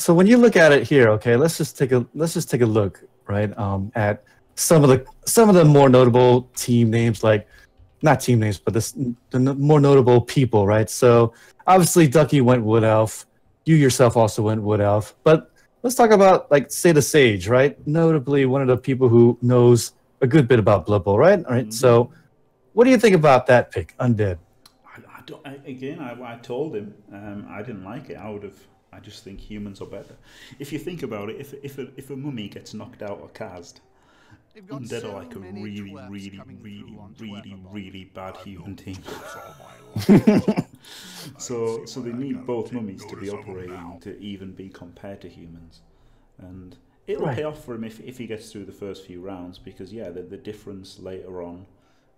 so when you look at it here, okay, let's just take a let's just take a look, right, um, at some of the some of the more notable team names, like not team names, but the, the more notable people, right? So obviously, Ducky went Wood Elf. You yourself also went Wood Elf. But let's talk about like say the Sage, right? Notably, one of the people who knows a good bit about Blood Bowl, right? All right. Mm-hmm. So, what do you think about that pick, Undead? I, I don't. I, again, I, I told him um, I didn't like it. I would have. I just think humans are better. If you think about it, if if a, if a mummy gets knocked out or cast, Undead so are like a really, really, really, really, really bad human team. so, so they need both mummies to be operating to even be compared to humans, and it'll right. pay off for him if, if he gets through the first few rounds because yeah, the, the difference later on,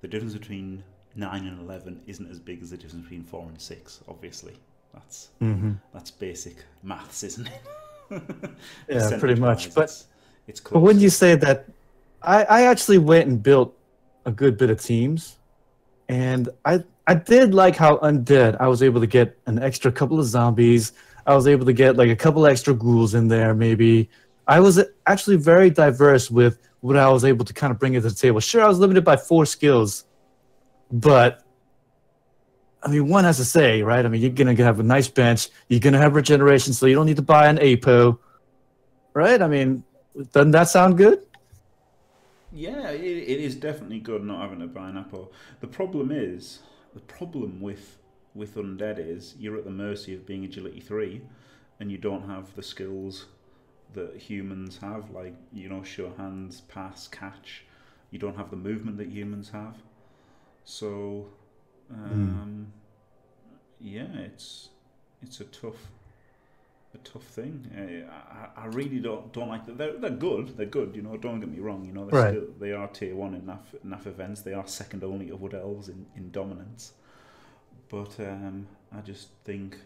the difference between nine and eleven isn't as big as the difference between four and six. Obviously, that's mm-hmm. that's basic maths, isn't it? yeah, pretty much. But it's, it's close. But when you say that I, I actually went and built a good bit of teams, and I I did like how undead I was able to get an extra couple of zombies. I was able to get like a couple extra ghouls in there, maybe. I was actually very diverse with what I was able to kind of bring to the table. Sure, I was limited by four skills, but I mean, one has to say, right? I mean, you're gonna have a nice bench. You're gonna have regeneration, so you don't need to buy an APO, right? I mean, doesn't that sound good? Yeah, it, it is definitely good not having to buy an pineapple. The problem is, the problem with with undead is you're at the mercy of being agility three, and you don't have the skills that humans have, like you know, sure hands, pass, catch. You don't have the movement that humans have. So. Um, mm. yeah, it's it's a tough a tough thing. I, I really don't don't like that. They're, they're good. They're good. You know, don't get me wrong. You know, right. still, they are tier one in NAF, NAF events. They are second only to Wood Elves in, in dominance. But um, I just think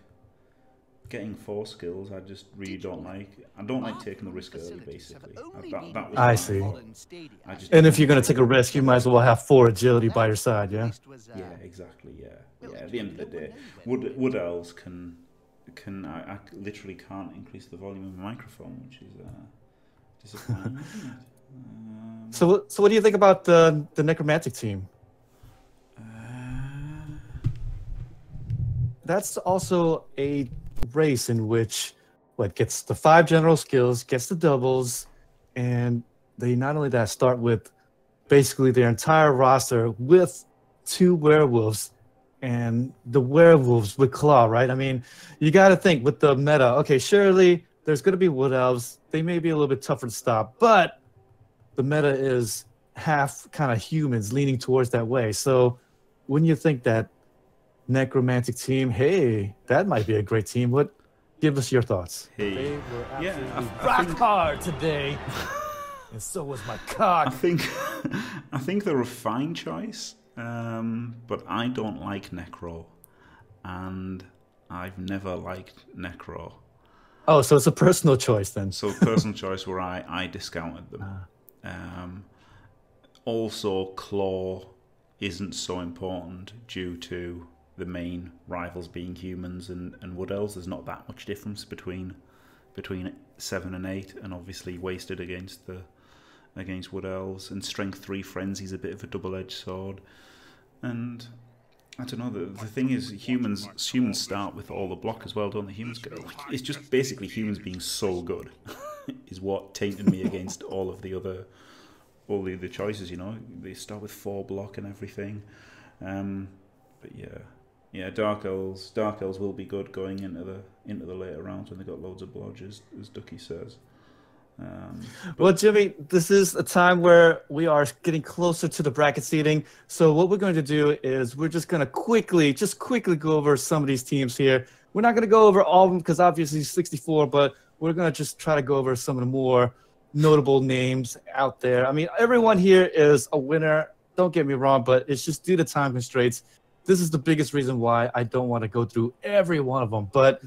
getting four skills, I just really don't like. I don't like taking the risk early, basically. That, that I see. I just and if you're going to take a risk, you might as well have four agility by your side, yeah? Yeah, exactly, yeah. Yeah, at the end of the day, Wood, Wood Elves can can I, I, literally can't increase the volume of my microphone, which is uh, disappointing. um, so, so what do you think about the the necromantic team? Uh... That's also a race in which what gets the five general skills, gets the doubles, and they not only that start with basically their entire roster with two werewolves and the werewolves with claw, right? I mean, you got to think with the meta. Okay, surely there's going to be wood elves. They may be a little bit tougher to stop, but the meta is half kind of humans leaning towards that way. So, wouldn't you think that necromantic team? Hey, that might be a great team. What? Give us your thoughts. Hey, yeah, I rock hard today. and so was my cock. I think, I think they're a fine choice. Um, but I don't like Necro, and I've never liked Necro. Oh, so it's a personal choice then. So personal choice where I, I discounted them. Ah. Um, also, Claw isn't so important due to the main rivals being humans and, and Wood Elves. There's not that much difference between between seven and eight, and obviously wasted against the against Wood Elves. And Strength three Frenzy's a bit of a double edged sword. And I don't know. The, the thing is, humans humans start with all the block as well, don't they? Humans go, it's just basically humans being so good is what tainted me against all of the other all the other choices. You know, they start with four block and everything. Um, but yeah, yeah, Dark Elves Dark Elves will be good going into the into the later rounds when they got loads of blodge, as, as Ducky says. Um, well, Jimmy, this is a time where we are getting closer to the bracket seating. So what we're going to do is we're just going to quickly, just quickly go over some of these teams here. We're not going to go over all of them because obviously 64, but we're going to just try to go over some of the more notable names out there. I mean, everyone here is a winner. Don't get me wrong, but it's just due to time constraints. This is the biggest reason why I don't want to go through every one of them. But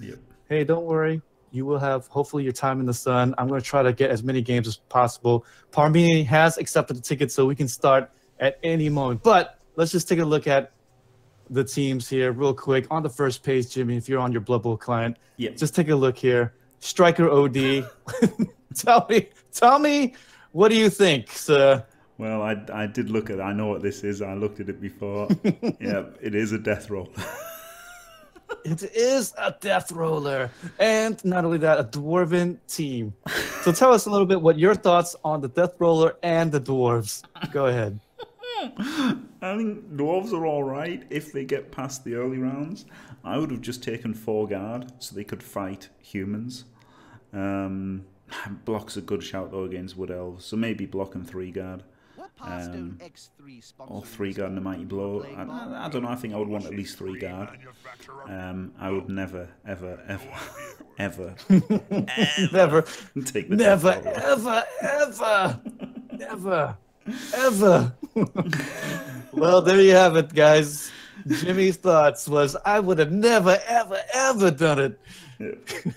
hey, don't worry you will have hopefully your time in the sun. I'm going to try to get as many games as possible. Parmini has accepted the ticket, so we can start at any moment. But let's just take a look at the teams here real quick on the first page, Jimmy. If you're on your Blood Bowl client, yeah. just take a look here. striker OD. tell me, tell me, what do you think, sir? Well, I, I did look at. I know what this is. I looked at it before. yeah, it is a death roll. it is a death roller, and not only that, a dwarven team. So tell us a little bit what your thoughts on the death roller and the dwarves. Go ahead. I think dwarves are all right if they get past the early rounds. I would have just taken four guard so they could fight humans. Um, block's a good shout though against wood elves, so maybe block and three guard. Um, or three guard and a mighty blow. I, I, don't know. I think I would want at least three guard. Um, I would never, ever, ever, ever, never, take the never, ever, ever, never, ever. well, there you have it, guys. Jimmy's thoughts was I would have never, ever, ever done it. Yeah.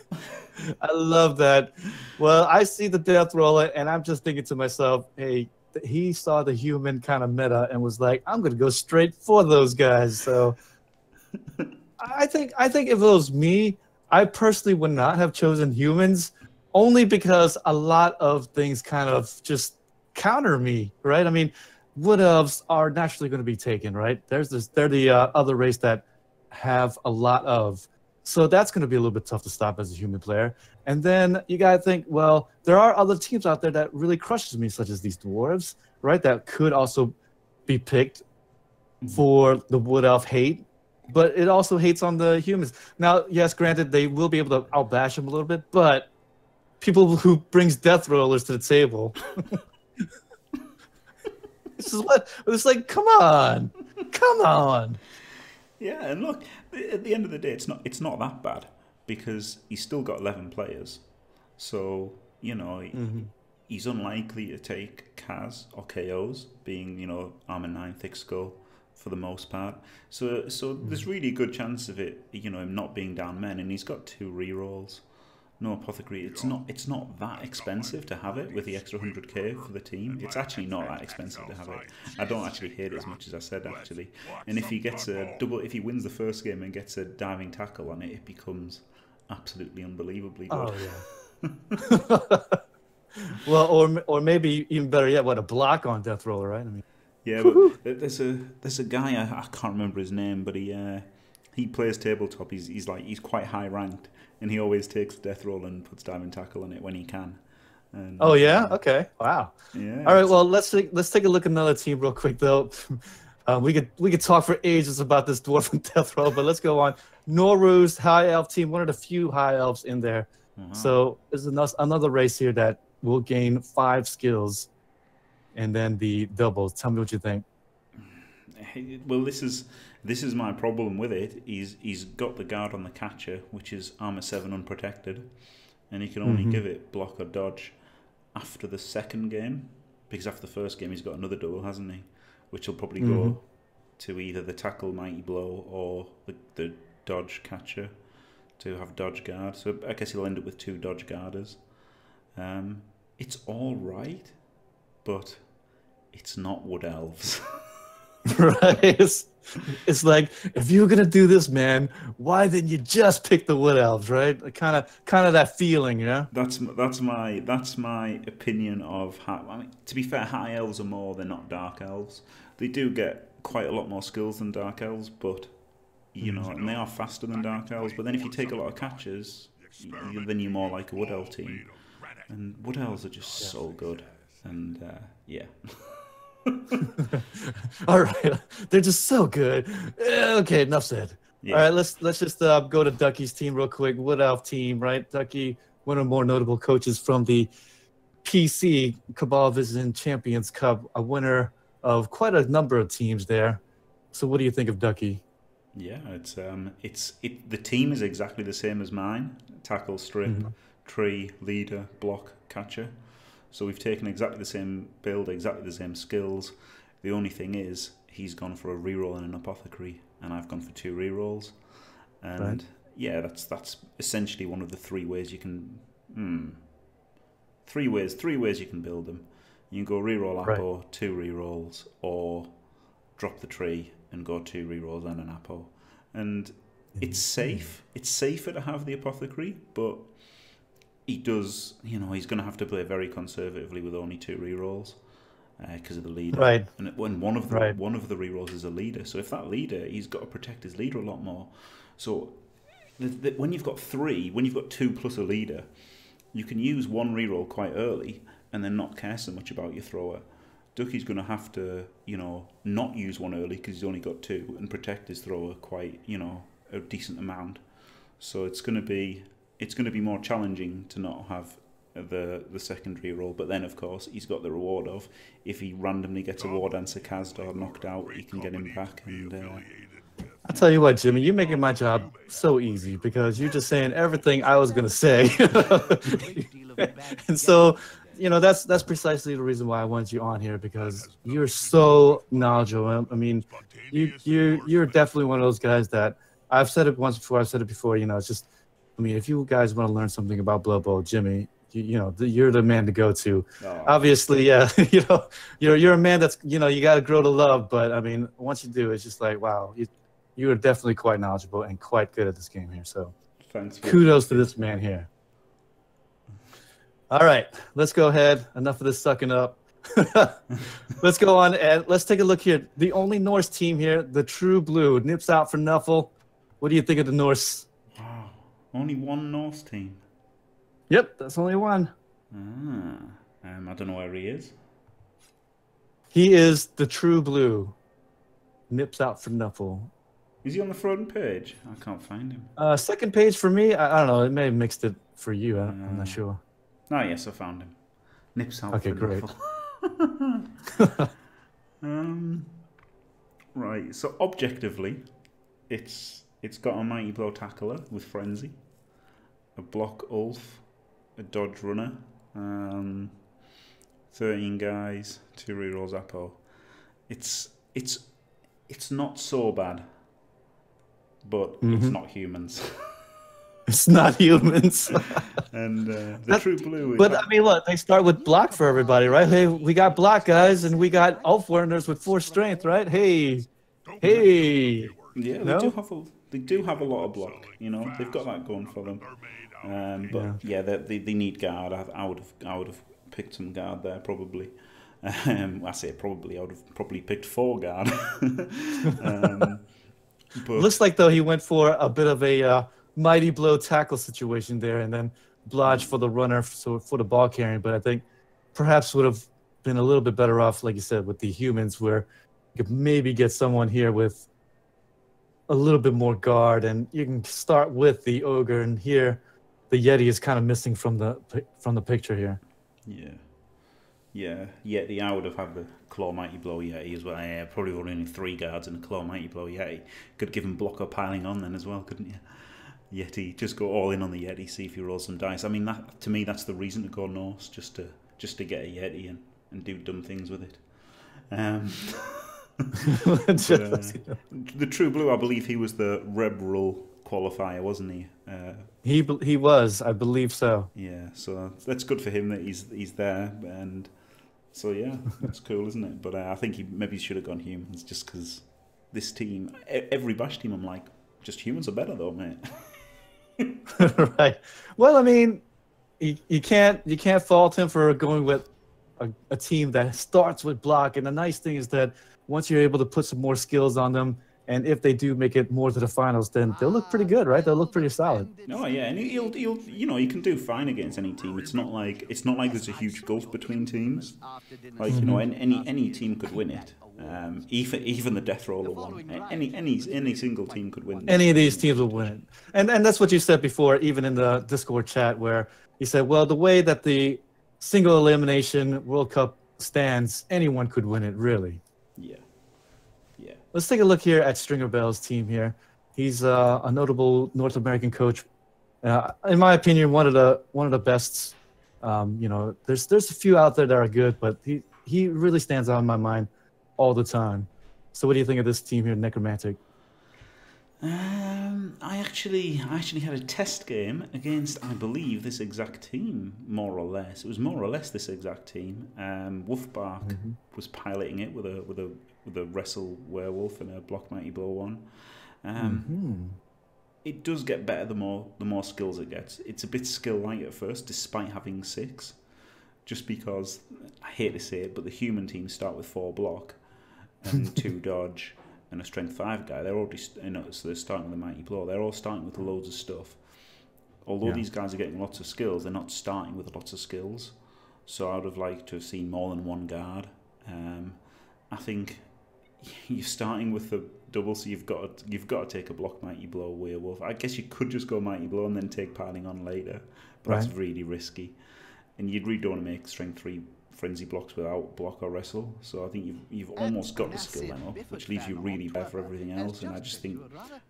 I love that. Well, I see the death roller, and I'm just thinking to myself, hey, he saw the human kind of meta and was like, I'm going to go straight for those guys. So I think I think if it was me, I personally would not have chosen humans, only because a lot of things kind of just counter me, right? I mean, wood elves are naturally going to be taken, right? There's this, they're the uh, other race that have a lot of so that's going to be a little bit tough to stop as a human player. And then you got to think, well, there are other teams out there that really crushes me, such as these dwarves, right? That could also be picked mm-hmm. for the wood elf hate, but it also hates on the humans. Now, yes, granted, they will be able to outbash them a little bit, but people who brings death rollers to the table. this is what it's like. Come on, come on. Yeah, and look, at the end of the day, it's not it's not that bad because he's still got eleven players, so you know mm-hmm. he's unlikely to take cas or KOs, being you know armor nine thick skull for the most part. So so mm-hmm. there's really a good chance of it, you know, him not being down men, and he's got two rerolls no apothecary. It's not. It's not that expensive to have it with the extra hundred k for the team. It's actually not that expensive to have it. I don't actually hate it as much as I said actually. And if he gets a double, if he wins the first game and gets a diving tackle on it, it becomes absolutely unbelievably good. Oh yeah. well, or or maybe even better yet, what a block on Death Roller, right? I mean. Yeah, but there's a there's a guy I, I can't remember his name, but he uh, he plays tabletop. He's he's like he's quite high ranked, and he always takes death roll and puts diving tackle on it when he can. And, oh yeah, okay, wow. Yeah. All right, well let's take, let's take a look at another team real quick though. Uh, we could we could talk for ages about this dwarf and death roll, but let's go on. Noru's high elf team, one of the few high elves in there. Uh-huh. So there's another race here that will gain five skills, and then the doubles. Tell me what you think. Well, this is this is my problem with it. He's he's got the guard on the catcher, which is armor seven unprotected, and he can only mm-hmm. give it block or dodge after the second game, because after the first game he's got another double, hasn't he? Which will probably mm-hmm. go to either the tackle mighty blow or the, the dodge catcher to have dodge guard. So I guess he'll end up with two dodge guarders. Um, it's all right, but it's not wood elves. right? It's, it's like if you're gonna do this, man, why didn't you just pick the wood elves, right? Kind of, kind of that feeling, you know. That's that's my that's my opinion of how. I mean, to be fair, high elves are more. They're not dark elves. They do get quite a lot more skills than dark elves, but you know, and they are faster than dark elves. But then if you take a lot of catches, you, then you're more like a wood elf team. And wood elves are just so good. And uh, yeah. All right, they're just so good. Eh, okay, enough said. Yeah. All right, let's let's just uh, go to Ducky's team real quick. Wood Elf team, right? Ducky, one of the more notable coaches from the PC Cabal Vision Champions Cup, a winner of quite a number of teams there. So, what do you think of Ducky? Yeah, it's um, it's it. The team is exactly the same as mine: tackle, strip, mm-hmm. tree, leader, block, catcher. So we've taken exactly the same build, exactly the same skills. The only thing is, he's gone for a reroll and an apothecary, and I've gone for two rerolls. And right. yeah, that's that's essentially one of the three ways you can. Hmm, three ways, three ways you can build them. You can go reroll apo, right. two rerolls, or drop the tree and go two rerolls and an apo. And it's safe. It's safer to have the apothecary, but he does, you know, he's going to have to play very conservatively with only two rerolls because uh, of the leader. Right. And when one of the Right. one of the rerolls is a leader, so if that leader, he's got to protect his leader a lot more. So the, the, when you've got three, when you've got two plus a leader, you can use one reroll quite early and then not care so much about your thrower. Ducky's going to have to, you know, not use one early because he's only got two and protect his thrower quite, you know, a decent amount. So it's going to be it's going to be more challenging to not have the the secondary role. But then, of course, he's got the reward of if he randomly gets a War Dancer Kazdar knocked out, he can get him back. And uh, I'll tell you what, Jimmy, you're making my job so easy because you're just saying everything I was gonna say. and so, you know, that's that's precisely the reason why I wanted you on here because you're so knowledgeable. I mean, you you you're definitely one of those guys that I've said it once before. I've said it before. You know, it's just, I mean, if you guys want to learn something about Blood Bowl, Jimmy, you, you know, the, you're the man to go to. oh, Obviously, yeah, you know, you're you're a man that's you know you got to grow to love. But I mean, once you do, it's just like wow, you you are definitely quite knowledgeable and quite good at this game here. So thanks. Kudos to this man here. All right, let's go ahead. Enough of this sucking up. let's go on and let's take a look here. The only Norse team here, the True Blue, nips out for Nuffle. What do you think of the Norse? Only one Norse team. Yep, that's only one. Ah, um, I don't know where he is. He is the True Blue. Nips out for Nuffle. Is he on the front page? I can't find him. Uh, second page for me. I, I don't know. It may have mixed it for you. I, I'm Uh, not sure. Oh yes, I found him. Nips out Okay, for great. Nuffle. um, right. So objectively, it's it's got a mighty blow tackler with frenzy, a block ulf, a dodge runner, um, thirteen guys, two rerolls apo. It's it's it's not so bad, but it's Mhm. not humans. It's not humans. and uh, the That- true blue. is- but I mean, look, they start with block for everybody, right? Hey, we got block guys, and we got Ulfwereners with four strength, right? Hey, hey. Yeah, they No? do have a they do have a lot of block. You know, they've got that going for them. Um, but yeah, they, they they need guard. I, I would have I would have picked some guard there probably. Um, I say probably. I would have probably picked four guard. um, but Looks like though he went for a bit of a uh, mighty blow tackle situation there, and then Blodge for the runner, so for the ball carrying. But I think perhaps would have been a little bit better off, like you said, with the humans, where you could maybe get someone here with a little bit more guard, and you can start with the ogre. And here, the Yeti is kind of missing from the from the picture here. yeah, yeah, Yeti. I would have had the claw mighty blow Yeti as well. Yeah, probably only three guards and a claw mighty blow Yeti. Could give him blocker piling on then as well, couldn't you? Yeti, just go all in on the Yeti. See if you roll some dice. I mean, that to me, that's the reason to go Norse, just to just to get a Yeti and, and do dumb things with it. Um, Just- uh, the True Blue, I believe he was the REBBL qualifier, wasn't he? Uh, he he was, I believe so. yeah, so that's good for him that he's he's there, and so yeah, that's cool, isn't it? But uh, I think he maybe should have gone humans just because this team, e- every bash team, I'm like, just humans are better though, mate. right. Well, I mean, you, you can't you can't fault him for going with a, a team that starts with block. And the nice thing is that once you're able to put some more skills on them, and if they do make it more to the finals, then they'll look pretty good, right? They'll look pretty solid. Oh yeah, and you'll you'll you know, you can do fine against any team. It's not like it's not like there's a huge gulf between teams. Like you know, any any, any team could win it. Um, even even the Death Roller one, any any any single team could win. Any of these teams will win it. And and that's what you said before, even in the Discord chat, where you said, well, the way that the single elimination World Cup stands, anyone could win it, really. Let's take a look here at Stringer Bell's team here. He's uh, a notable North American coach. Uh, in my opinion, one of the one of the best. Um, you know, there's there's a few out there that are good, but he he really stands out in my mind all the time. So, what do you think of this team here, Necromantic? Um, I actually, I actually had a test game against, I believe, this exact team, more or less. It was more or less this exact team. Um, Wolfbark was piloting it with a with a a wrestle werewolf and a block mighty blow one. Um, Hmm. it does get better the more the more skills it gets. It's a bit skill light at first, despite having six. Just because I hate to say it, but the human teams start with four block and two dodge and a strength five guy. They're already you know, so they're starting with a mighty blow. They're all starting with loads of stuff. Although Yeah. these guys are getting lots of skills, they're not starting with lots of skills. So I would have liked to have seen more than one guard. Um, I think you're starting with the double, so you've got to, you've got to take a block mighty blow werewolf. I guess you could just go mighty blow and then take padding on later, but that's really risky. And you really don't want to make strength three frenzy blocks without block or wrestle. So I think you've you've almost got the skill them up, which leaves you really bad for everything else. And I just think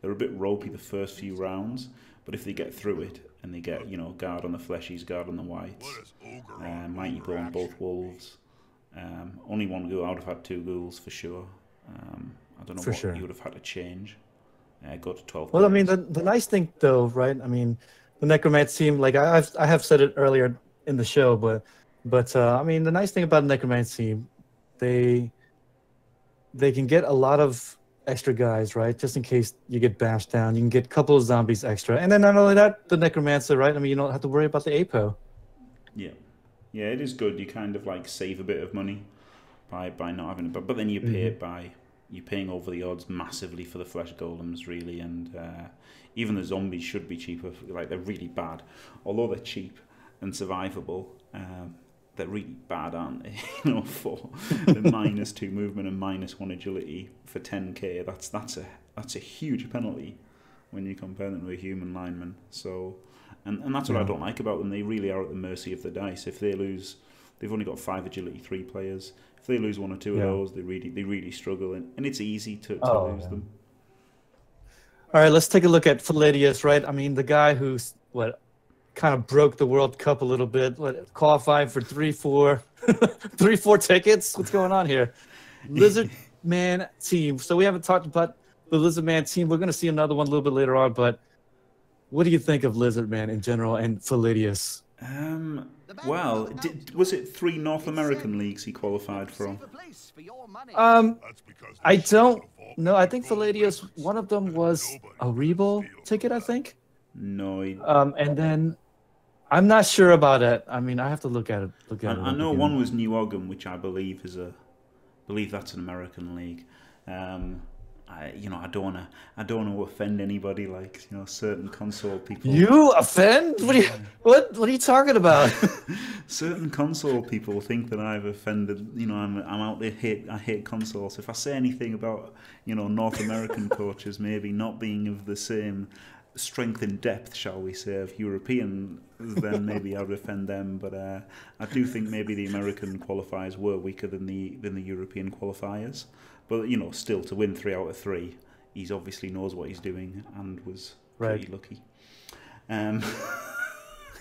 they're a bit ropey the first few rounds, but if they get through it and they get you know guard on the fleshies, guard on the whites, uh, mighty blow on both wolves. Um, only one ghoul. I would have had two ghouls for sure. Um, I don't know For what sure. you would have had to change. Uh, go to twelve. Well, I mean, the, the nice thing though, right? I mean, the necromant team, like I- I've I have said it earlier in the show, but but uh, I mean, the nice thing about Necromancy, team, they they can get a lot of extra guys, right? Just in case you get bashed down, you can get a couple of zombies extra, and then not only that, the necromancer, right? I mean, you don't have to worry about the apo. Yeah, yeah, it is good. You kind of like save a bit of money by by not having it, but but then you pay it by you're paying over the odds massively for the flesh golems, really, and uh, even the zombies should be cheaper. Like they're really bad, although they're cheap and survivable. Um, they're really bad, aren't they? you know, for the minus two movement and minus one agility for 10k. That's that's a that's a huge penalty when you compare them to a human lineman. So, and and that's what I don't like about them. They really are at the mercy of the dice. If they lose, they've only got five agility three players. If they lose one or two Yeah. of those, they really they really struggle, and, and it's easy to, to Oh, lose yeah. them. All right, let's take a look at Palladius, right? I mean, the guy who's what kind of broke the World Cup a little bit, what, qualifying for three, four, three, four tickets. What's going on here? Lizard Man team. So we haven't talked about the Lizard Man team. We're going to see another one a little bit later on, but what do you think of Lizard Man in general and Palladius? Um, well, did, was it three North American leagues he qualified from? Um, I don't know. I think Palladius, one of them was a REBBL ticket, I think. No, he, Um, and then I'm not sure about it. I mean, I have to look at it. Look I, it. I know one was New Ogham, which I believe is a, believe that's an American league. Um, I, you know, I don't wanna, I don't wanna offend anybody like you know certain console people. You offend? What are you? What? What are you talking about? Certain console people think that I've offended. You know, I'm, I'm out there hate. I hate consoles. If I say anything about you know North American coaches maybe not being of the same strength and depth, shall we say, of European, then maybe I'd offend them. But uh, I do think maybe the American qualifiers were weaker than the than the European qualifiers. But you know, still to win three out of three, he's obviously knows what he's doing and was pretty lucky. Um,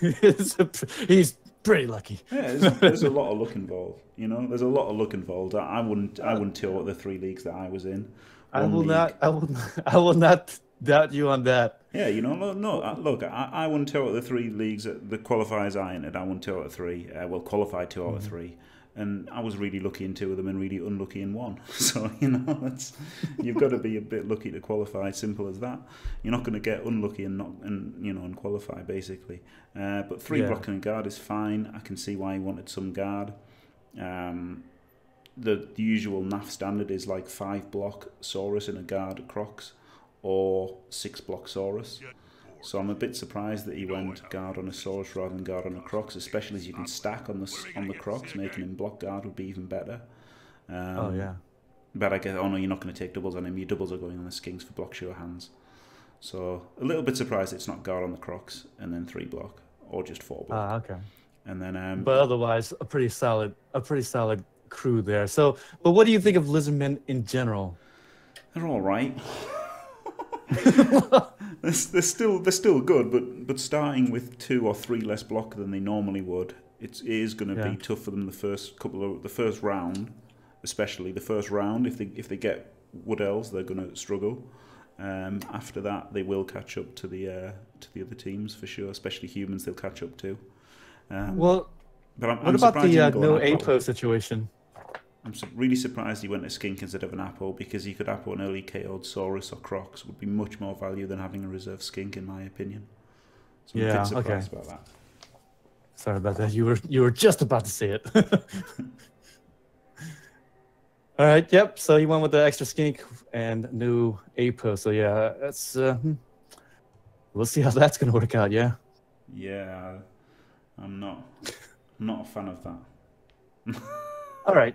He's pretty lucky. Yeah, there's, there's a lot of luck involved. You know, there's a lot of luck involved. I, I wouldn't, I wouldn't tell what the three leagues that I was in. I will league- not. I will. I will not doubt you on that. Yeah, you know, no, no uh, look, I, I wouldn't tell what the three leagues, the qualifiers I entered. I won two out of three. Uh, well, qualified 2 out of three, and I was really lucky in two of them and really unlucky in one. So you know, that's you've got to be a bit lucky to qualify. Simple as that. You're not going to get unlucky and not and you know and qualify basically. Uh, but three Yeah. block and a guard is fine. I can see why he wanted some guard. Um, the, the usual NAF standard is like five block Saurus and a guard Krox, or six block Saurus. So I'm a bit surprised that he went guard on a Saurus rather than guard on a Krox, especially as you can stack on the on the Krox, making him block guard would be even better. Um, Oh yeah. But I guess, oh no, you're not going to take doubles on him. Your doubles are going on the skinks for block sure hands. So a little bit surprised it's not guard on the Krox and then three block or just four block. Ah, okay. and then um, But otherwise, a pretty solid, a pretty solid crew there. So, but what do you think of Lizardmen in general? They're all right. they're, they're still they're still good, but but starting with two or three less block than they normally would, it's, it is going to Yeah. be tough for them the first couple of the first round, especially the first round. If they if they get Wood Elves, they're going to struggle. Um, after that, they will catch up to the uh, to the other teams for sure, especially humans. They'll catch up to. Um, Well, but I'm, what I'm about the uh, no APO situation? I'm really surprised he went to Skink instead of an Apple because he could Apple an early KO'd Saurus or Krox would be much more value than having a reserve Skink in my opinion. So I'm yeah, surprised okay. about that. Sorry about that. You were you were just about to say it. All right. Yep. So you went with the extra skink and new Apo. So yeah, that's uh, hmm. we'll see how that's gonna work out. Yeah. Yeah, I'm not I'm not a fan of that. All right.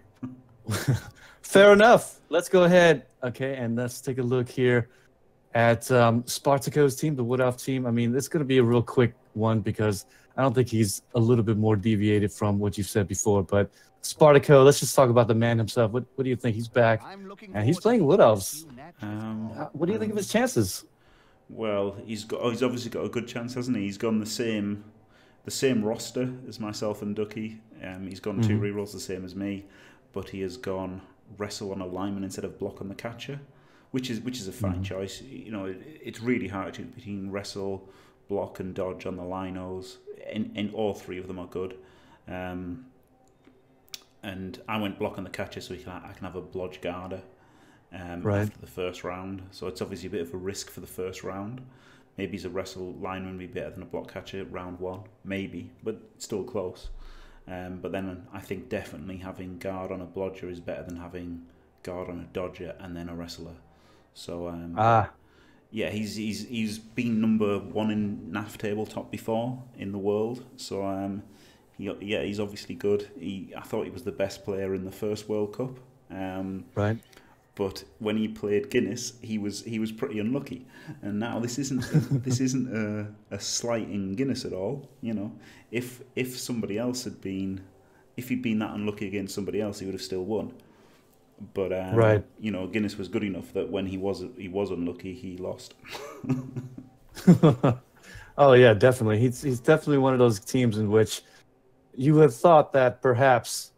Fair enough. Let's go ahead. Okay, and let's take a look here at um, Spartaco's team, the Wood Elf team. I mean, it's going to be a real quick one because I don't think he's a little bit more deviated from what you've said before. But Spartaco, let's just talk about the man himself. What, what do you think? He's back, and he's playing Wood Elves. Um, What do you think of his chances? Well, he's got oh, he's obviously got a good chance, hasn't he? He's gone the same the same roster as myself and Ducky. Um, he's gone two Mhm. rerolls the same as me, but he has gone wrestle on a lineman instead of block on the catcher, which is which is a fine Mhm. choice. You know, it, it's really hard to between wrestle, block, and dodge on the linos. And, and all three of them are good. Um, and I went block on the catcher so he can, I can have a blodge guarder um, Right. after the first round. So it's obviously a bit of a risk for the first round. Maybe he's a wrestle lineman be better than a block catcher round one, maybe, but still close. Um, but then I think definitely having guard on a blodger is better than having guard on a dodger and then a wrestler. So um, Ah, yeah, he's he's he's been number one in NAF tabletop before in the world. So um, he, yeah, he's obviously good. He I thought he was the best player in the first World Cup. Um, right. But when he played Guinness, he was he was pretty unlucky. And now this isn't this isn't a, a slight in Guinness at all. You know, if if somebody else had been, if he'd been that unlucky against somebody else, he would have still won. But um, Right. you know, Guinness was good enough that when he was he was unlucky, he lost. oh yeah, definitely. He's he's definitely one of those teams in which you would have thought that perhaps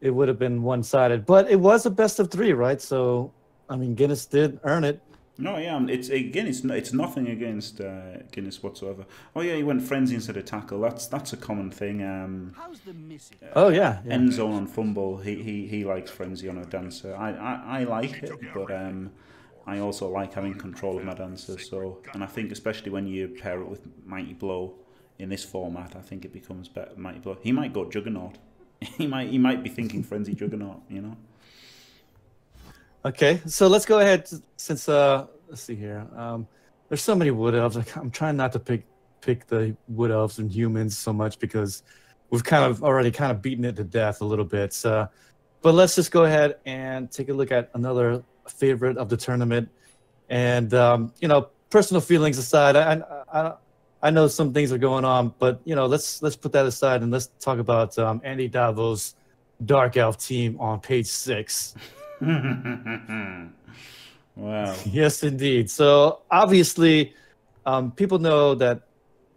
it would have been one-sided, but it was a best of three, right? So, I mean, Guinness did earn it. No, yeah, um, it's again, it's it's nothing against uh, Guinness whatsoever. Oh yeah, he went frenzy instead of tackle. That's that's a common thing. Um, How's the missing? Oh yeah, yeah. end zone on fumble. He, he he likes frenzy on a dancer. I, I, I like it, but um, I also like having control of my dancer. So, and I think especially when you pair it with mighty blow in this format, I think it becomes better. Mighty blow. He might go juggernaut. he might he might be thinking frenzy juggernaut. You know. Okay, so let's go ahead since uh let's see here. Um there's so many wood elves. I'm trying not to pick pick the wood elves and humans so much because we've kind of already kind of beaten it to death a little bit. So, but let's just go ahead and take a look at another favorite of the tournament. And um, you know, personal feelings aside, I, I I I know some things are going on, but you know, let's let's put that aside and let's talk about um, Andy Davo's Dark Elf team on page six. wow. Yes, indeed. So obviously, um, people know that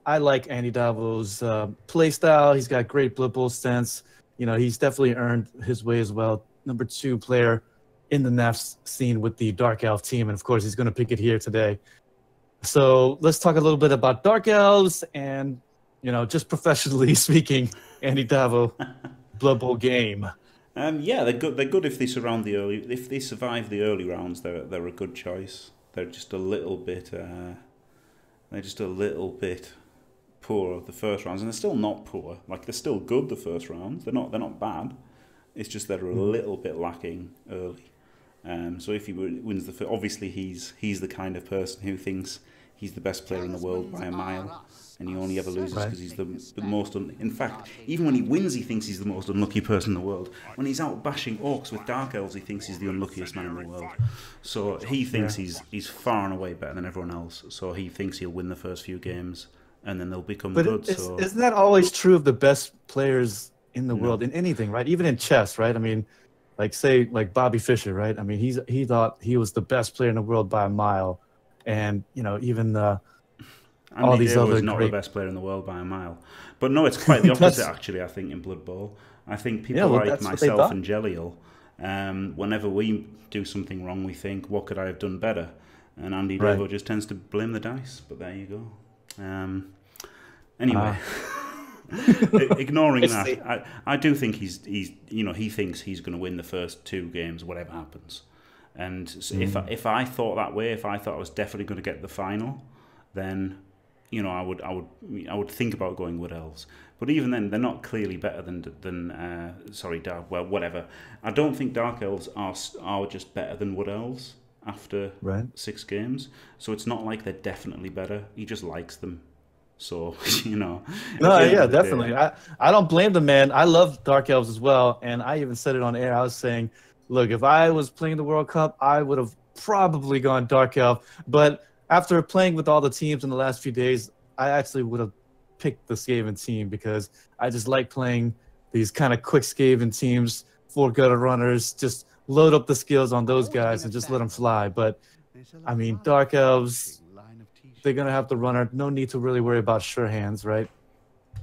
I like Andy Davo's uh, play style. He's got great Bowl sense. You know, he's definitely earned his way as well. Number two player in the NAF scene with the Dark Elf team, and of course, he's going to pick it here today. So let's talk a little bit about Dark Elves and, you know, just professionally speaking, Andy Davo Blood Bowl game. Um, yeah, they're good. They're good if they surround the early. If they survive the early rounds, they're they're a good choice. They're just a little bit. Uh, they're just a little bit poor the first rounds, and they're still not poor. Like they're still good the first rounds. They're not. They're not bad. It's just they're a little bit lacking early. Um, so if he wins the, fir- obviously he's he's the kind of person who thinks he's the best player in the world by a mile, and he only ever loses because he's the, the most. Un- in fact, even when he wins, he thinks he's the most unlucky person in the world. When he's out bashing orcs with dark elves, he thinks he's the unluckiest man in the world. So he thinks Yeah. he's he's far and away better than everyone else. So he thinks he'll win the first few games, and then they'll become But good. is, so isn't that always true of the best players in the No. world in anything, right? Even in chess, right? I mean, like say like Bobby Fischer, right? I mean, he's he thought he was the best player in the world by a mile, and you know even uh, Andy all these Day other was not great- the best player in the world by a mile. But no, it's quite the opposite actually. I think in Blood Bowl, I think people Yeah, well, like that's what they myself and Jelliel, um, whenever we do something wrong, we think, "What could I have done better?" And Andy Right. Davo just tends to blame the dice. But there you go. Um, anyway, Ignoring that, I, I do think he's he's you know he thinks he's going to win the first two games, whatever happens. And so mm. if I, if I thought that way, if I thought I was definitely going to get the final, then you know I would I would I would think about going Wood Elves. But even then, they're not clearly better than than uh, sorry Dark. Well, whatever. I don't think Dark Elves are are just better than Wood Elves after right. six games. So it's not like they're definitely better. He just likes them. So you know. No, yeah, definitely. Day, I I don't blame the man. I love Dark Elves as well, and I even said it on air. I was saying, look, if I was playing the World Cup, I would have probably gone Dark Elf, but after playing with all the teams in the last few days, I actually would have picked the Skaven team because I just like playing these kind of quick Skaven teams, four gutter runners, just load up the skills on those guys and just let them fly. But I mean, Dark Elves, they're gonna have the runner. No need to really worry about sure hands, right?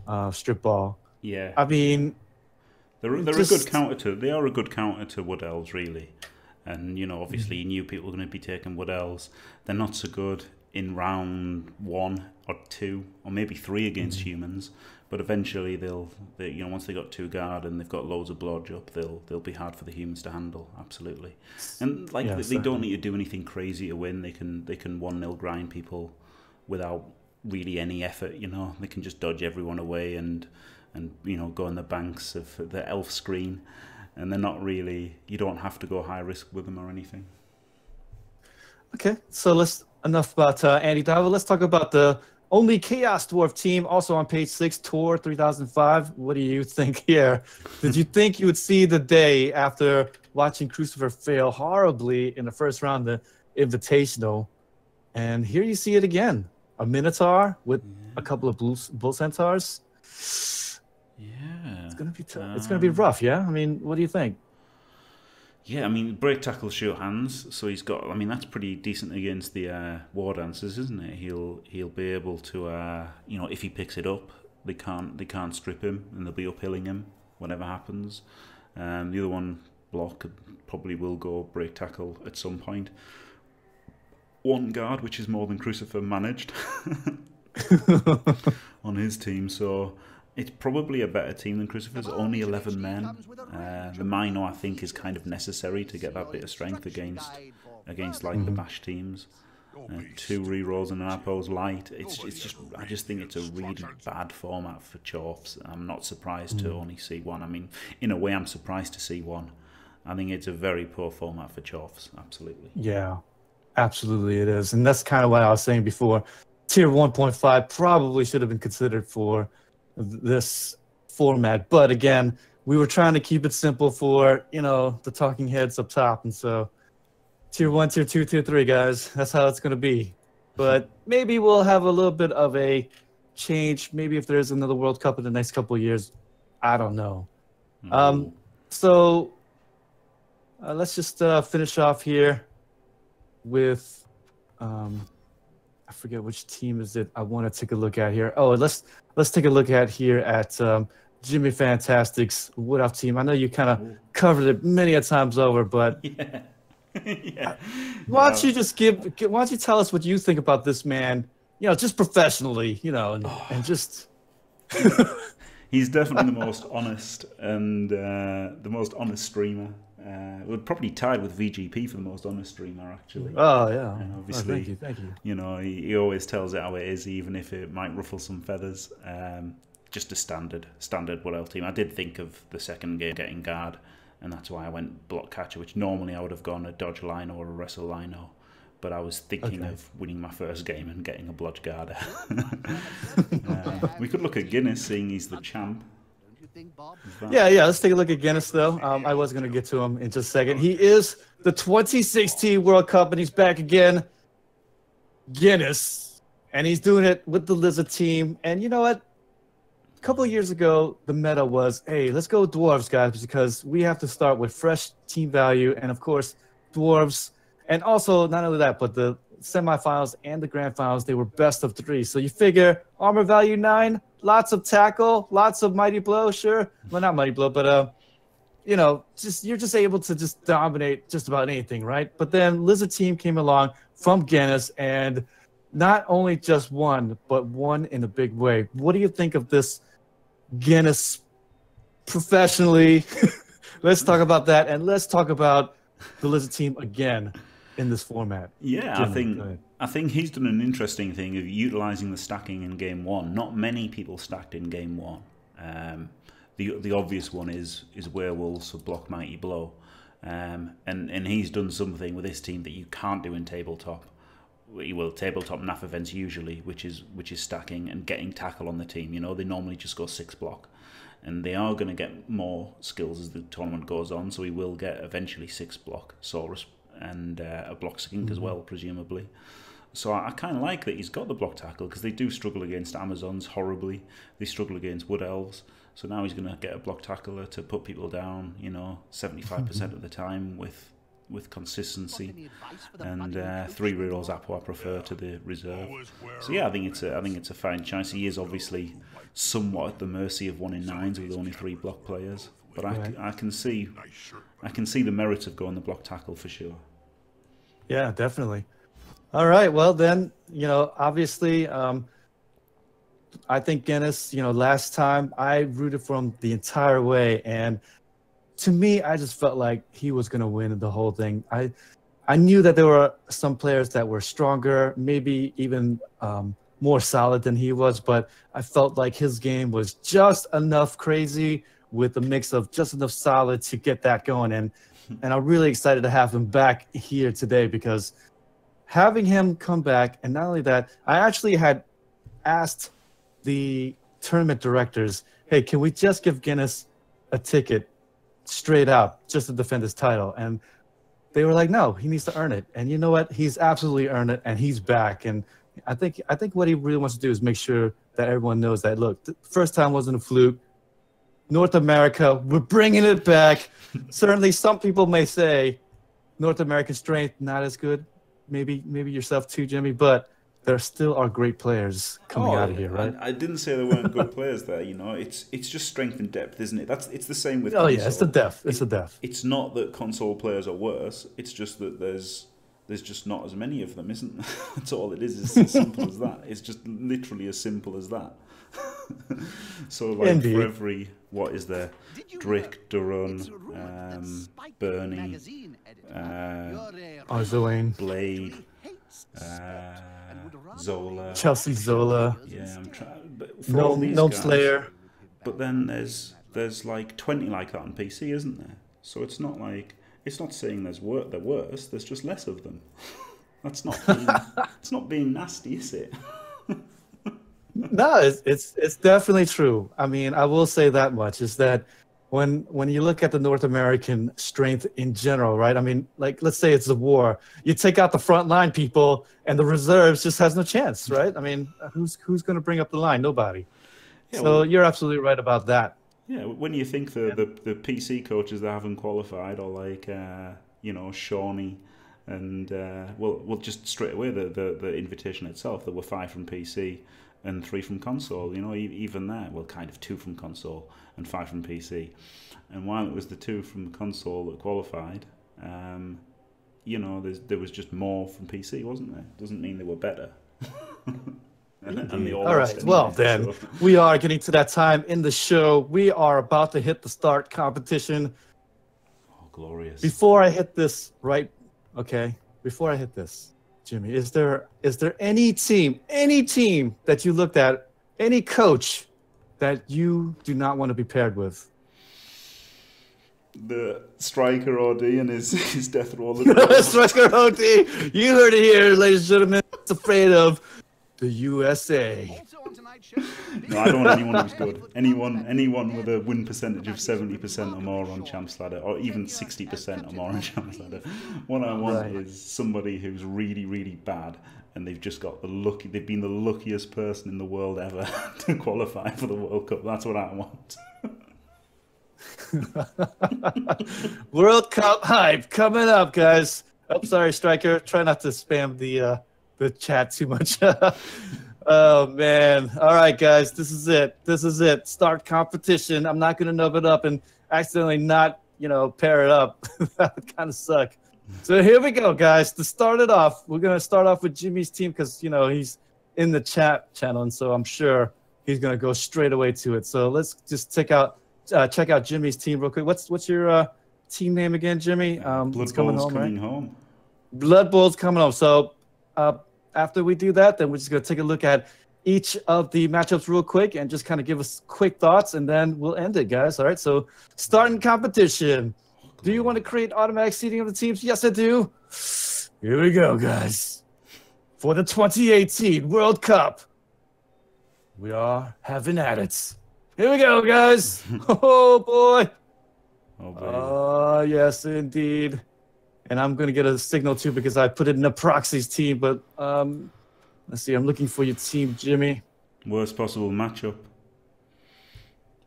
Uh, strip ball. Yeah. I mean, they're they're just... a good counter to. They are a good counter to Wood Elves, really. And you know, obviously, you knew people were going to be taking Wood Elves. They're not so good in round one or two or maybe three against mm-hmm. humans. But eventually, they'll, they, you know, once they got two guard and they've got loads of blodge up, they'll they'll be hard for the humans to handle. Absolutely, and like yeah, they, they, don't need to do anything crazy to win. They can they can one nil grind people without really any effort. You know, they can just dodge everyone away and and you know go on the banks of the elf screen, and they're not really. You don't have to go high risk with them or anything. Okay, so let's enough about uh, Andy Davo. Let's talk about the only Chaos Dwarf team, also on page six, Tour 3005. What do you think here? Did you think you would see the day after watching Crucifer fail horribly in the first round, of the Invitational? And here you see it again a Minotaur with yeah. a couple of blue, Bull Centaurs. Yeah. It's going to be t- um, it's going to be rough, yeah? I mean, what do you think? Yeah, I mean, break tackle sure hands, so he's got. I mean, that's pretty decent against the uh, war dancers, isn't it? He'll he'll be able to, uh, you know, if he picks it up, they can't they can't strip him, and they'll be uphilling him whatever happens. Um, the other one block probably will go break tackle at some point. One guard, which is more than Crucifer managed on his team, so it's probably a better team than Crucifers. Only 11 men. Uh, the Minor, I think, is kind of necessary to get that bit of strength against against like the Bash teams. Uh, two rerolls and an Apple's light. It's it's just I just think it's a really bad format for Chorfs. I'm not surprised to only see one. I mean, in a way, I'm surprised to see one. I think it's a very poor format for Chorfs. Absolutely. Yeah, absolutely it is, and that's kind of what I was saying before. Tier 1.5 probably should have been considered for this format. But again, we were trying to keep it simple for you know the talking heads up top, and so tier one, tier two, tier three, guys. That's how it's going to be. But maybe we'll have a little bit of a change. Maybe if there's another World Cup in the next couple of years, I don't know. Mm-hmm. Um, so uh, let's just uh, finish off here with um, I forget which team is it. I want to take a look at here. Oh, let's let's take a look at here at um, Jimmy Fantastic's Wood Elf team. I know you kind of covered it many a times over, but yeah. yeah. why don't you just give? Why don't you tell us what you think about this man? You know, just professionally, you know, and, oh. and just. He's definitely the most honest and uh, the most honest streamer uh, we're probably tied with VGP for the most honest streamer, actually. Oh yeah, and obviously, oh, thank you, thank you. You know, he, he, always tells it how it is, even if it might ruffle some feathers. Um, just a standard, standard Wood Elf team. I did think of the second game getting guard, and that's why I went block catcher, which normally I would have gone a dodge line or a wrestle lino. But I was thinking okay. of winning my first game and getting a blodge guarder. uh, we could look at Guinness, seeing he's the champ Bob? Yeah, yeah. Let's take a look at Guinness, though. Um, I was going to get to him in just a second. He is the 2016 World Cup, and he's back again. Guinness, and he's doing it with the Lizard team. And you know what? A couple of years ago, the meta was, hey, let's go dwarves, guys, because we have to start with fresh team value, and of course, dwarves. And also, not only that, but the semifinals and the grand finals, they were best of three. So you figure armor value nine, lots of tackle, lots of mighty blow, sure. Well, not mighty blow, but uh, you know, just you're just able to just dominate just about anything, right? But then Lizard Team came along from Guinness and not only just one, but one in a big way. What do you think of this Guinness professionally. let's talk about that, and let's talk about the Lizard team again in this format. Yeah, Jimmy, I think I think he's done an interesting thing of utilizing the stacking in game one. Not many people stacked in game one. Um, the the obvious one is is werewolves for block mighty blow, um, and and he's done something with his team that you can't do in tabletop. Well, tabletop NAF events usually, which is which is stacking and getting tackle on the team. You know, they normally just go six block, and they are going to get more skills as the tournament goes on. So he will get eventually six block Saurus and uh, a block skink mm-hmm. as well, presumably. So I, I kind of like that he's got the block tackle because they do struggle against Amazons horribly. They struggle against Wood Elves. So now he's going to get a block tackler to put people down, you know, 75% of the time with with consistency. And uh, three rerolls Apo I prefer to the reserve. So yeah, I think it's a I think it's a fine choice. He is obviously somewhat at the mercy of one in nines with only three block players. But I, I can see I can see the merit of going the block tackle for sure. Yeah, definitely. All right. Well, then, you know, obviously, um, I think Guinness, you know, last time I rooted for him the entire way, and to me, I just felt like he was going to win the whole thing. I, I knew that there were some players that were stronger, maybe even um, more solid than he was, but I felt like his game was just enough crazy with a mix of just enough solid to get that going. And and I'm really excited to have him back here today because having him come back, and not only that, I actually had asked the tournament directors, hey, can we just give Guinness a ticket straight out just to defend his title? And they were like, no, he needs to earn it. And you know what? He's absolutely earned it, and he's back. And I think I think what he really wants to do is make sure that everyone knows that look, the first time wasn't a fluke. North America, we're bringing it back. Certainly, some people may say North American strength not as good. Maybe maybe yourself too, Jimmy, but there still are great players coming oh, out of here, right? I, I, didn't say there weren't good players there. You know, it's it's just strength and depth, isn't it? That's it's the same with. Oh console. yeah, it's the depth. It's it, the depth. It's not that console players are worse. It's just that there's there's just not as many of them, isn't? That's all it is. It's as simple as that. It's just literally as simple as that. so like Indeed. for every what is there? Drake, Durun, um, Bernie, uh, Blade. Uh, Zola, Chelsea Zola. Yeah, I'm trying. No, no Slayer. But then there's there's like 20 like that on PC, isn't there? So it's not like it's not saying there's wor- they're worse. There's just less of them. That's not. Being, it's not being nasty, is it? No, it's, it's it's definitely true. I mean, I will say that much is that when when you look at the North American strength in general, right? I mean, like let's say it's a war, you take out the front line people, and the reserves just has no chance, right? I mean, who's who's going to bring up the line? Nobody. Yeah, so well, you're absolutely right about that. Yeah, when you think the yeah. the, the PC coaches that haven't qualified, or like uh, you know Shawnee, and uh, well, well, just straight away the, the the invitation itself, there were five from PC and three from console. You know, even there, well, kind of two from console and five from PC. And while it was the two from console that qualified, um, you know, there was just more from PC, wasn't there? Doesn't mean they were better. and, and all, all right. Well, then so. we are getting to that time in the show. We are about to hit the start competition. Oh, glorious! Before I hit this, right? Okay. Before I hit this, Jimmy, is there is there any team, any team that you looked at, any coach that you do not want to be paired with? The striker OD and his, his death roll. striker OD. You heard it here, ladies and gentlemen. It's afraid of the USA. no, I don't want anyone who's good. Anyone, anyone with a win percentage of seventy percent or more on Champs Ladder, or even sixty percent or more on Champs Ladder. What I want right. is somebody who's really, really bad and they've just got the lucky they've been the luckiest person in the world ever to qualify for the World Cup. That's what I want. World Cup hype coming up, guys. I'm oh, sorry, Striker. Try not to spam the uh, the chat too much. oh man! All right, guys. This is it. This is it. Start competition. I'm not gonna nub it up and accidentally not, you know, pair it up. that would kind of suck. So here we go, guys. To start it off, we're gonna start off with Jimmy's team because you know he's in the chat channel, and so I'm sure he's gonna go straight away to it. So let's just check out uh, check out Jimmy's team real quick. What's what's your uh, team name again, Jimmy? Um, Blood it's coming Bowl's home, coming right? home. Blood Bowl's coming home. So uh, after we do that, then we're just gonna take a look at each of the matchups real quick and just kind of give us quick thoughts, and then we'll end it, guys. All right. So starting competition. Do you want to create automatic seating of the teams? Yes, I do. Here we go, guys. For the 2018 World Cup, we are having at it. Here we go, guys. oh boy. Oh, baby. Oh ah, yes, indeed. And I'm gonna get a signal too because I put it in a proxies team. But um, let's see. I'm looking for your team, Jimmy. Worst possible matchup.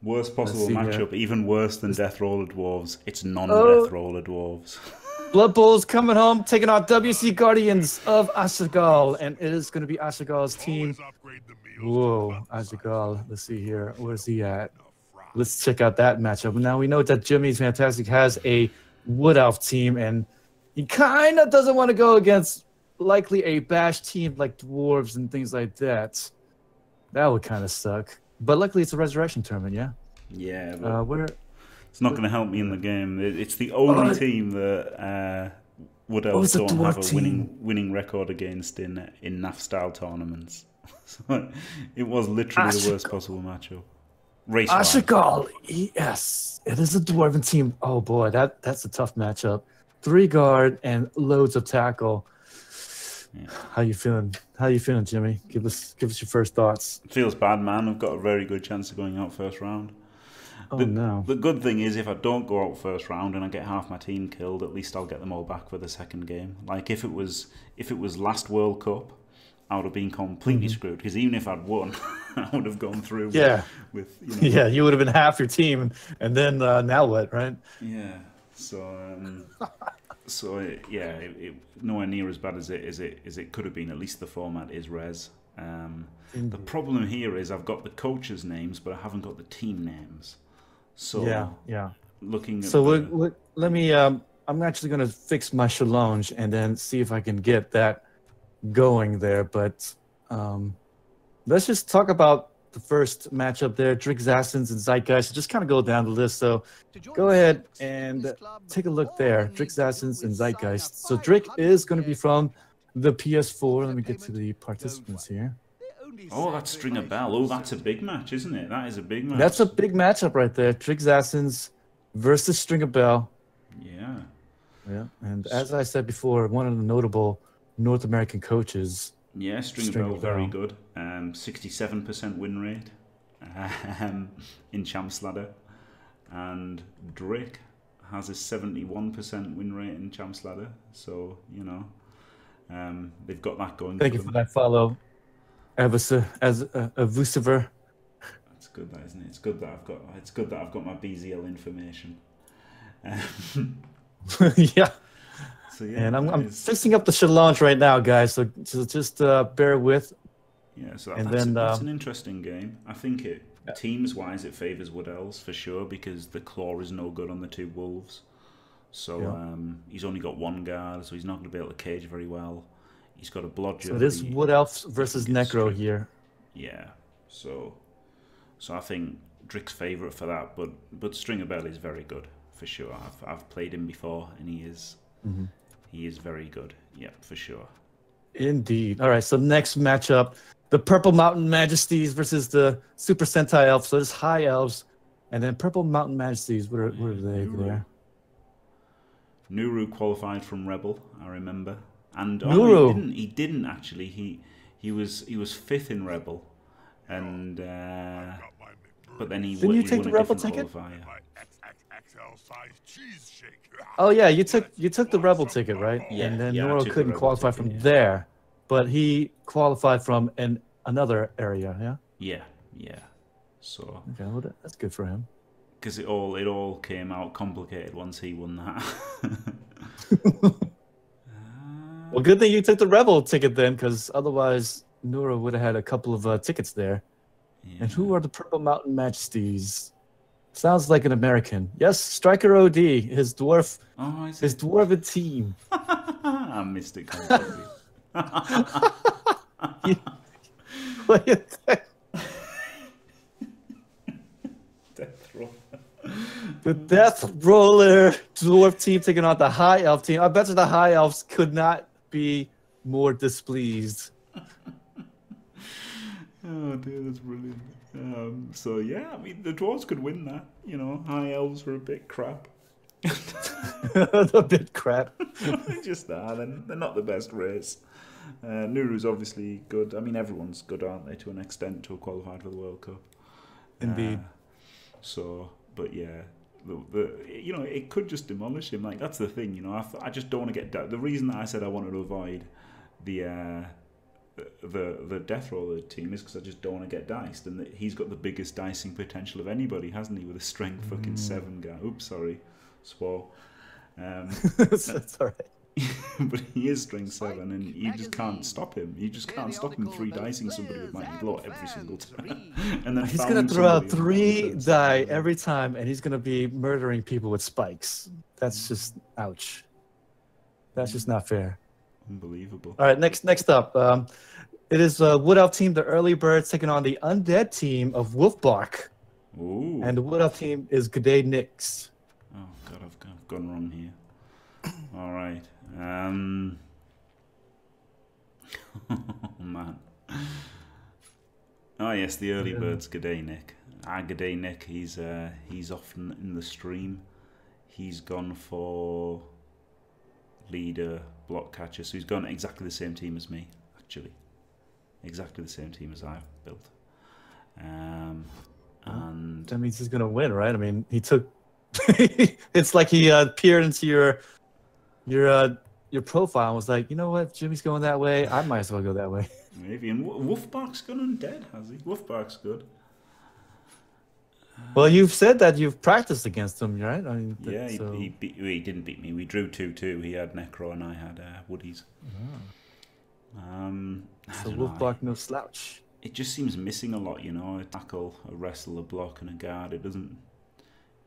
Worst possible see here. matchup, even worse than Death Roller Dwarves. It's non Oh. Death Roller Dwarves. Blood Bowl's coming home, taking on WC Guardians of Ashagal, and it is going to be Ashagal's team. Whoa, Ashagal. Let's see here. Where's he at? Let's check out that matchup. Now we know that Jimmy's Fantastic has a Wood Elf team, and he kind of doesn't want to go against likely a bash team like dwarves and things like that. That would kind of suck. But luckily, it's a resurrection tournament, yeah. yeah, but Uh, where? it's not going to help me in the game. It- It's the only Oh. team that uh, Wood Oh, Elves it's don't have a dwarf winning team. winning record against in in NAF style tournaments. so it was literally the worst Ashigal. possible matchup. Race Ashagal, yes, it is a dwarven team. Oh boy, that that's a tough matchup. Three guard and loads of tackle. Yeah. How you feeling? How you feeling, Jimmy? Give us give us your first thoughts. feels bad, man. I've got a very good chance of going out first round. Oh the, no. The good thing is, if I don't go out first round and I get half my team killed, at least I'll get them all back for the second game. Like if it was if it was last World Cup, I would have been completely screwed because even if I'd won, I would have gone through. with- Mm-hmm. Yeah. With, you know, Yeah, you would have been half your team, and then uh, now what, right? Yeah. So um, so it, yeah, it, it, nowhere near as bad as it as it as it could have been. At least the format is res. Um, the problem here is I've got the coaches' names, but I haven't got the team names. So Yeah, yeah. looking at So the, let, let, me. Um, I'm actually gonna fix my Challonge and then see if I can get that going there. But um, let's just talk about the first matchup there: Drix Assassins and Zeitgeist. Just kind of go down the list. So go ahead and take a look there. Drix Assassins and Zeitgeist. So Drick is going to be from the PS4. Let me get to the participants here. oh, that's Stringer Bell. Oh, that's a big match, isn't it? That is a big match. That's a big matchup right there. Drix Assassins versus Stringer Bell. yeah. Yeah, and as I said before, one of the notable North American coaches. Yeah, string, Stringer Bell, very good. Um, 67% win rate um, in Champs Ladder. And Drake has a 71% win rate in Champs Ladder. So, you know, um, they've got that going Thank for you for that follow, Avisa, as Vuciver. That's good, that isn't it? It's good that I've got. It's good that I've got my BZL information. Um, yeah, so yeah, and I'm, that I'm fixing up the Challonge right now, guys. So, so just uh, bear with. Yeah, so And that's, then, that's um, an interesting game. I think it teams wise it favours Wood Elves for sure because the claw is no good on the two wolves. So Yeah. um, he's only got one guard, so he's not going to be able to cage very well. He's got a blodger. So this Wood Elves versus Necro here. Yeah, so so I think Drick's favourite for that, but but Stringer Bell is very good for sure. I've I've played him before, and he is Mm-hmm. He is very good. Yeah, for sure. Indeed. All right. So next matchup, the Purple Mountain Majesties versus the Super Sentai Elves. So it's High Elves, and then Purple Mountain Majesties. What are, what are they Nuru. there? Nuru qualified from REBBL, I remember, and oh, Nuru. he didn't. He didn't actually. He he was he was fifth in REBBL, and uh, but then he Didn't won, you he take won the a REBBL different ticket? qualifier. Oh yeah, you took you took the REBBL ticket, right? Yeah, and then yeah, Noro couldn't qualify ticket, from yeah. there, but he qualified from an another area. Yeah. Yeah, yeah. So Okay, well that's good for him. because it all it all came out complicated once he won that. Well, good thing you took the REBBL ticket then, because otherwise Nora would have had a couple of uh, tickets there. And who are the Purple Mountain Majesties? Sounds like an American. Yes, Striker OD, his dwarf, oh, his dwarven team. I missed it completely. What you think? Death roller. The Death Roller Dwarf team taking on the High Elf team. I bet you the High Elves could not be more displeased. Oh dear, that's brilliant. Um, so yeah, I mean the dwarves could win that. You know, high elves were a bit crap. a bit crap. they just are. They're, they're not the best race. Uh, Nuru's obviously good. I mean, everyone's good, aren't they, to an extent, to have qualified for the World Cup. Indeed. Uh, so, but yeah, the, the you know it could just demolish him. Like that's the thing. You know, I, I just don't want to get the reason that I said I wanted to avoid the. Uh, the the death roller team is because I just don't want to get diced, and that he's got the biggest dicing potential of anybody, hasn't he? With a strength fucking seven guy. Oops, sorry, swore. Um, That's all right. but he is strength seven, and you just can't stop him. You just can't stop him three dicing somebody with mighty blow every single time, and then He's gonna throw out three die every time, and he's gonna be murdering people with spikes. That's just ouch. That's just not fair. Unbelievable. All right, next next up, um, it is uh, Wood Elf team, the Early Birds, taking on the Undead team of Wolfbark, Ooh. and the Wood Elf team is G'day Nix. Oh god, I've, I've gone wrong here. All right. Um. oh man. Oh yes, the early Yeah. birds. G'day, Nick. Ah, g'day, Nick. He's uh, he's often in the stream. He's gone for leader, block catcher. So he's gone exactly the same team as me, actually. Exactly the same team as I've built. Um, and That means he's gonna win, right? I mean, he took. it's like he uh, peered into your your uh, your profile and was like, you know what, Jimmy's going that way. I might as well go that way. Maybe. And Wo- Wolfbark's gone undead, has he? Wolfbark's good. Well, you've said that you've practiced against him, right? I mean, Yeah, he, so- he, beat, he didn't beat me. We drew 2 2. He had Necro and I had uh, Woodies. Um, I So don't know, Wolfbark no slouch. It just seems missing a lot, you know. A tackle, a wrestle, a block, and a guard. It doesn't.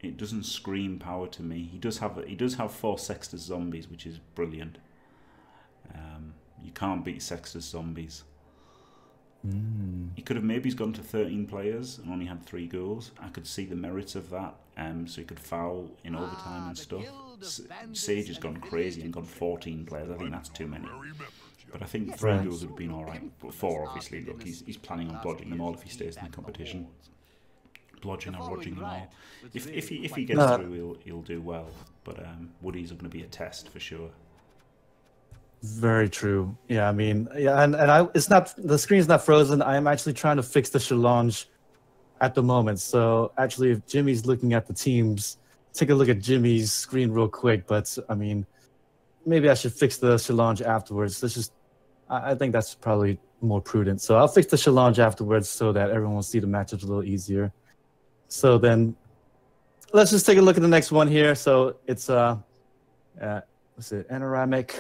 It doesn't scream power to me. He does have he does have four Sextus zombies, which is brilliant. Um, you can't beat Sextus zombies. He could have maybe he's gone to 13 players and only had three goals. I could see the merits of that. Um, so he could foul in overtime and stuff. S- Sage has gone crazy and gone 14 players. I think that's too many. But I think three Right. goals would have been all right. But four, obviously. Look, he's, he's planning on blodging them all if he stays in the competition. Blodging or rodging them all. If, if he if he gets No. through, he'll he'll do well. But um, Woody's are going to be a test for sure. Very true. Yeah, I mean, yeah, and, and I it's not the screen's not frozen. I am actually trying to fix the Challonge at the moment. So actually, if Jimmy's looking at the teams, take a look at Jimmy's screen real quick. But I mean, maybe I should fix the Challonge afterwards. Let's just, I, I think that's probably more prudent. So I'll fix the Challonge afterwards so that everyone will see the matchups a little easier. So then, let's just take a look at the next one here. So it's uh, uh what's it, Anoramic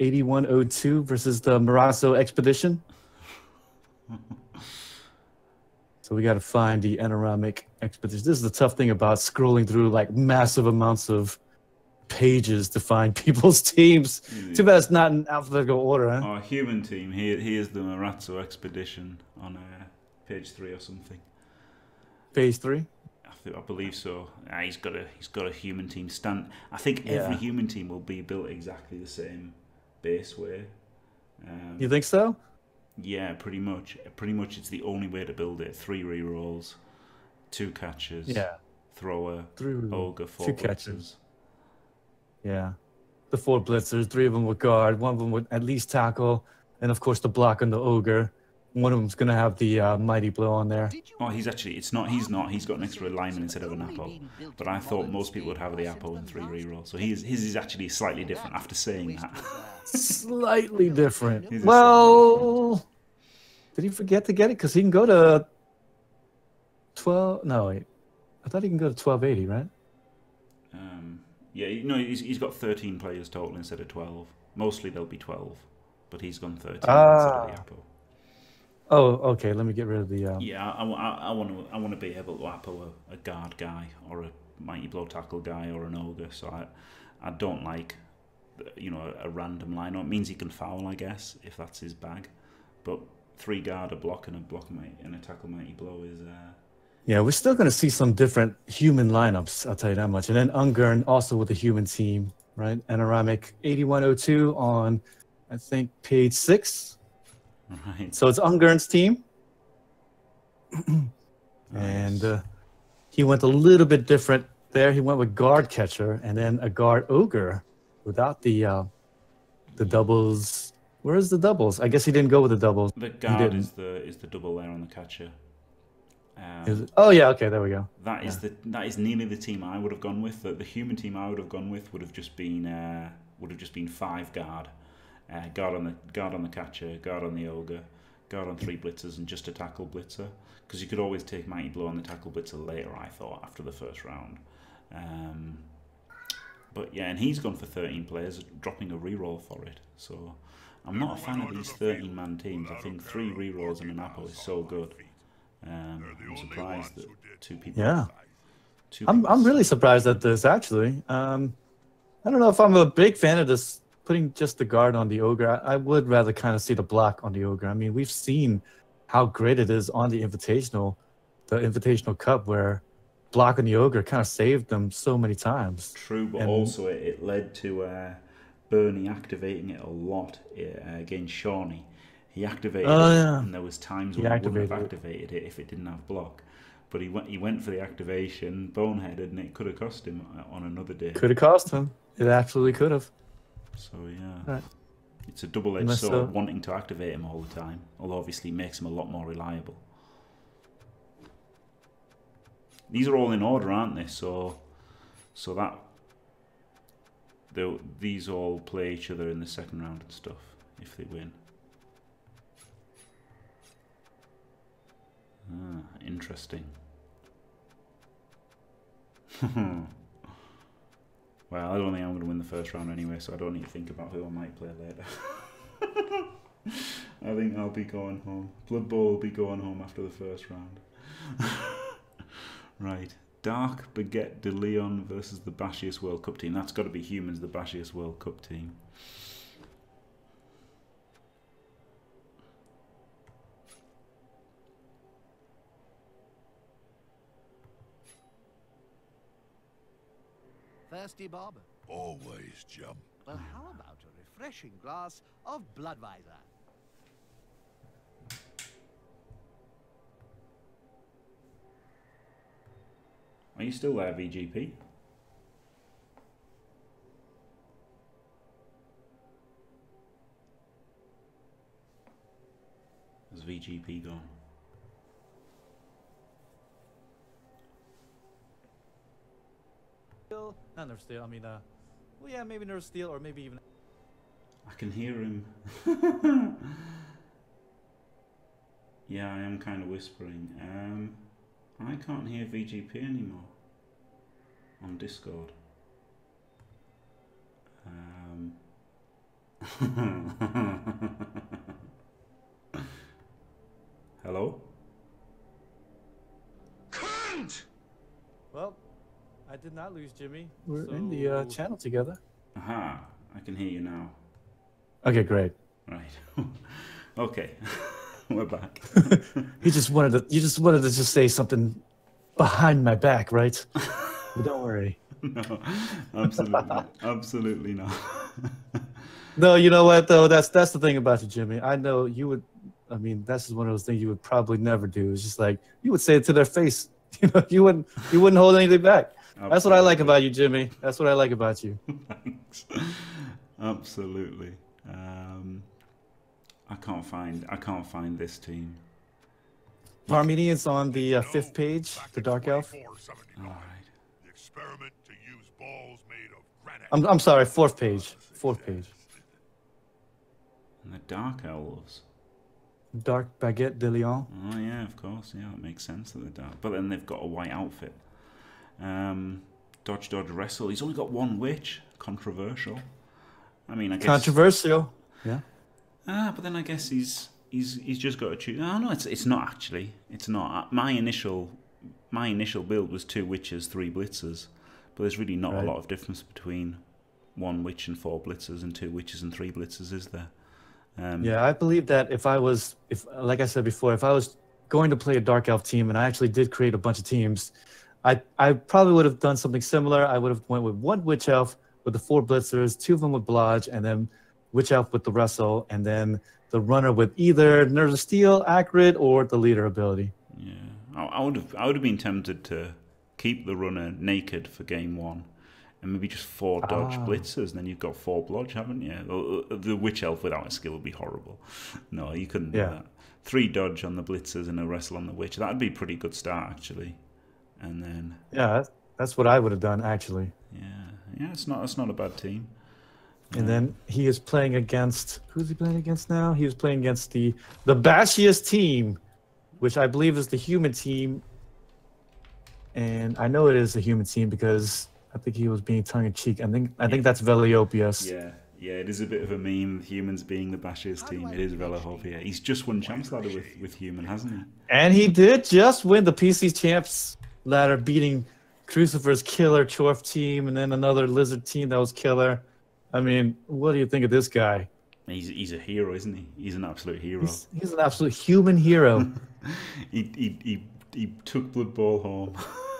8102 versus the Marasso Expedition. so we got to find the Anoramic Expedition. This is the tough thing about scrolling through like massive amounts of pages to find people's teams. Too bad it's not in alphabetical order, huh? Our human team. Here, here's the Marazzo expedition on uh, page three or something. Phase three. I, believe so. Ah, he's got a he's got a human team stand. I think every human team will be built exactly the same base way. Um, You think so? yeah, pretty much. Pretty much, it's the only way to build it. Three rerolls, two catches, Yeah. thrower, Three. ogre, four two catches. Yeah. The four blitzers, three of them with guard, one of them with at least tackle, and of course the block on the ogre. One of them's gonna have the uh, mighty blow on there. Oh, he's actually. It's not. He's not. He's got an extra alignment instead of an apple. But I thought most people would have the apple and three reroll. So his his is actually slightly different. After saying that, Slightly different. He's a Well, did he forget to get it? Because he can go to twelve. No, wait. I thought he can go to twelve eighty, right? Yeah, you know, he's, he's got 13 players total instead of 12. Mostly there'll be 12, but he's gone 13 instead of the Ah. apple. Oh, okay. Let me get rid of the. Um, Yeah, I, I, want to I want to be able to apple a, a guard guy or a mighty blow tackle guy or an ogre. So I I don't like you know a, random lineup. It means he can foul, I guess, if that's his bag. But three guard, a block, and a block mighty, and a tackle mighty blow is uh, Yeah, we're still going to see some different human lineups, I'll tell you that much. And then Ungern also with the human team, right? Anoramic 8102 on, I think, page six. Right. So it's Ungern's team. and uh, he went a little bit different there. He went with guard catcher and then a guard ogre without the uh, the doubles. Where's the doubles? I guess he didn't go with the doubles. The guard is the is the double there on the catcher. Um, Is Oh yeah, okay, there we go. That is the that is nearly the team I would have gone with. The, the human team I would have gone with would have just been uh, would have just been five guard, uh, guard on the guard on the catcher, guard on the ogre, guard on three blitzers, and just a tackle blitzer. Because you could always take mighty blow on the tackle blitzer later. I thought after the first round. Um, but yeah, and he's gone for 13 players, dropping a reroll for it. So I'm not a fan of these 13 man teams. I think three rerolls and an apple is so good. Um, I'm surprised that two people. Yeah. Two I'm people I'm really surprised at this actually. Um, I don't know if I'm a big fan of this putting just the guard on the ogre. I, I would rather kind of see the block on the ogre. I mean, we've seen how great it is on the invitational, the invitational cup where block on the ogre kind of saved them so many times. True, but And- also it, it led to uh, Bernie activating it a lot uh, against Shawnee. He activated Oh, it, and there was times He when he wouldn't have activated activated it if it didn't have block. But he went he went for the activation, boneheaded, and it could have cost him uh, on another day. Could have cost him. It absolutely could have. So yeah, Right. it's a double-edged sword, uh, wanting to activate him all the time. Although obviously makes him a lot more reliable. These are all in order, aren't they? So, so that they'll- these all play each other in the second round and stuff if they win. Ah, interesting. well, I don't think I'm going to win the first round anyway, so I don't need to think about who I might play later. I think I'll be going home. Blood Bowl will be going home after the first round. right. Dark Baguette de Leon versus the Bashiest World Cup team. That's got to be Humans, the Bashiest World Cup team. Thirsty, Bob? Always, Jim. Well, how about a refreshing glass of Bloodweiser? Are you still there, VGP? Has VGP gone? Steel, not nerf steel. I mean, uh, well, yeah, maybe nerf steel or maybe even. I can hear him. yeah, I am kind of whispering. Um, I can't hear VGP anymore on Discord. Um, hello? Well, I did not lose Jimmy. We're in the uh, channel together. Aha, I can hear you now. Okay, great. Right. okay, we're back. You just wanted to. You just wanted to just say something behind my back, right? but don't worry. no, absolutely, absolutely not. No, you know what though? That's that's the thing about you, Jimmy. I know you would. I mean, that's just one of those things you would probably never do. It's just like you would say it to their face. You know, you wouldn't. You wouldn't hold anything back. That's what I like about you, Jimmy. That's what I like about you. Thanks. Absolutely. Um, I can't find. I can't find this team. Parmenians on the uh, fifth page, the Dark Elf. All 2475. right. The experiment to use balls made of granite. I'm I'm sorry, fourth page. Fourth page. And the Dark Elves. Dark Baguette de Lyon. Oh yeah, of course. Yeah, that makes sense that they're dark. But then they've got a white outfit. Um, Dodge, dodge, wrestle. He's only got one witch. Controversial. I mean, I guess. Controversial. Yeah. Ah, but then I guess he's he's he's just got to choose. Oh no, it's it's not actually. It's not. Uh, My initial my initial build was two witches, three blitzers, but there's really not Right. a lot of difference between one witch and four blitzers and two witches and three blitzers, is there? Um, Yeah, I believe that if I was, if like I said before, if I was going to play a dark elf team, and I actually did create a bunch of teams. I I probably would have done something similar. I would have went with one witch elf with the four blitzers, two of them with blodge, and then witch elf with the wrestle, and then the runner with either nerves of steel, accurate, or the leader ability. Yeah, I, I would have. I would have been tempted to keep the runner naked for game one, and maybe just four dodge Ah. blitzers. And then you've got four blodge, haven't you? The witch elf without a skill would be horrible. No, you couldn't do that. Three dodge on the blitzers and a wrestle on the witch. That'd be a pretty good start actually. And then Yeah, that's, that's what I would have done actually. yeah, yeah, it's not. It's not a bad team. And then he is playing against who's he playing against now? He was playing against the the bashiest team, which I believe is the human team. And I know it is the human team because I think he was being tongue in cheek. I think I think that's Veliopius. Yeah, yeah, it is a bit of a meme. Humans being the bashiest team. It is Velahovia. He's just won champs ladder with with human, hasn't he? And he did just win the PC champs ladder, beating Crucifer's killer Chorf team, and then another lizard team that was killer. I mean, what do you think of this guy? He's he's a hero, isn't he? He's an absolute hero. He's, he's an absolute human hero. He he he, he took Blood Bowl home.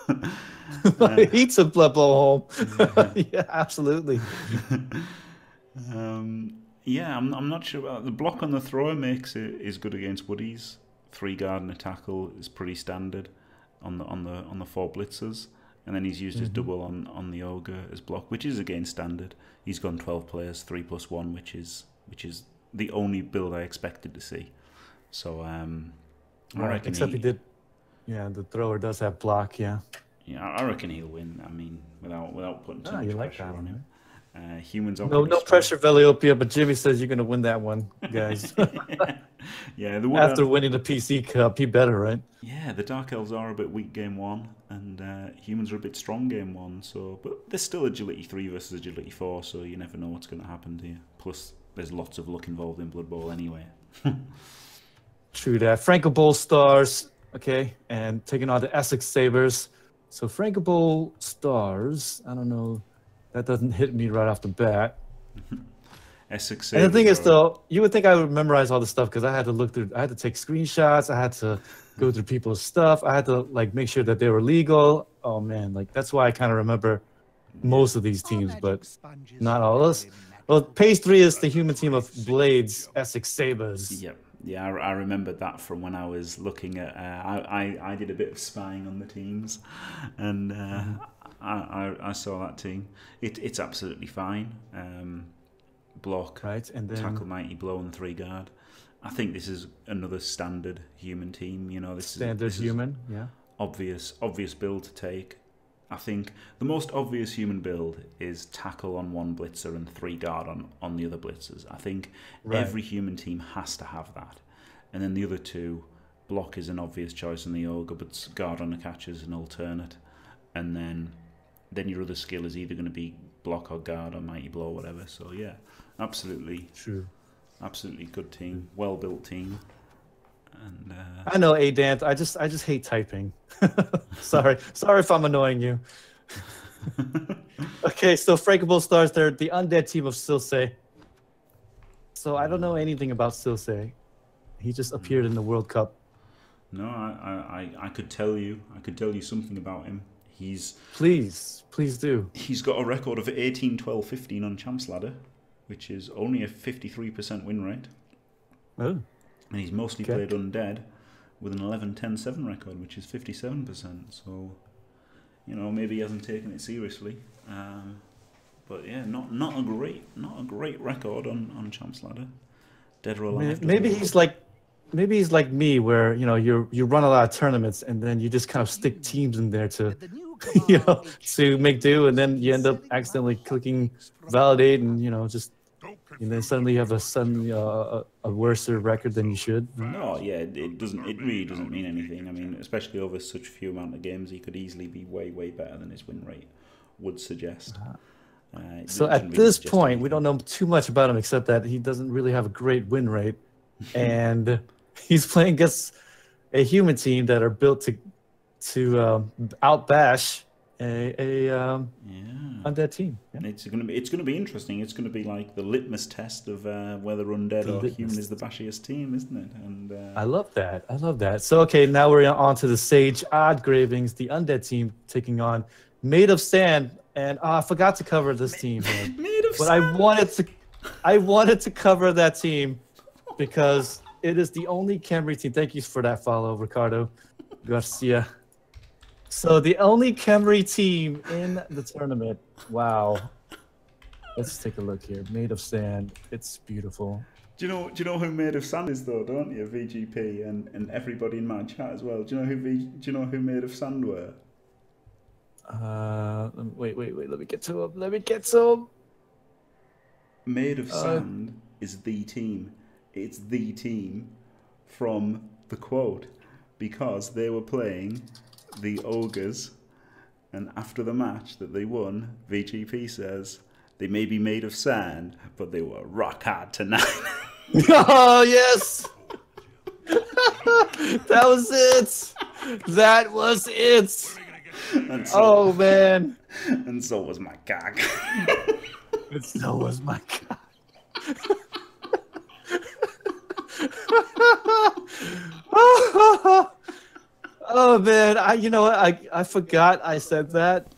he took Blood Bowl home. yeah, absolutely. um, yeah, I'm I'm not sure about the block on the thrower makes it is good against Woodies. Three guard and a tackle is pretty standard on the on the on the four blitzers. And then he's used his double on, on the ogre as block, which is again standard. He's gone twelve players, three plus one, which is which is the only build I expected to see. So um, I Right, except he, he did. Yeah, the thrower does have block. Yeah. Yeah, I reckon he'll win. I mean, without without putting too Ah, much you like pressure on him. Uh, humans are No, no strong. pressure, Veliopia, but Jimmy says you're gonna win that one, guys. yeah, the one After winning the PC Cup, he better, right? yeah, the Dark Elves are a bit weak game one, and uh, humans are a bit strong game one. So, but there's still agility three versus agility four, so you never know what's going to happen to you. Plus, there's lots of luck involved in Blood Bowl anyway. True that. Franco Bowl stars, okay, and taking on the Essex Sabers. So Franco Bowl stars, I don't know, that doesn't hit me right off the bat. Essex. And the thing is, though, you would think I would memorize all the stuff because I had to look through, I had to take screenshots, I had to go through people's stuff, I had to like make sure that they were legal. Oh man, like that's why I kind of remember most of these teams, but not all of us. Well, page three is the human team of Blades, Essex Sabers. Yep. Yeah, I, I remembered that from when I was looking at. Uh, I, I I did a bit of spying on the teams, and uh, Mm-hmm. I, I I saw that team. It it's absolutely fine. Um, block, Right, and then tackle, mighty blow, and three guard. I think this is another standard human team. You know, this standard is this is human, yeah. obvious obvious build to take. I think the most obvious human build is tackle on one blitzer and three guard on, on the other blitzers. I think Right. every human team has to have that. And then the other two, block is an obvious choice in the ogre, but guard on the catcher is an alternate. And then then your other skill is either going to be block or guard or mighty blow or whatever. So yeah, absolutely, True. absolutely good team, well built team. And uh, I know, a Adant. I just, I just hate typing. sorry, sorry if I'm annoying you. okay, so Frankable stars. They're the undead team of Silse. So I don't know anything about Silse. He just appeared in the World Cup. No, I, I- I could tell you. I could tell you something about him. He's Please, please do. he's got a record of 18, 12, 15 on Champs Ladder, which is only a 53% win rate. Oh, And he's mostly Okay. played undead with an 11, 10, 7 record, which is 57%. So, you know, maybe he hasn't taken it seriously. Um, but yeah, not not a great not a great record on, on Champs Ladder. Dead or alive. maybe doesn't he's like, maybe he's like me, where you know you you run a lot of tournaments and then you just kind of stick teams in there to you know to make do, and then you end up accidentally clicking validate, and you know just and then suddenly you have a suddenly uh, a, a worse record than you should. No, yeah, it, it doesn't. It really doesn't mean anything. I mean, especially over such few amount of games, he could easily be way, way better than his win rate would suggest. Uh, it So at really this suggest point, we don't know too much about him except that he doesn't really have a great win rate, and he's playing against a human team that are built to to um, outbash a a, um, Yeah. undead team. Yeah. It's gonna be it's gonna be interesting. It's gonna be like the litmus test of uh, whether undead The or human is the bashiest team, isn't it? And uh, I love that. I love that. So okay, now we're on to the Sage Odd Gravings, the undead team taking on Made of Sand, and uh, I forgot to cover this team here. made of but I wanted to, I wanted to cover that team because it is the only Khemri team. Thank you for that follow, Ricardo Garcia. So the only Khemri team in the tournament. Wow. Let's take a look here. Made of sand. It's beautiful. Do you know? Do you know who Made of Sand is though? Don't you? VGP and, and everybody in my chat as well. Do you know who v, Do you know who Made of Sand were? Uh, wait, wait, wait. Let me get to him. Let me get to him. Made of Uh, Sand is the team. It's the team from the quote because they were playing the ogres, and after the match that they won, VGP says they may be made of sand, but they were rock hard tonight. Oh yes. that was it. That was it. so, Oh man. and so was my cock. and so was my oh Oh, man, I you know what I I forgot I said that.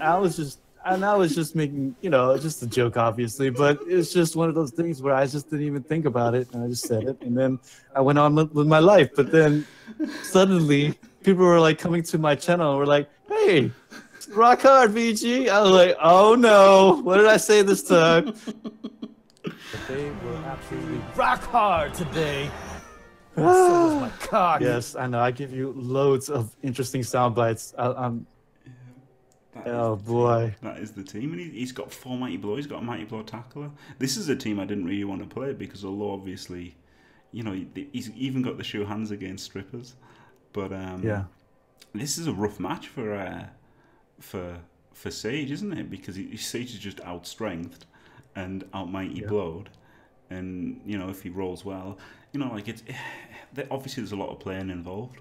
I was just and I was just making you know just a joke obviously, but it's just one of those things where I just didn't even think about it and I just said it and then I went on with my life. But then suddenly people were like coming to my channel and were like, "Hey, rock hard, VG." I was like, "Oh no, what did I say this time?" They were absolutely rock hard today. And so was my cock. Yes, I know. I give you loads of interesting sound bites. I, I'm. That is Oh boy. team. That is the team, and he, he's got four mighty blow. He's got a mighty blow tackler. This is a team I didn't really want to play because although obviously, you know, he's even got the sure hands against strippers, but um, Yeah. this is a rough match for uh, for for Sage, isn't it? Because he, Sage is just outstrengthed and out mighty Yeah. blowed, and you know if he rolls well, you know like it's obviously there's a lot of playing involved,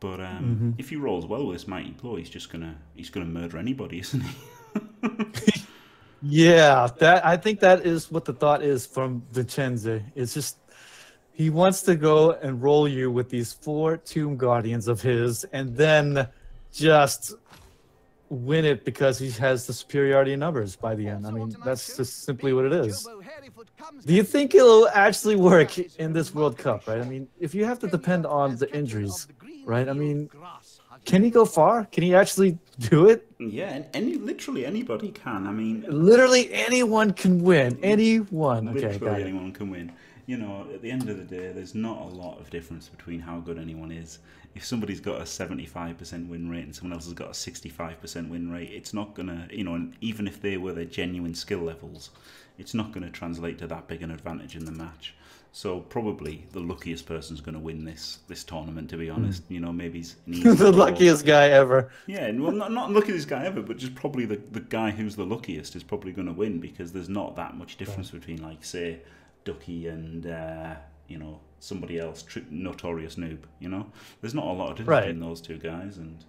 but um, Mm-hmm. if he rolls well with this mighty blow, he's just gonna he's gonna murder anybody, isn't he? Yeah, that I think that is what the thought is from Vincenzo. It's just he wants to go and roll you with these four Tomb Guardians of his, and then just win it because he has the superiority in numbers by the end. I mean, that's just simply what it is. Do you think it'll actually work in this World Cup, right? I mean, if you have to depend on the injuries, right? I mean, can he go far? Can he actually do it? yeah, and any literally anybody can. I mean, Literally anyone can win. Anyone. Okay, literally it. anyone can win. You know, at the end of the day, there's not a lot of difference between how good anyone is. If somebody's got a 75% win rate and someone else has got a 65% win rate, it's not gonna, you know, and even if they were their genuine skill levels, it's not going to translate to that big an advantage in the match. So probably the luckiest person's going to win this this tournament. To be honest, you know, maybe he's Hmm. the luckiest guy ever. Yeah, well, not not luckiest guy ever, but just probably the, the guy who's the luckiest is probably going to win because there's not that much difference between, like, say, Ducky and uh, you know somebody else, tri- notorious noob. You know, there's not a lot of difference Right. between those two guys, and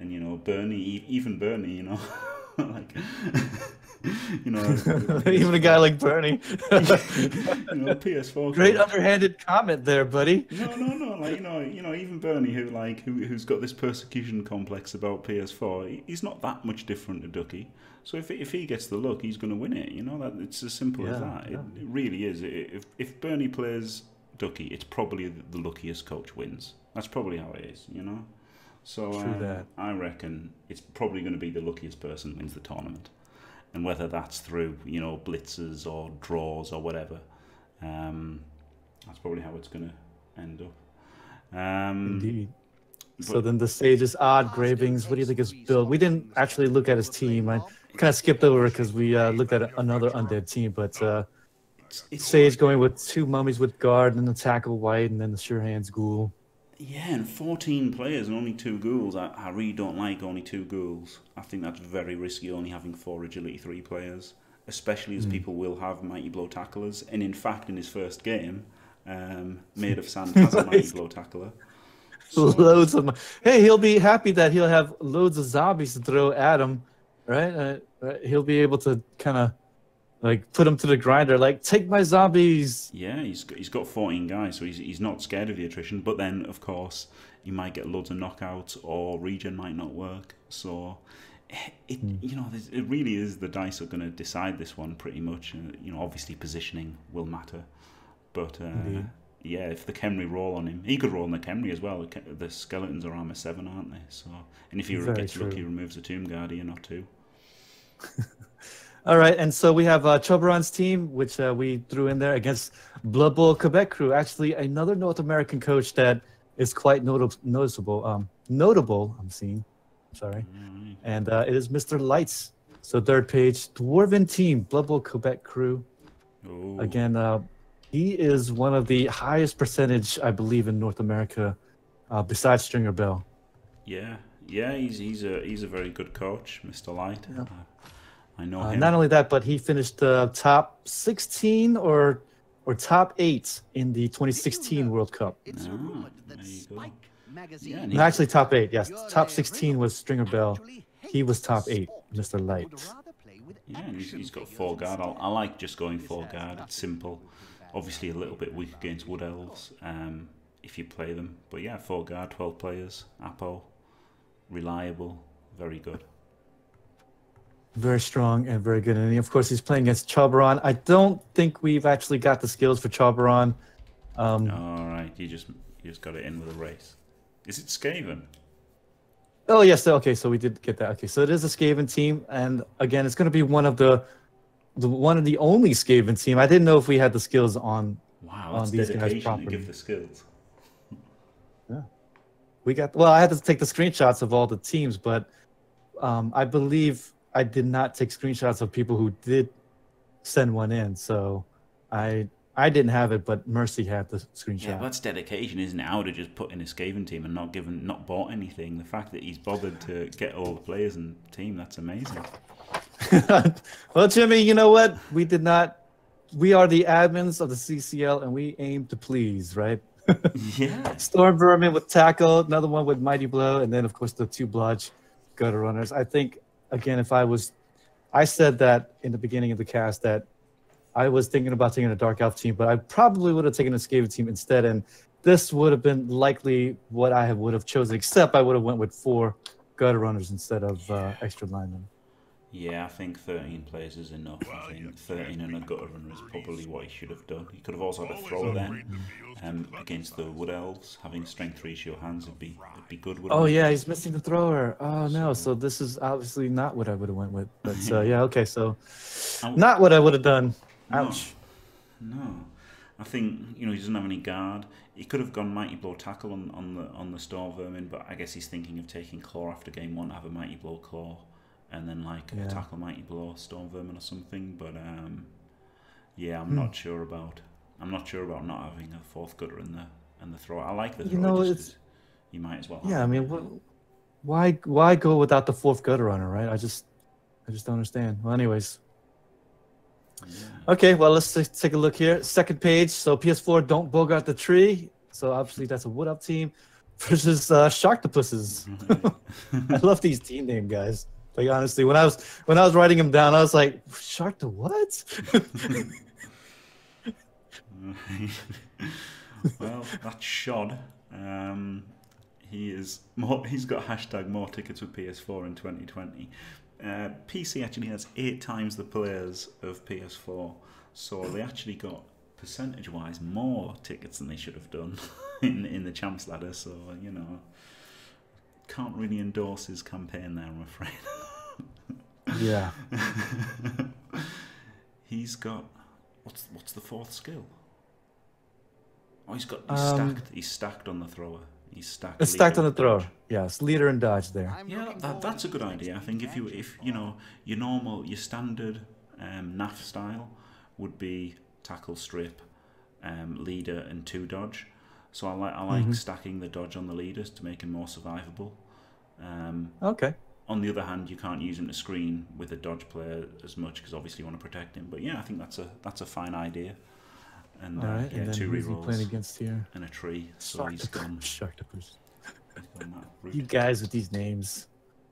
and you know Bernie, even Bernie, you know, like you know, Even a guy like Bernie. you know PS4. Great coach. underhanded comment there, buddy. No, no, no. Like you know, you know, even Bernie, who like who who's got this persecution complex about PS4, he's not that much different to Ducky. So if if he gets the look, he's going to win it. You know that it's as simple as that. It, yeah. it really is. If if Bernie plays Ducky, it's probably the, luckiest coach wins. That's probably how it is. You know. So um. I reckon it's probably going to be the luckiest person wins the tournament, and whether that's through you know blitzes or draws or whatever, um, that's probably how it's going to end up. Um, Indeed. So then the Sage's odd gravings. What do you think is build? We didn't actually look at his team. I kind of skipped over it because we uh, looked at another undead team. But uh, Sage going with two mummies with guard and the tackle white, and then the sure hands ghoul. yeah, and 14 players and only two ghouls. I, I really don't like only two ghouls. I think that's very risky, only having four agility three players, especially as people will have mighty blow tacklers. And in fact, in his first game, um, Made of Sand has a mighty blow tackler. So- loads of. Hey, he'll be happy that he'll have loads of zombies to throw at him right? Uh, right? He'll be able to kind of like put him to the grinder. Like, take my zombies. Yeah, he's got, he's got 14 guys, so he's, he's not scared of the attrition. But then, of course, you might get loads of knockouts, or regen might not work. So, it you know, it really is the dice are going to decide this one pretty much. You know, obviously positioning will matter, but uh, Indeed. yeah, if the Kemri roll on him, he could roll on the Kemri as well. The skeletons are armor seven, aren't they? So, and if he Very gets lucky, true. removes a Tomb Guardian or two. All right, and so we have uh, Choberon's team, which uh, we threw in there against Blood Bowl Quebec crew. Actually, another North American coach that is quite notable, noticeable. Um, notable, I'm seeing. Sorry, and uh, it is Mr. Lights. So third page, Dwarven team, Blood Bowl Quebec crew. Oh, Again, uh, he is one of the highest percentage, I believe, in North America, uh, besides Stringer Bell. Yeah, yeah, he's he's a he's a very good coach, Mr. Light. Yeah. I know Uh, him. not only that, but he finished uh, top 16 or or top eight in the 2016 World Cup. It's rumored that there you go. Spike magazine. Yeah, No, actually, top eight. Yes, top 16 was Stringer Bell. He was top eight, Mr. Light. Yeah, he's, he's got four guard. I, I like just going four guard. It's simple. Obviously, a little bit weak against Wood Elves um, if you play them. But yeah, four guard, 12 players. Apo, reliable, very good. Very strong and very good. And of course, he's playing against Chabaron. I don't think we've actually got the skills for Chabaron. Um, All right, you just you just got it in with a race. Is it Skaven? Oh yes, okay, so we did get that. Okay, so it is a Skaven team, and again, it's going to be one of the, the one of the only Skaven team. I didn't know if we had the skills on. Wow, On that's these guys' dedication to give the skills. yeah, We got well. I had to take the screenshots of all the teams, but um, I believe I did not take screenshots of people who did send one in. So I I didn't have it, but Mercy had the screenshot. Yeah, that's dedication, isn't it? I would have just put in a Skaven team and not given, not bought anything. The fact that he's bothered to get all the players and team, that's amazing. well, Jimmy, you know what? We did not. We are the admins of the CCL, and we aim to please, right? Yeah. Storm Vermin with tackle, another one with mighty blow, and then of course the two blodge gutter runners. I think again, if I was, I said that in the beginning of the cast that I was thinking about taking a dark elf team, but I probably would have taken a Skaven team instead, and this would have been likely what I would have chosen. Except I would have went with four gutter runners instead of uh, extra linemen. Yeah, I think 13 players is enough. I think 13 and a gutter runner is probably what he should have done. He could have also had a thrower then um, against the Wood Elves. Having strength ratio hands would be would be good. Oh it? yeah, he's missing the thrower. Oh no, so this is obviously not what I would have went with. But uh, yeah, okay, so not what I would have done. Ouch. No, I think you know he doesn't have any guard. He could have gone mighty blow tackle on, on the on the storm vermin, but I guess he's thinking of taking claw after game one, have a mighty blow claw, and then like Yeah. tackle mighty blow storm vermin or something. But um, yeah, I'm Hmm. not sure about. I'm not sure about not having a fourth gutter in the and the throw. I like the You know, just it's- you might as well. Yeah, I mean, what, why why go without the fourth gutter runner, right? I just I just don't understand. Well, anyways, Yeah. okay. Well, let's ta- take a look here. Second page. So PS4, don't bogart the tree. So obviously that's a wood up team versus uh, Sharktopuses. I love these team name guys. Like honestly, when I was when I was writing him down, I was like, Shark the what? well, that's Shod. Um, he is more. He's got hashtag more tickets with PS4 in 2020. Uh, PC actually has eight times the players of PS4, so they actually got percentage-wise more tickets than they should have done in in the champs ladder. So you know, can't really endorse his campaign there. I'm afraid. yeah. He's got what's what's the fourth skill? Oh, he's got he's Um, stacked. He's stacked on the thrower. He's stacked. It's stacked on the thrower. dodge. Yes, leader and dodge there. Yeah, that, that's a good idea. I think if you if you know your normal your standard um, NAF style would be tackle strip, um, leader and two dodge. So I like I like Mhm. stacking the dodge on the leaders to make him more survivable. Um, Okay. on the other hand, you can't use him to screen with a dodge player as much because obviously you want to protect him. But yeah, I think that's a that's a fine idea. And All uh, right. yeah, and then two he playing rerolls against here? and a tree. So he's gone, Sharktopus. he's gone route. You guys with these names.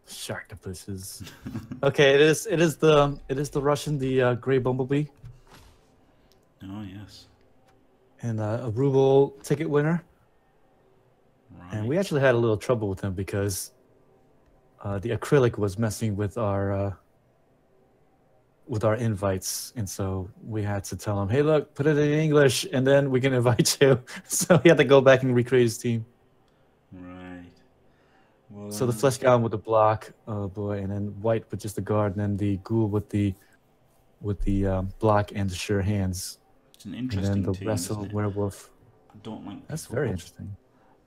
Sharktopus. okay, it is. It is the. It is the Russian, the uh, Gray Bumblebee, Oh yes. And uh, a ruble ticket winner. Right. And we actually had a little trouble with him because uh, the acrylic was messing with our uh, with our invites, and so we had to tell him, "Hey, look, put it in English, and then we can invite you." so he had to go back and recreate his team. Right. Well, So the flesh golem with the block, oh boy, and then wight with just the guard, and then the ghoul with the with the um, block and the sure hands, It's an and then the team. wrestle werewolf. I don't like. That's very interesting.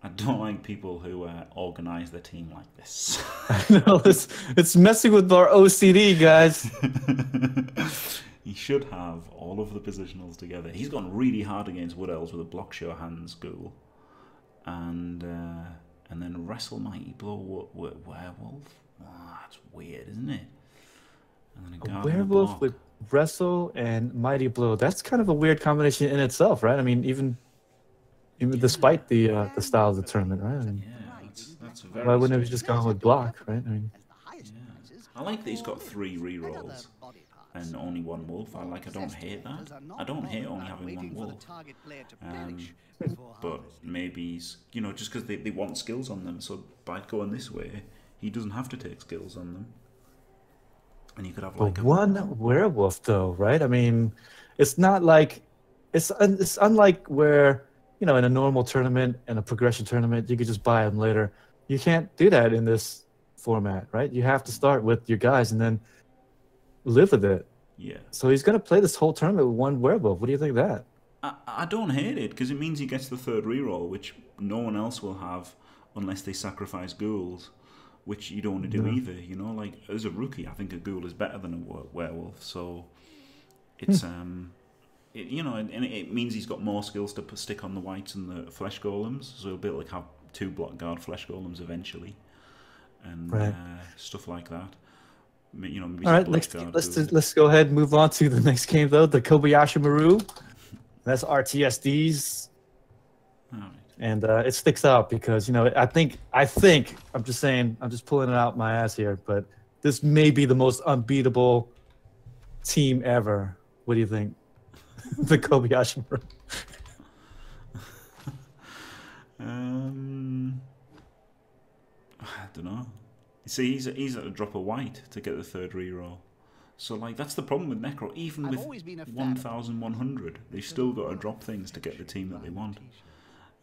I don't like people who uh, organize their team like this. no, it's it's messing with our OCD, guys. he should have all of the positionals together. He's gone really hard against Wood Elves with a block sure hands ghoul, and uh, and then wrestle mighty blow wo- wo- werewolf. Ah, that's weird, isn't it? And then a, A werewolf with wrestle and mighty blow. That's kind of a weird combination in itself, right? I mean, even even despite the uh, the style of the tournament, right? I mean, Yeah, that's, that's very. why wouldn't it have strange. just gone with block, right? I mean, As the highest Yeah. I like that he's got three other rerolls and only one wolf. I like. I don't hate that. I don't hate only having one wolf. Um, but maybe he's you know just because they, they want skills on them so by going this way he doesn't have to take skills on them and you could have like a, one werewolf, though, right? I mean, it's not like it's un, it's unlike where you know in a normal tournament and a progression tournament you could just buy them later. You can't do that in this format, right? You have to start with your guys and then live with it. yeah So he's gonna play this whole tournament with one werewolf. What do you think of that? I, I don't hate it because it means he gets the third reroll which no one else will have unless they sacrifice ghouls which you don't want to do No. either you know like as a rookie I think a ghoul is better than a werewolf so it's um it, you know and, and it means he's got more skills to put, stick on the wights and the flesh golems so he'll be able to have two block guard flesh golems eventually and Right. uh, stuff like that you know maybe All some let's guard let's let's go ahead and move on to the next game though. The Kobayashi Maru. That's RTSDs, right. And uh, it sticks out because you know I think I think I'm just saying I'm just pulling it out my ass here, but this may be the most unbeatable team ever. What do you think? the Kobayashi Maru. Um, I don't know. You see, he's he's at a drop of wight to get the third reroll. So like that's the problem with Necro. Even I've with always been a fan one of- thousand one hundred, they've still got to drop things to get the team that they want.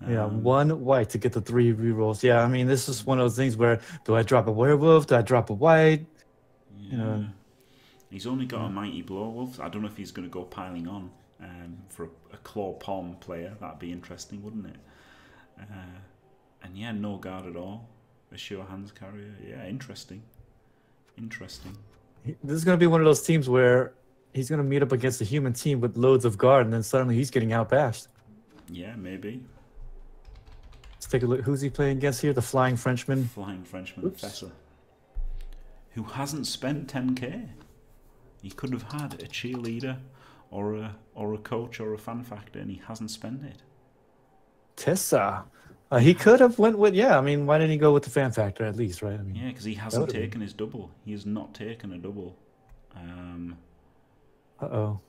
Yeah, Um, one wight to get the three rerolls. Yeah, I mean this is one of those things where do I drop a werewolf? Do I drop a wight? Yeah. know. He's only got a mighty blow wolf. I don't know if he's going to go piling on um, for a, a claw palm player. That'd be interesting, wouldn't it? Uh, and yeah, no guard at all. A sure hands carrier. Yeah, interesting. Interesting. This is going to be one of those teams where he's going to meet up against a human team with loads of guard, and then suddenly he's getting outbashed. Yeah, maybe. Let's take a look. Who's he playing against here? The Flying Frenchman. Flying Frenchman Oops. Fessa, who hasn't spent 10k. He could have had a cheerleader, or a or a coach, or a fan factor, and he hasn't spent it. Tessa. Uh, he could have went with yeah. I mean, why didn't he go with the fan factor at least, right? I mean, Yeah, because he hasn't would've been- taken his double. He has not taken a double, um, uh oh.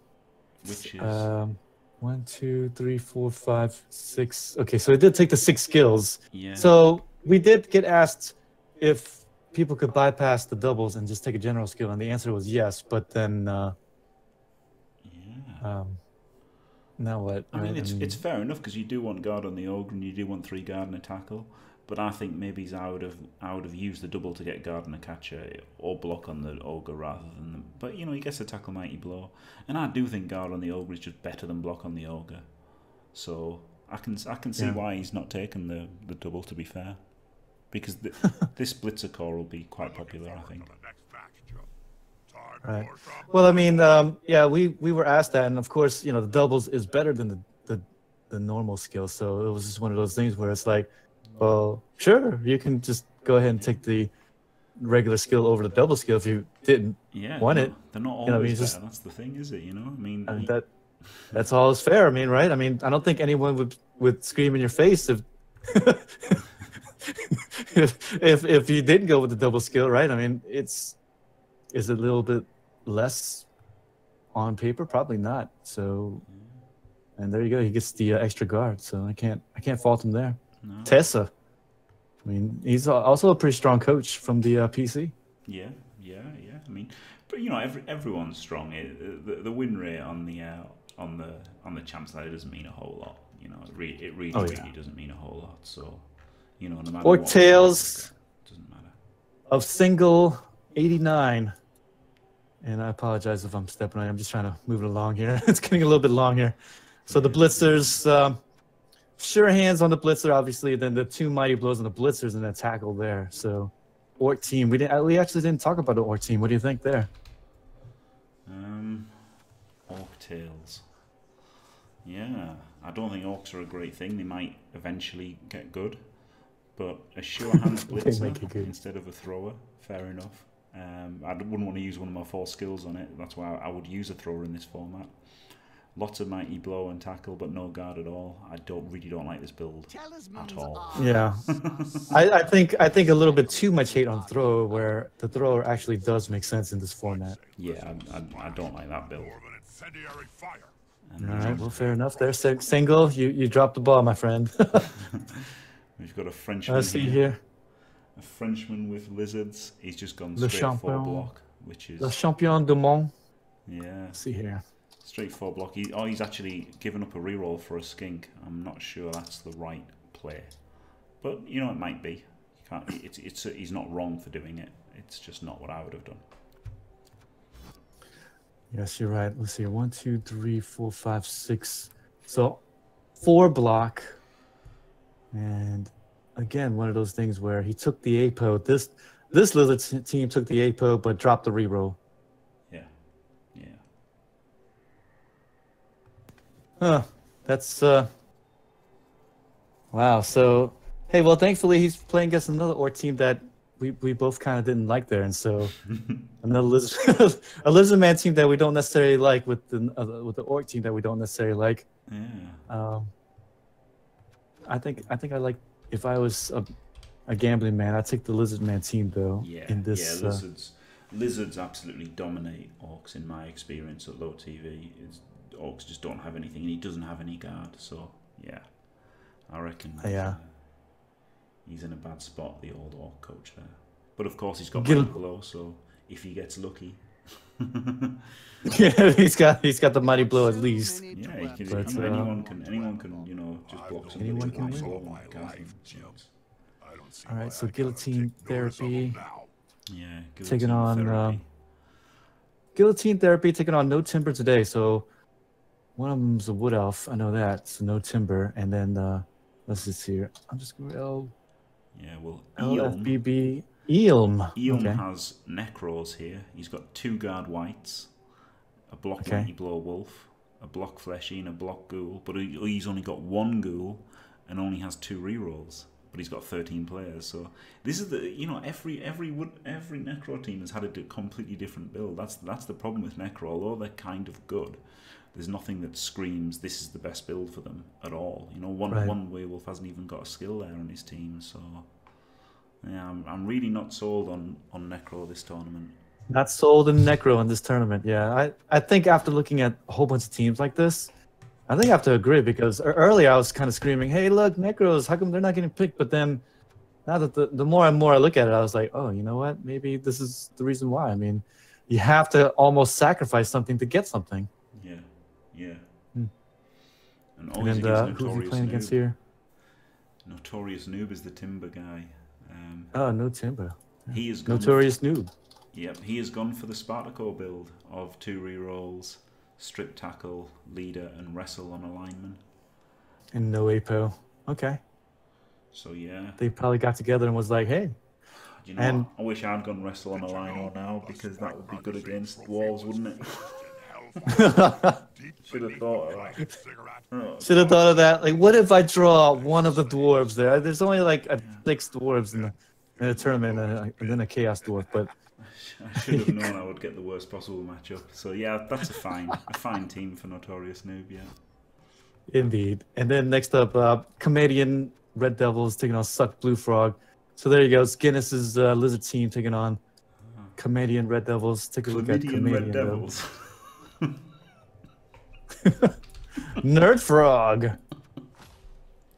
which is Um, one, two, three, four, five, six. Okay, so it did take the six skills. yeah. So we did get asked if people could bypass the doubles and just take a general skill, and the answer was yes. But then, uh, yeah. um, now what? I mean, right? it's it's fair enough because you do want guard on the ogre and you do want three guard and a tackle. But I think maybe he's I would have I would have used the double to get guard and a catcher or block on the ogre rather than. The, but you know he gets a tackle mighty blow, and I do think guard on the ogre is just better than block on the ogre. So I can I can see Yeah. why he's not taken the the double. To be fair, because the, this blitzer core will be quite popular. I think. For the next match, Joe. Time Right. Well, I mean, um, yeah, we we were asked that, and of course, you know, the doubles is better than the the, the normal skill. So it was just one of those things where it's like, well, sure, you can just go ahead and take the regular skill over the double skill if you didn't. Yeah, Won they're it. They're not You know, always he's just- That's the thing, is it? You know, I mean, I mean, that that's all is fair. I mean, right? I mean, I don't think anyone would would scream in your face if if if if you didn't go with the double skill, right? I mean, it's is it a little bit less on paper? Probably not. So, and there you go. He gets the uh, extra guard. So I can't I can't fault him there. No. Tessa. I mean, he's also a pretty strong coach from the uh, PC. Yeah, yeah, yeah. I mean, but you know, every, everyone's strong. It, the, the win rate on the uh, on the on the champs ladder doesn't mean a whole lot. You know, it, re- it really, Oh, really yeah. doesn't mean a whole lot. So, you know, no matter Or what, tails. doesn't matter. of single 89. And I apologize if I'm stepping on. I'm just trying to move it along here. it's getting a little bit long here. So the blitzers, um, sure hands on the blitzer, obviously. Then the two mighty blows on the blitzers and then tackle there. So orc team. We didn't. We actually didn't talk about the orc team. What do you think there? Um, orc tails. Yeah, I don't think orcs are a great thing. They might eventually get good, but a sure hand blitzer might get good. instead of a thrower, fair enough. Um, I wouldn't want to use one of my four skills on it. That's why I would use a thrower in this format. Lots of mighty blow and tackle, but no guard at all. I don't really don't like this build. At all. Yeah. I, I think I think a little bit too much hate on thrower, where the thrower actually does make sense in this format. Yeah, I, I, I don't like that build. More of an incendiary fire. And All right. Well, fair enough. There, Sing- single. You you dropped the ball, my friend. We've got a Frenchman I see here. here. A Frenchman with lizards. He's just gone Le straight champion. block, which is Le champion du monde. yeah, See here. Straight four block. He, oh, he's actually given up a reroll for a skink. I'm not sure that's the right play, but you know it might be. You can't. It's it's he's not wrong for doing it. It's just not what I would have done. Yes, you're right. Let's see. One, two, three, four, five, six. So, four block. And again, one of those things where he took the APO. This this lizard team took the APO, but dropped the reroll. Yeah, yeah. Huh. That's uh. Wow. So, hey, well, thankfully he's playing against another orc team that we, we both kind of didn't like there, and so another lizard a lizard man team that we don't necessarily like with the uh, with the orc team that we don't necessarily like. Yeah. Um, I think I think I like if I was a, a gambling man, I'd take the lizard man team though. Yeah, in this, yeah, uh, lizards. lizards absolutely dominate orcs in my experience at low TV. It's, orcs just don't have anything, and he doesn't have any guard. So yeah, I reckon. Yeah. uh, he's in a bad spot, the old orc coach there. But of course, he's got Gil- Mighty blow, so if he gets lucky, yeah, he's got he's got the mighty blow at least. yeah, he can, But, you uh, anyone can anyone can you know just I've block known somebody Anyone can win. all my life, I don't see All right, so I guillotine take notice of 'em therapy. now. Yeah, Taking on, therapy. um, Guillotine therapy taking on no timber today. So one of them's a wood elf. I know that. So no timber. And then uh let's just see here. I'm just going to L yeah, well, Eon, LFBB Eelm. Eon Okay. has Necros here. He's got two guard wights, a block Okay. mighty blow wolf, a block fleshy, and a block ghoul. But he's only got one ghoul and only has two rerolls. But he's got 13 players. So this is the you know every every wood every Necro team has had a completely different build. That's that's the problem with Necro. Although they're kind of good, there's nothing that screams this is the best build for them at all. You know, one Right. one werewolf hasn't even got a skill there on his team. So yeah, I'm, I'm really not sold on on Necro this tournament. Not sold in Necro in this tournament. Yeah, I, I think after looking at a whole bunch of teams like this, I think I have to agree because earlier I was kind of screaming, "Hey, look, Necros! How come they're not getting picked?" But then, now that the, the more and more I look at it, I was like, "Oh, you know what? Maybe this is the reason why." I mean, you have to almost sacrifice something to get something. Yeah, yeah. Hmm. And And then against uh, who's he Notorious playing against here? Notorious Noob is the Timber guy. Um, Oh, no timber. he is gone Notorious noob. Yep, he has gone for the Spartaco build of two rerolls, strip tackle, leader, and wrestle on alignment. And no apo. Okay. So yeah, They probably got together and was like, "Hey, you know, And- what? I wish I'd gone wrestle on Alino now because that would be good against dwarves, wouldn't it? Should have thought of that. Oh, Should have thought of that. Like, what if I draw one of the dwarves there? There's only like a, six dwarves in the, in the tournament, and, a- and then a chaos dwarf. But I should have known I would get the worst possible matchup. So yeah, that's a fine, a fine team for Notorious Noob. Yeah. indeed. And then next up, uh, comedian Red Devils taking on Suck Blue Frog. So there you go. It's Guinness's uh, Lizard team taking on Comedian Red Devils. Take a look at Comedian Comedian Red Devils. Nerd Frog.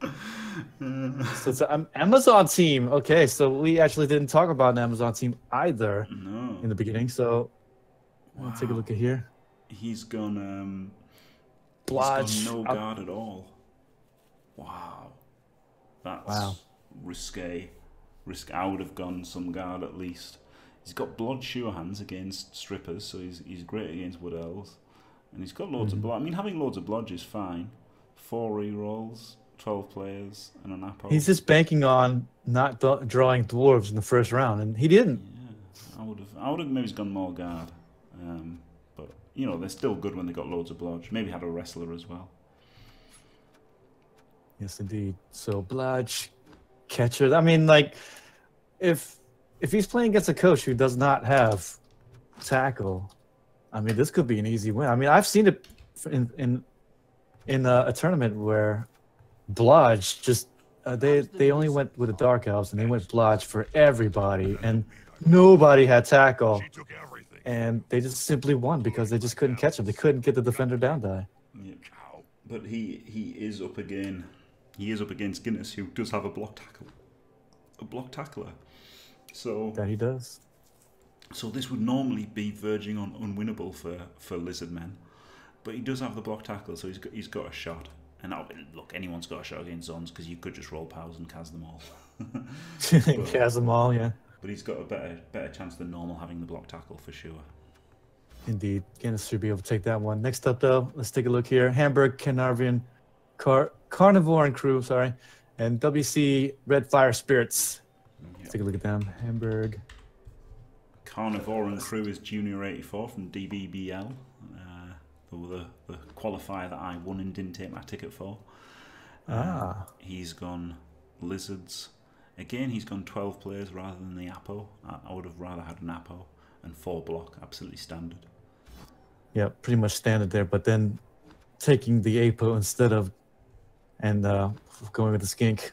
so it's an Amazon team. Okay, so we actually didn't talk about an Amazon team either no. in the beginning. So we'll take a look at here. He's gone. Um. He's gone no guard at all. Wow. That's Wow. risque. Risk. I would have gone some guard at least. He's got blood sure hands against strippers, so he's he's great against wood elves, and he's got loads Mhm. of blood. I mean, having loads of blood is fine. Four rerolls, twelve players, and an apple. He's just banking on not drawing dwarves in the first round, and he didn't. Yeah, I would have. I would have maybe gone more guard, um, but you know they're still good when they got loads of blood. Maybe had a wrestler as well. Yes, indeed. So Blodge, catcher. I mean, like, if if he's playing against a coach who does not have tackle, I mean, this could be an easy win. I mean, I've seen it in in in a, a tournament where Blodge just uh, they they only went with the dark elves and they went Blodge for everybody, and nobody had tackle, She took everything. and they just simply won because they just couldn't catch him. They couldn't get the defender down die. Yeah. But he he is up again. He is up against Guinness, who does have a block tackle, a block tackler. So That he does. So this would normally be verging on unwinnable for for lizard men, but he does have the block tackle, so he's got he's got a shot. And I'll, look, anyone's got a shot against Zons because you could just roll powers and cast them all. Cast them all, yeah. but he's got a better better chance than normal having the block tackle for sure. Indeed. Guinness should be able to take that one. Next up, though, let's take a look here. Hamburg, Carnarvon, Car- Carnivore and Crew, sorry, and WC Red Fire Spirits. Mm, let's take a look at them. Hamburg. Carnivore and Crew is Junior 84 from DBBL. Uh, the, the qualifier that I won and didn't take my ticket for. Ah. He's gone Lizards. Again, he's gone 12 players rather than the Apo. I, I would have rather had an Apo and 4 block, absolutely standard. Yeah, pretty much standard there, but then taking the APO instead of and uh, going with the skink.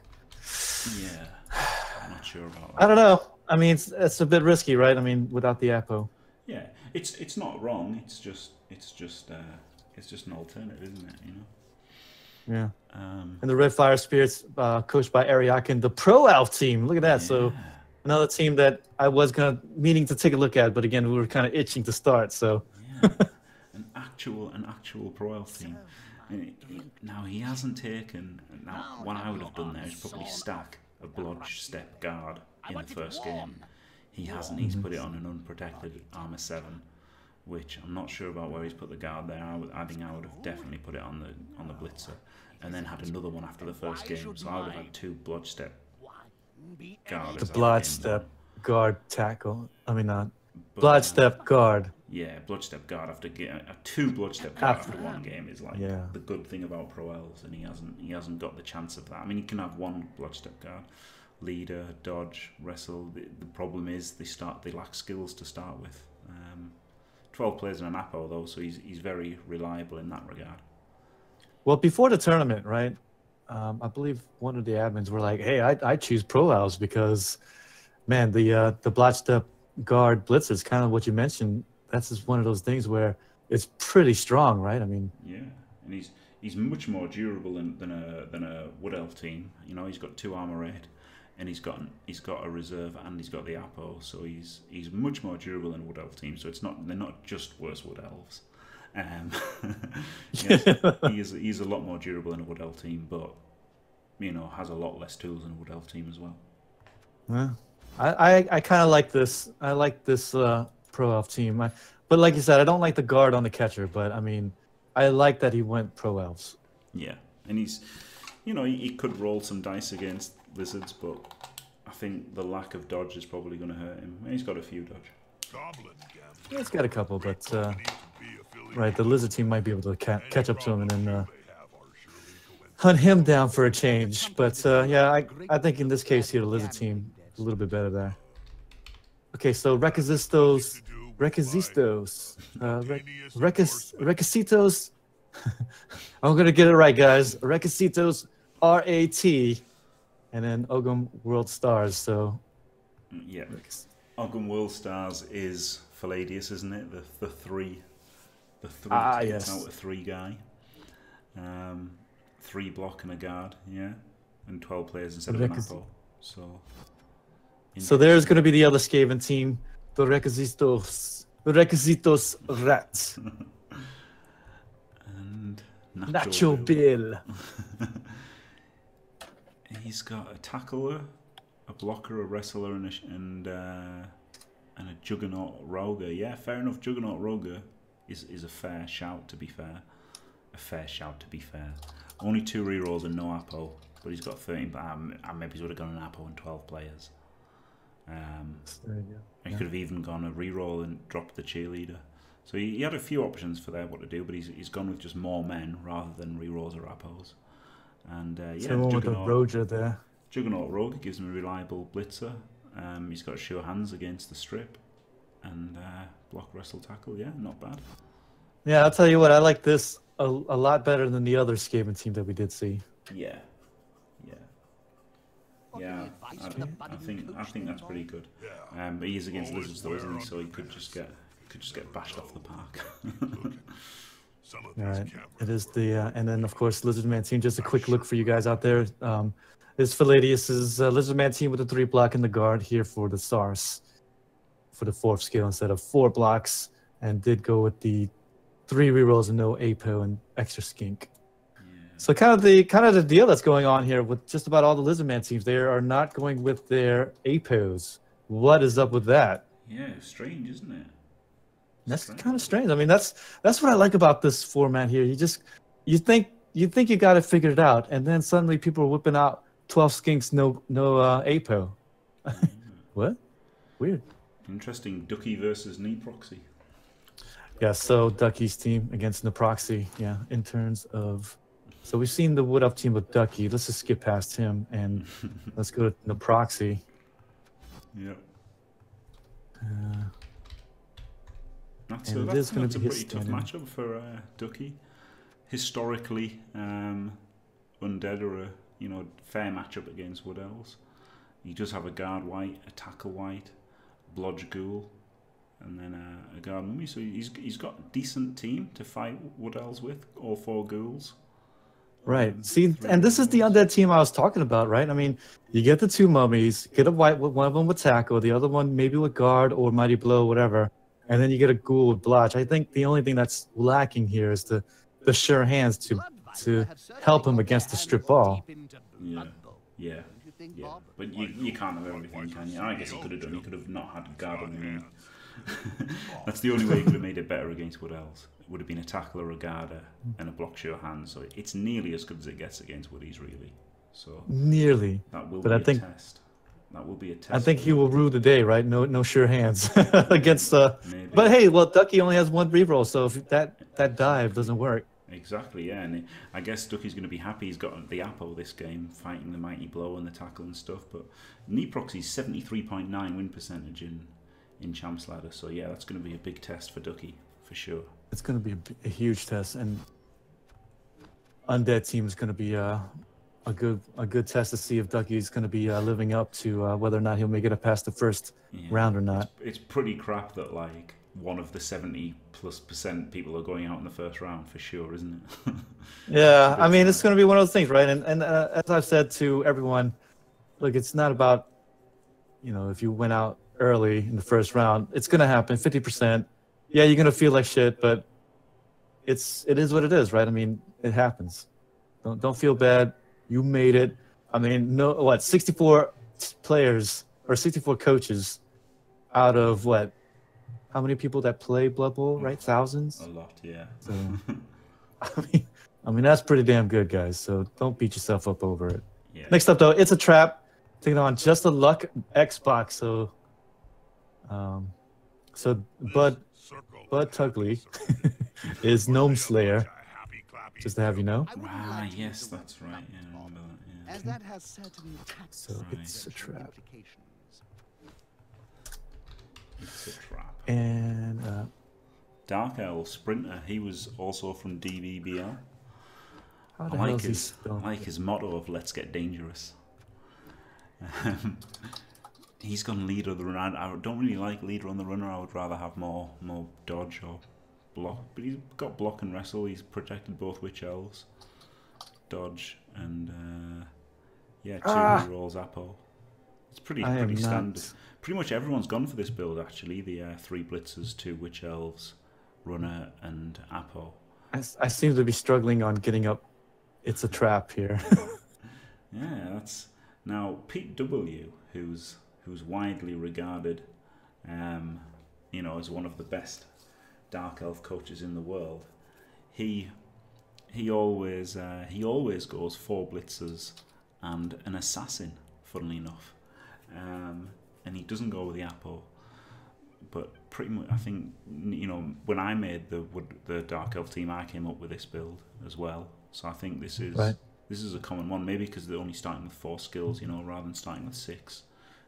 Yeah, I'm not sure about that. I don't know. I mean, it's, it's a bit risky, right? I mean, without the APO. Yeah, it's it's not wrong. It's just it's just uh, it's just an alternative, isn't it? You know. Yeah. Um, And the Red Fire Spirits, uh, coached by Ariakin, the Pro Elf team. Look at that. So another team that I was gonna meaning to take a look at, but again, we were kind of itching to start. So Yeah, an actual an actual pro elf team. And it- it- Now he hasn't taken. Now what I would have done there is probably stack a blodge step guard in the first game. He hasn't. He's put it on an unprotected armor seven, which I'm not sure about where he's put the guard there. I, would, I think I would have definitely put it on the on the blitzer, and then had another one after the first game. So I would have had two blodge step guard. the Blood Step guard tackle. I mean, uh, But, Blood uh, Step guard. Yeah, blood step guard after ga- uh, two blood step guard After- after one game is like Yeah. the good thing about pro elves, and he hasn't he hasn't got the chance of that. I mean, he can have one blood step guard, leader, dodge, wrestle. The, the problem is they start they lack skills to start with. Um, Twelve players in an apo though, so he's he's very reliable in that regard. Well, before the tournament, right? Um, I believe one of the admins were like, "Hey, I I choose Pro Elves because, man, the uh, the Blood Step guard blitz is kind of what you mentioned. That's just one of those things where it's pretty strong, right? I mean, Yeah, and he's he's much more durable than, than a than a wood elf team. You know, he's got two armor eight, and he's got he's got a reserve and he's got the apo, so he's he's much more durable than a wood elf team. So it's not they're not just worse wood elves. Um, yes, he is he's a lot more durable than a wood elf team, but you know has a lot less tools than a wood elf team as well. Yeah. I, I, I kind of like this. I like this uh, pro elf team. I, but like you said, I don't like the guard on the catcher. But I mean, I like that he went pro elves. Yeah, and he's, you know, he, he could roll some dice against lizards, but I think the lack of dodge is probably going to hurt him. And he's got a few dodge. Goblin gambling. Yeah, he's got a couple, but uh, Need to be affiliated right, the lizard team might be able to ca- catch up to him and then uh, they have are surely coincidental. hunt him down for a change. But uh, yeah, I, I think in this case here, the lizard team a little bit better there. Okay, so Requisistos, Requisistos, uh, Re- Requis, Requisitos. I'm gonna get it right, guys. Requisitos, R A T and then Ogum World Stars. So Yeah. Ogum World Stars is Palladius, isn't it? The the three, the three Ah, yes. out a three guy, um, three block and a guard, yeah, and twelve players instead of an apple. So, so there's going to be the other Skaven team, the Requisitos, the Requisitos Rats, and Nacho Bill. He's got a tackler, a blocker, a wrestler, and a, and uh, and a juggernaut roger. Yeah, fair enough. Juggernaut roger is is a fair shout. To be fair, a fair shout. To be fair, only two rerolls and no apple, but he's got thirteen. But um, I maybe he would have gone an apple and twelve players. Um, he could have even gone a reroll and dropped the cheerleader. So he, he had a few options for there what to do, but he's he's gone with just more men rather than rerolls or apples. And uh, yeah, so the Juggernaut, Roger there. Juggernaut Rogue gives him a reliable blitzer. Um, he's got sure hands against the strip, and uh, block wrestle tackle. Yeah, not bad. Yeah, I'll tell you what, I like this a, a lot better than the other Skaven team that we did see. Yeah, yeah, yeah. I, think- I think I think that's pretty good. Um, but he is against lizards though, isn't he? So he could just get could just get bashed off the park. Some of All these right, camp it is the uh, and then of course Lizard Man team. Just a quick look for you guys out there. Um, is Palladius's uh, Lizardman team with the three block in the guard here for the stars, for the fourth skill instead of four blocks, and did go with the three rerolls and no apo and extra skink. So kind of the kind of the deal that's going on here with just about all the Lizard Man teams. They are not going with their apos. What is up with that? yeah, strange, isn't it? That's kind of strange. I mean, that's that's what I like about this format here. You just you think you think you got it figured out, and then suddenly people are whipping out twelve skinks, no no uh, apo. what? Weird. Interesting. Ducky versus knee proxy. Yeah. So Ducky's team against Naproxy. Yeah. In terms of, so we've seen the Wood Up team with Ducky. Let's just skip past him and let's go to Naproxy. Yeah. Uh, That's, And a, that's, that's a pretty tough matchup for uh, Ducky. Historically, um, Undead are a you know fair matchup against Wood Elves. You just have a guard wight, a tackle wight, blodge ghoul, and then a, a guard mummy. So he's he's got a decent team to fight Wood Elves with. All four ghouls. Right. Um, See, and this is the undead team I was talking about, right? I mean, you get the two mummies, get a wight, with one of them with tackle, the other one maybe with guard or mighty blow, whatever, and then you get a ghoul with blodge. I think the only thing that's lacking here is the the sure hands to to help him against the strip ball. Yeah. Yeah. don't you think, Yeah, but you, you can't have everything, can you? I guess he could have done. He could have not had guard on the. That's the only way he could have made it better against Wood Elves. It would have been a tackler, a guarder, and a block sure hand. So it's nearly as good as it gets against Woodies, really. So Nearly. that will But be I a think- test. That will be a test. I think he will rue the day, right? No no sure hands against uh Maybe. But hey, well Ducky only has one reroll, so if that that dive doesn't work. Exactly, yeah. And I guess Ducky's going to be happy he's got the apple this game, fighting the mighty blow and the tackle and stuff. But knee proxy's 73.9 win percentage in, in Champs Ladder. So yeah, that's going to be a big test for Ducky, for sure. It's going to be a huge test, and undead team is going to be uh, a good a good test to see if Ducky's going to be uh, living up to uh, whether or not he'll make it past the first Yeah. round or not. It's pretty crap that like one of the 70 plus percent people are going out in the first round for sure, isn't it? Yeah, I mean it's going to be one of those things, right? And and uh, as I've said to everyone, look, it's not about you know if you went out early in the first round, it's going to happen. Fifty percent, yeah, you're going to feel like shit, but it's it is what it is, right? I mean, it happens. Don't don't feel bad. You made it. I mean, no, what? Sixty-four players or sixty-four coaches out of what? How many people that play Blood Bowl? Right, thousands. a lot, yeah. So, I mean, I mean that's pretty damn good, guys. So don't beat yourself up over it. yeah. Next up, though, it's a trap. Taking on just a luck Xbox. So, um, so Bud Bud Tugley is Gnome Slayer. Just to have you know. I Ah, yes, use the word that's right. Yeah, I remember that. Yeah. As that has certain tax So it's a trap. It's a trap. And uh, Dark Owl Sprinter, he was also from DBBL. how I the like is his. I like his motto of "Let's get dangerous." Um, he's gone leader of the run. I don't really like leader on the runner. I would rather have more more dodge or block. But he's got block and wrestle. He's protected both witch elves, dodge and uh, yeah, two Ah. rolls Apo. It's pretty I pretty not- standard. Pretty much everyone's gone for this build actually. The uh, three blitzers, two witch elves, runner, and Apo. I seem to be struggling on getting up. It's a trap here. Yeah, that's now Pete W, who's who's widely regarded, um, you know, as one of the best dark elf coaches in the world. He he always uh, he always goes four blitzers and an assassin. Funnily enough, um, and he doesn't go with the apple. But pretty much, I think you know when I made the wood, the dark elf team, I came up with this build as well. So I think this is Right. this is a common one, maybe because they're only starting with four skills, you know, rather than starting with six.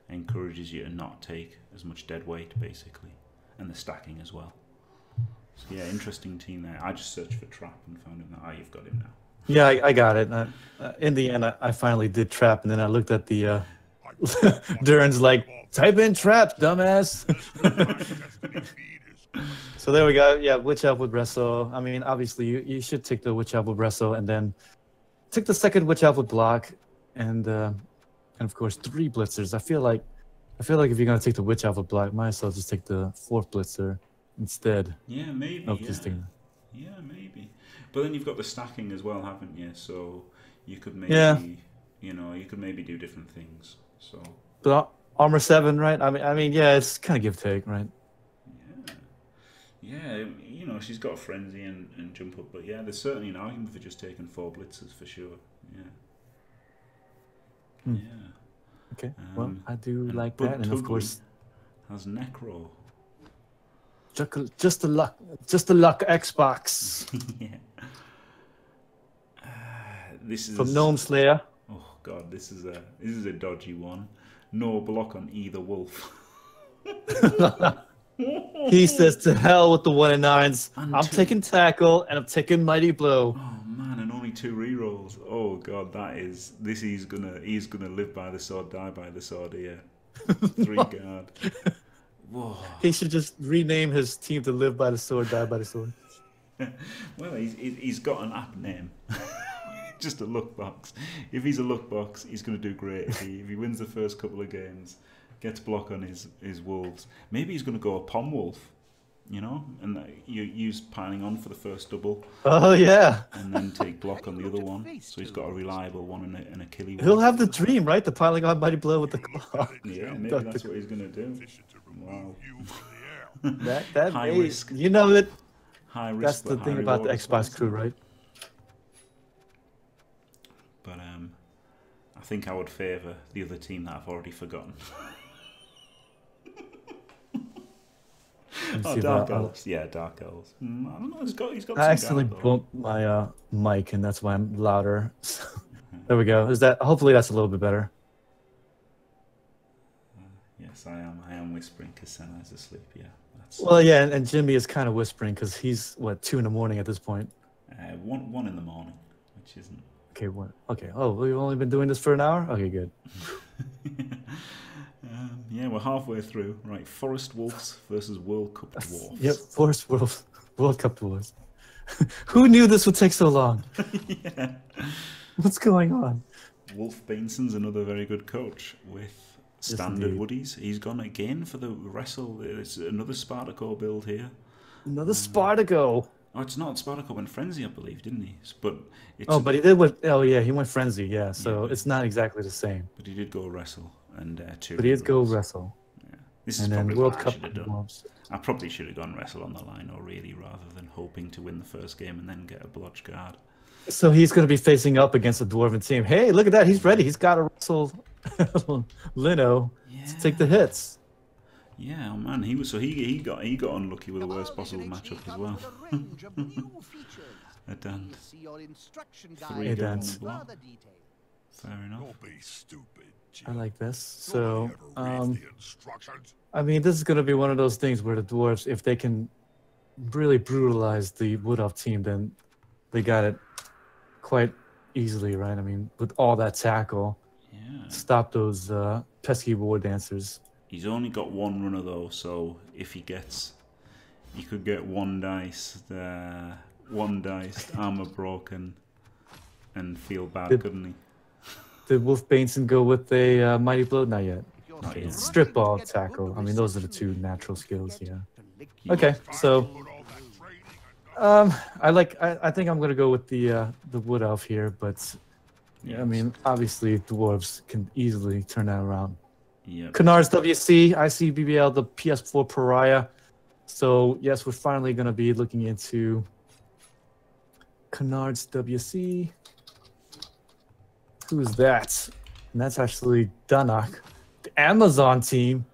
Encourages you to not take as much dead weight, basically, and the stacking as well. So yeah, interesting team there. I just searched for trap and found him. Ah, you've got him now. yeah, I, I got it. Uh, uh, in the end, I, I finally did trap, and then I looked at the. Uh, Duran's like, type in trap, dumbass. So there we go. Yeah, Witch Elf with wrestle. I mean, obviously, you, you should take the Witch Elf with wrestle, and then take the second Witch Elf with block, and uh, and of course three blitzers. I feel like I feel like if you're gonna take the Witch would block, might as well just take the fourth blitzer instead Yeah, maybe. of yeah. this thing. Yeah, maybe. But then you've got the stacking as well, haven't you? So you could maybe, Yeah. you know, you could maybe do different things. So But ar- armor seven, right? I mean, I mean, yeah, it's kind of give take, right? yeah, yeah, you know, she's got frenzy and, and jump up, but yeah, there's certainly an argument for just taking four blitzers for sure. Yeah. Hmm. Yeah. Okay. Well, Um, I do like that, and of course, has Necro. Just, just the luck, just the luck Xbox yeah. Uh, this is from Gnome Slayer. Oh god, this is a this is a dodgy one. No block on either wolf. He says to hell with the one and nines. And I'm two. taking tackle and I'm taking mighty blow. Oh man, and only two rerolls. Oh god, that is this. He's gonna he's gonna live by the sword, die by the sword here. Three guard. Whoa. He should just rename his team to live by the sword, die by the sword. Well, he's he's got an app name. Just a look box. If he's a look box, he's going to do great. If he, if he wins the first couple of games, gets block on his, his wolves, maybe he's going to go a pom wolf, you know, and uh, you use piling on for the first double, Oh yeah, and then take block on the other one. So he's got a reliable one and a, and a killy one. he'll have the dream, right? The piling on mighty blow with the claw. Yeah, maybe that's what he's going to do. position to remove Wow. you from the air. That that High hey, risk. You know it. High risk. That's the thing about the reward as well. Xbox crew, right? But um, I think I would favour the other team that I've already forgotten. Let me Oh, Dark I- Elves. Yeah, Dark Elves. Mm, I don't know. He's got. He's got. I accidentally bumped my uh, mic, and that's why I'm louder. So, there we go. Is that? Hopefully, that's a little bit better. Yes, I am. I am whispering because Senna's asleep. Yeah, that's Well, yeah, and, and Jimmy is kind of whispering because he's what two in the morning at this point. uh, one one in the morning, which isn't. Okay, what? Okay. Oh, we've only been doing this for an hour. Okay, good. Um, yeah, we're halfway through. Right, Forest Wolves versus World Cup Dwarfs. Yep. Forest Wolves, World Cup Wars. Who knew this would take so long? yeah. What's going on? Wolf Bainson's another very good coach with standard indeed. woodies. He's gone again for the wrestle. It's another Spartaco build here. Another Spartaco. Oh, it's not Spartaco went Frenzy, I believe, didn't he? But it's Oh, but he did what? Oh, yeah, he went frenzy. Yeah, so Yeah. it's not exactly the same. but he did go wrestle and uh, two. But he did go rerolls. wrestle, This is and then probably World what I Cup should have done. Dwarves. I probably should have gone wrestle on the line, or really, rather than hoping to win the first game and then get a blodge guard. So he's going to be facing up against a dwarven team. Hey, look at that! He's ready. He's got to wrestle Lino Yeah. to take the hits. Yeah, oh man, he was so he he got he got unlucky with the worst possible matchup as well. A dant. Three Hey, down Dant. block. Fair enough. Don't be stupid. I like this. So, um. I mean, this is going to be one of those things where the dwarves, if they can really brutalize the Wood Elf team, then they got it quite easily, right? I mean, with all that tackle. Yeah. stop those uh, pesky war dancers. He's only got one runner though, so if he gets, he could get one dice, uh, one dice, armor broken, and feel bad, couldn't he? Did Wolf Bainson go with a uh, mighty blow? Not yet. Not yet. Strip to ball, tackle. I mean, those are the two natural skills. Yeah. to lick Yeah. Okay, so Put all that training and um, I like. I, I think I'm gonna go with the uh, the wood elf here, but yeah, I mean, obviously dwarves can easily turn that around. Yeah. Canards WC, ICBBL, the PS4 Pariah. So yes, we're finally gonna be looking into Canards WC. Who's that? And that's actually Danak, the Amazon team.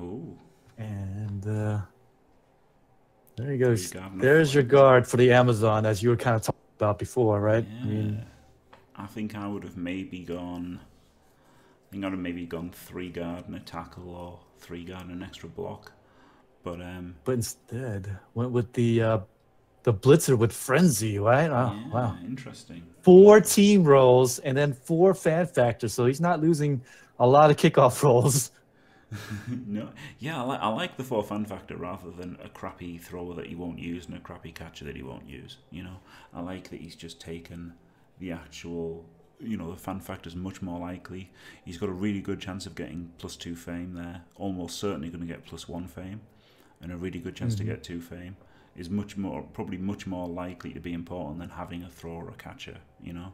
Ooh. And uh, there you go. You There's your guard for the Amazon, as you were kind of talking about before, right? Yeah. I mean, I think I would have maybe gone. I think I'd have maybe gone three guard and a tackle, or three guard and an extra block. But um, but instead went with the uh, the Blitzer with Frenzy, right? Oh, yeah, wow. interesting. Four team rolls and then four fan factors, so he's not losing a lot of kickoff rolls. no, yeah, I like I like the four fan factor rather than a crappy thrower that he won't use and a crappy catcher that he won't use. You know, I like that he's just taken the actual. You know, the fan factor is much more likely. He's got a really good chance of getting plus two fame there. Almost certainly going to get plus one fame, and a really good chance Mhm. to get two fame is much more probably much more likely to be important than having a thrower or a catcher. You know.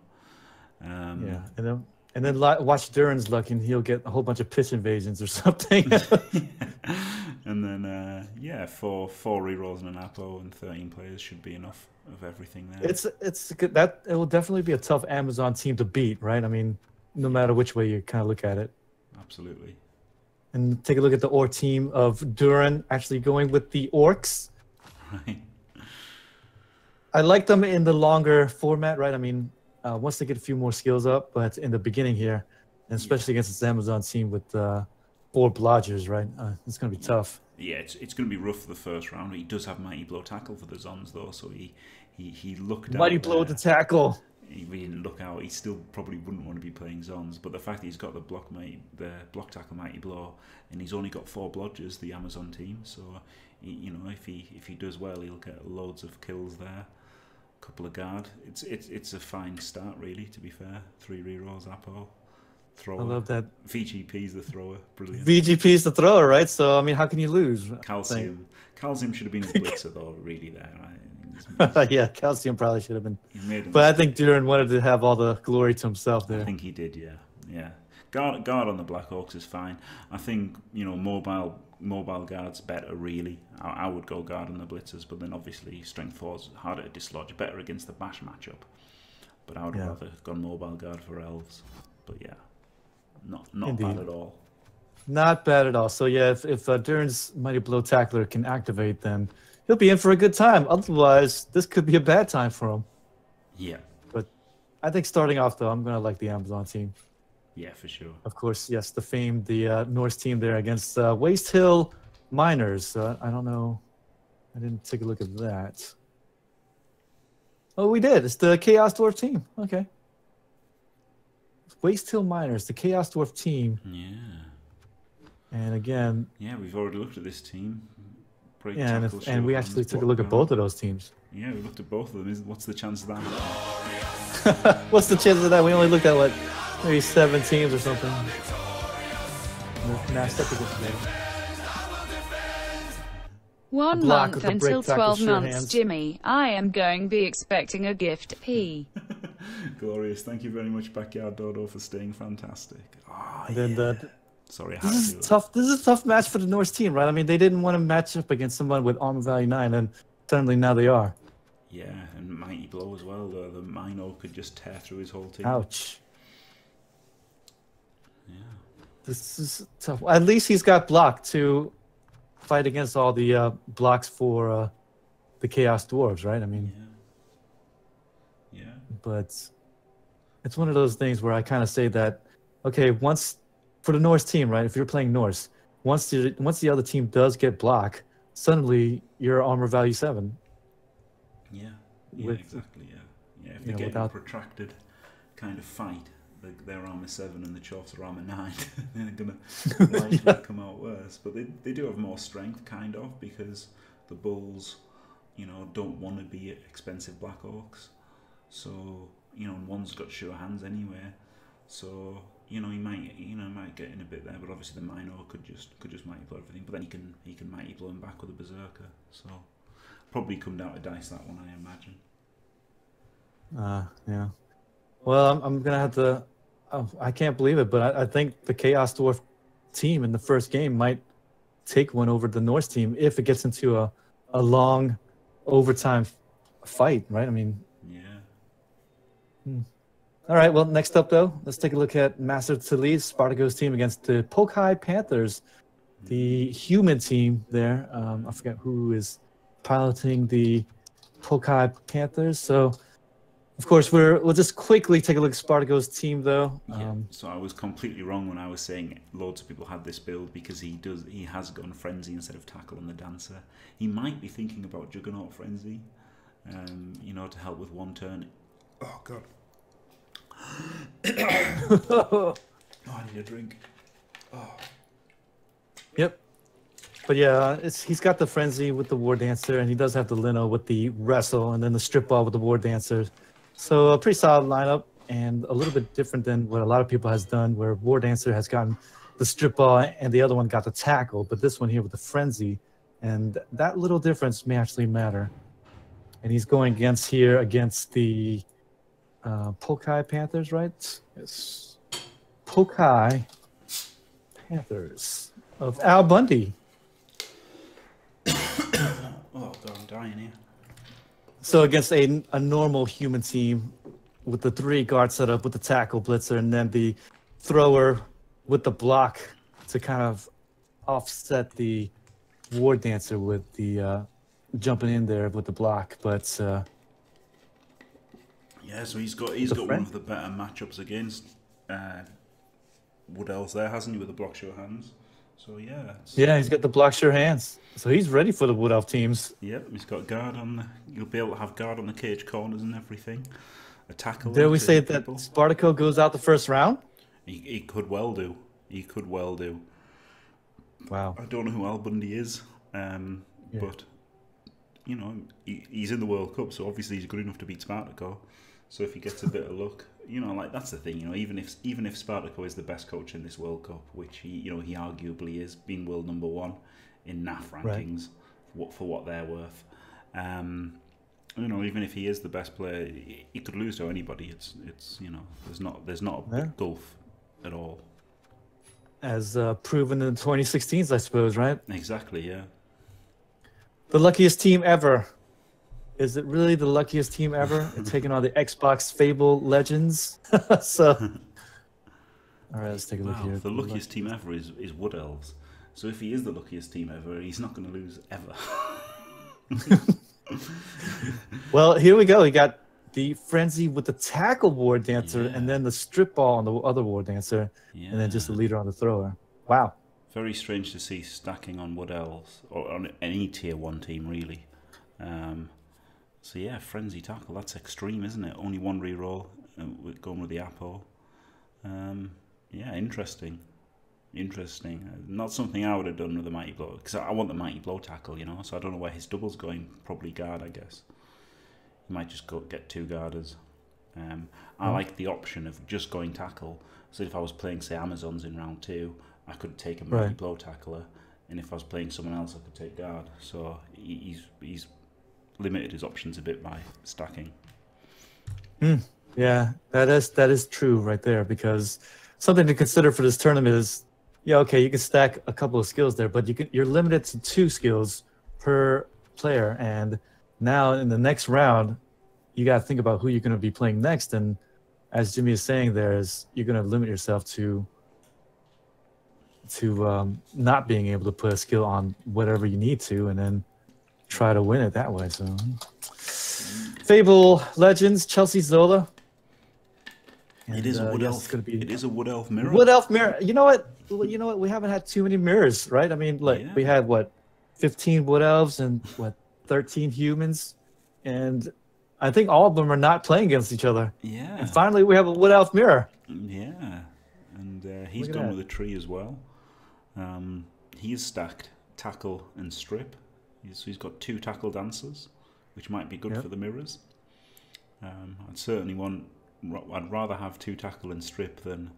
Um, Yeah, and then and then watch Duran's luck, and he'll get a whole bunch of pitch invasions or something. and then uh, yeah, four four rerolls and an apo and thirteen players should be enough of everything there. it's it's good. That it will definitely be a tough Amazon team to beat, right? I mean, no matter which way you kind of look at it. absolutely And take a look at the Orc team of Duran actually going with the Orcs. Right. I like them in the longer format, right? I mean, uh, once they get a few more skills up, but in the beginning here, and especially against this Amazon team with uh, four blodgers, right? Uh, it's going to be tough. Yeah, it's it's going to be rough for the first round. He does have mighty blow tackle for the Zons though, so he he, he looked Mighty blow with the tackle. he didn't look out. He still probably wouldn't want to be playing Zons, but the fact that he's got the block mighty, the block tackle mighty blow, and he's only got four blodgers, the Amazon team. So, you know, if he if he does well, he'll get loads of kills there. Couple of guard. It's it's it's a fine start, really. To be fair, three rerolls, Apo, thrower. I love that. VGP's the thrower, brilliant. VGP's the thrower, right? So I mean, how can you lose? Calcium, calcium should have been a blitzer though, really. There, right? yeah, calcium probably should have been. But I think Duran wanted to have all the glory to himself there. I think he did, yeah, yeah. Guard, guard on the Black Orcs is fine. I think you know mobile mobile guards better. Really, I, I would go guard on the blitzers, but then obviously strength four is harder to dislodge, better against the bash matchup. But I would Yeah. rather have gone mobile guard for elves. But yeah, not not Indeed. bad at all. Not bad at all. So yeah, if, if uh, Duran's Mighty Blow Tackler can activate, then he'll be in for a good time. Otherwise, this could be a bad time for him. Yeah, But I think starting off though, I'm gonna like the Amazon team. Yeah, for sure. Of course, yes, the famed the uh, Norse team there against uh, Waste Hill Miners. Uh, I don't know. I didn't take a look at that. Oh, we did. It's the Chaos Dwarf team. Okay. Waste Hill Miners, the Chaos Dwarf team, Yeah, and again, yeah, we've already looked at this team. Break yeah, and, if, and we actually took a look at both of those teams. Yeah, we looked at both of them. What's the chance of that? What's the chance of that? We only looked at what, maybe seven teams or something. Matched up against them. One block month with the break until 12 months, hands. Jimmy. I am going to be expecting a gift. P. Glorious. Thank you very much, Backyard Dodo, for staying fantastic. Oh, then yeah. the, Sorry, This is do that. tough. This is a tough match for the Norse team, right? I mean, they didn't want to match up against someone with armor value nine, and suddenly now they are. Yeah, and Mighty Blow as well. The, the Mino could just tear through his whole team. Ouch. Yeah. This is tough. At least he's got block to fight against all the uh, blocks for uh, the Chaos Dwarves, right? I mean, Yeah. Yeah. but it's one of those things where I kind of say that, okay, once for the Norse team, right? If you're playing Norse, once the once the other team does get block, suddenly you're armor value seven. Yeah. Yeah, With- exactly. Yeah. Yeah. If you they know, get without- a protracted kind of fight, the, their armor seven and the Chorfs are armor nine. they're gonna likely come out worse. But they they do have more strength, kind of, because the Bulls, you know, don't want to be expensive Black Orcs. So you know, and one's got sure hands anyway. So you know, he might you know might get in a bit there, but obviously the Minor could just could just mighty blow everything. But then he can he can mighty blow him back with a Berserker. So probably come down to dice that one, I imagine. Uh, yeah. Well, I'm, I'm gonna have to. Oh, I can't believe it, but I, I think the Chaos Dwarf team in the first game might take one over the Norse team if it gets into a, a long overtime fight, right? I mean, Yeah. all right. Well, next up though, let's take a look at Master Talise Spartaco's team against the Pokai Panthers, the human team there. Um, I forget who is piloting the Pokai Panthers. So, of course, we're we'll just quickly take a look at Spartaco's team though. Yeah. Um, so I was completely wrong when I was saying loads of people had this build because he does he has gone frenzy instead of tackle on the dancer. He might be thinking about juggernaut frenzy, um, you know, to help with one turn. Oh god. oh, I need a drink. Yep. But yeah, it's he's got the frenzy with the war dancer, and he does have the lino with the wrestle, and then the strip ball with the war dancer. So a pretty solid lineup, and a little bit different than what a lot of people has done, where war dancer has gotten the strip ball, and the other one got the tackle. But this one here with the frenzy, and that little difference may actually matter. And he's going against here against the uh, Pokai Panthers, right? Yes, Pokai Panthers of Al Bundy. Oh god, I'm dying here. So against a, a normal human team with the three guard setup with the tackle blitzer and then the thrower with the block to kind of offset the war dancer with the uh, jumping in there with the block. But uh, Yeah, so he's got he's got friend? one of the better matchups against uh, Wood Elves there, hasn't he, with the block sure hands? So yeah, yeah, he's got the block sure hands. So he's ready for the Wood Elf teams. Yep, he's got guard on the. You'll be able to have guard on the cage corners and everything. A tackle. Dare we say that people. Spartaco goes out the first round? He, he could well do. He could well do. Wow. I don't know who Al Bundy is, um, Yeah. but you know he, he's in the World Cup, so obviously he's good enough to beat Spartaco. So if he gets a bit of luck, you know, like that's the thing, you know, even if even if Spartaco is the best coach in this World Cup, which he, you know, he arguably is, being world number one in NAF rankings, for what for what they're worth. Um, you know, even if he is the best player, he, he could lose to anybody. It's it's you know, there's not there's not a Yeah. big gulf at all. As uh, proven in the 2016s, I suppose, right? Exactly, yeah. The luckiest team ever. Is it really the luckiest team ever? taking on the Xbox Fable Legends. so, all right, let's take a look Wow, here. the luckiest team ever is, is Wood Elves. So if he is the luckiest team ever, he's not going to lose ever. Well, here we go. We got the frenzy with the tackle war dancer, Yeah. and then the strip ball on the other war dancer, yeah. and then just the leader on the thrower. Wow. Very strange to see stacking on Wood Elves, or on any tier 1 team, really. Um, so yeah, Frenzy Tackle, that's extreme, isn't it? Only one reroll, uh, going with the Apo. Um, yeah, interesting. Interesting. Uh, Not something I would have done with the Mighty Blow, because I want the Mighty Blow tackle, you know, so I don't know where his double's going. Probably guard, I guess. He might just go get two guarders. Um, I like the option of just going tackle. So if I was playing, say, Amazons in round two, I could take a mighty Right. blow tackler, and if I was playing someone else, I could take guard. So he's he's limited his options a bit by stacking. Yeah, that is that is true right there because something to consider for this tournament is, yeah, okay, you can stack a couple of skills there, but you can you're limited to two skills per player, and now in the next round, you got to think about who you're going to be playing next, and as Jimmy is saying, there is you're going to limit yourself to to um, not being able to put a skill on whatever you need to, and then try to win it that way. So, Fable Legends, Chelsea Zola. it is a uh, wood yes, elf. Gonna be It is a wood elf mirror. Wood Elf mirror. You know what? You know what? We haven't had too many mirrors, right? I mean, like Yeah. we had what, fifteen Wood Elves and what, thirteen humans, and I think all of them are not playing against each other. Yeah. And finally, we have a Wood Elf mirror. Yeah, and uh, he's gone that. with a tree as well. Um, he is stacked tackle and strip. He's, he's got two tackle dancers, which might be good Yep. for the mirrors. Um, I'd certainly want. I'd rather have two tackle and strip than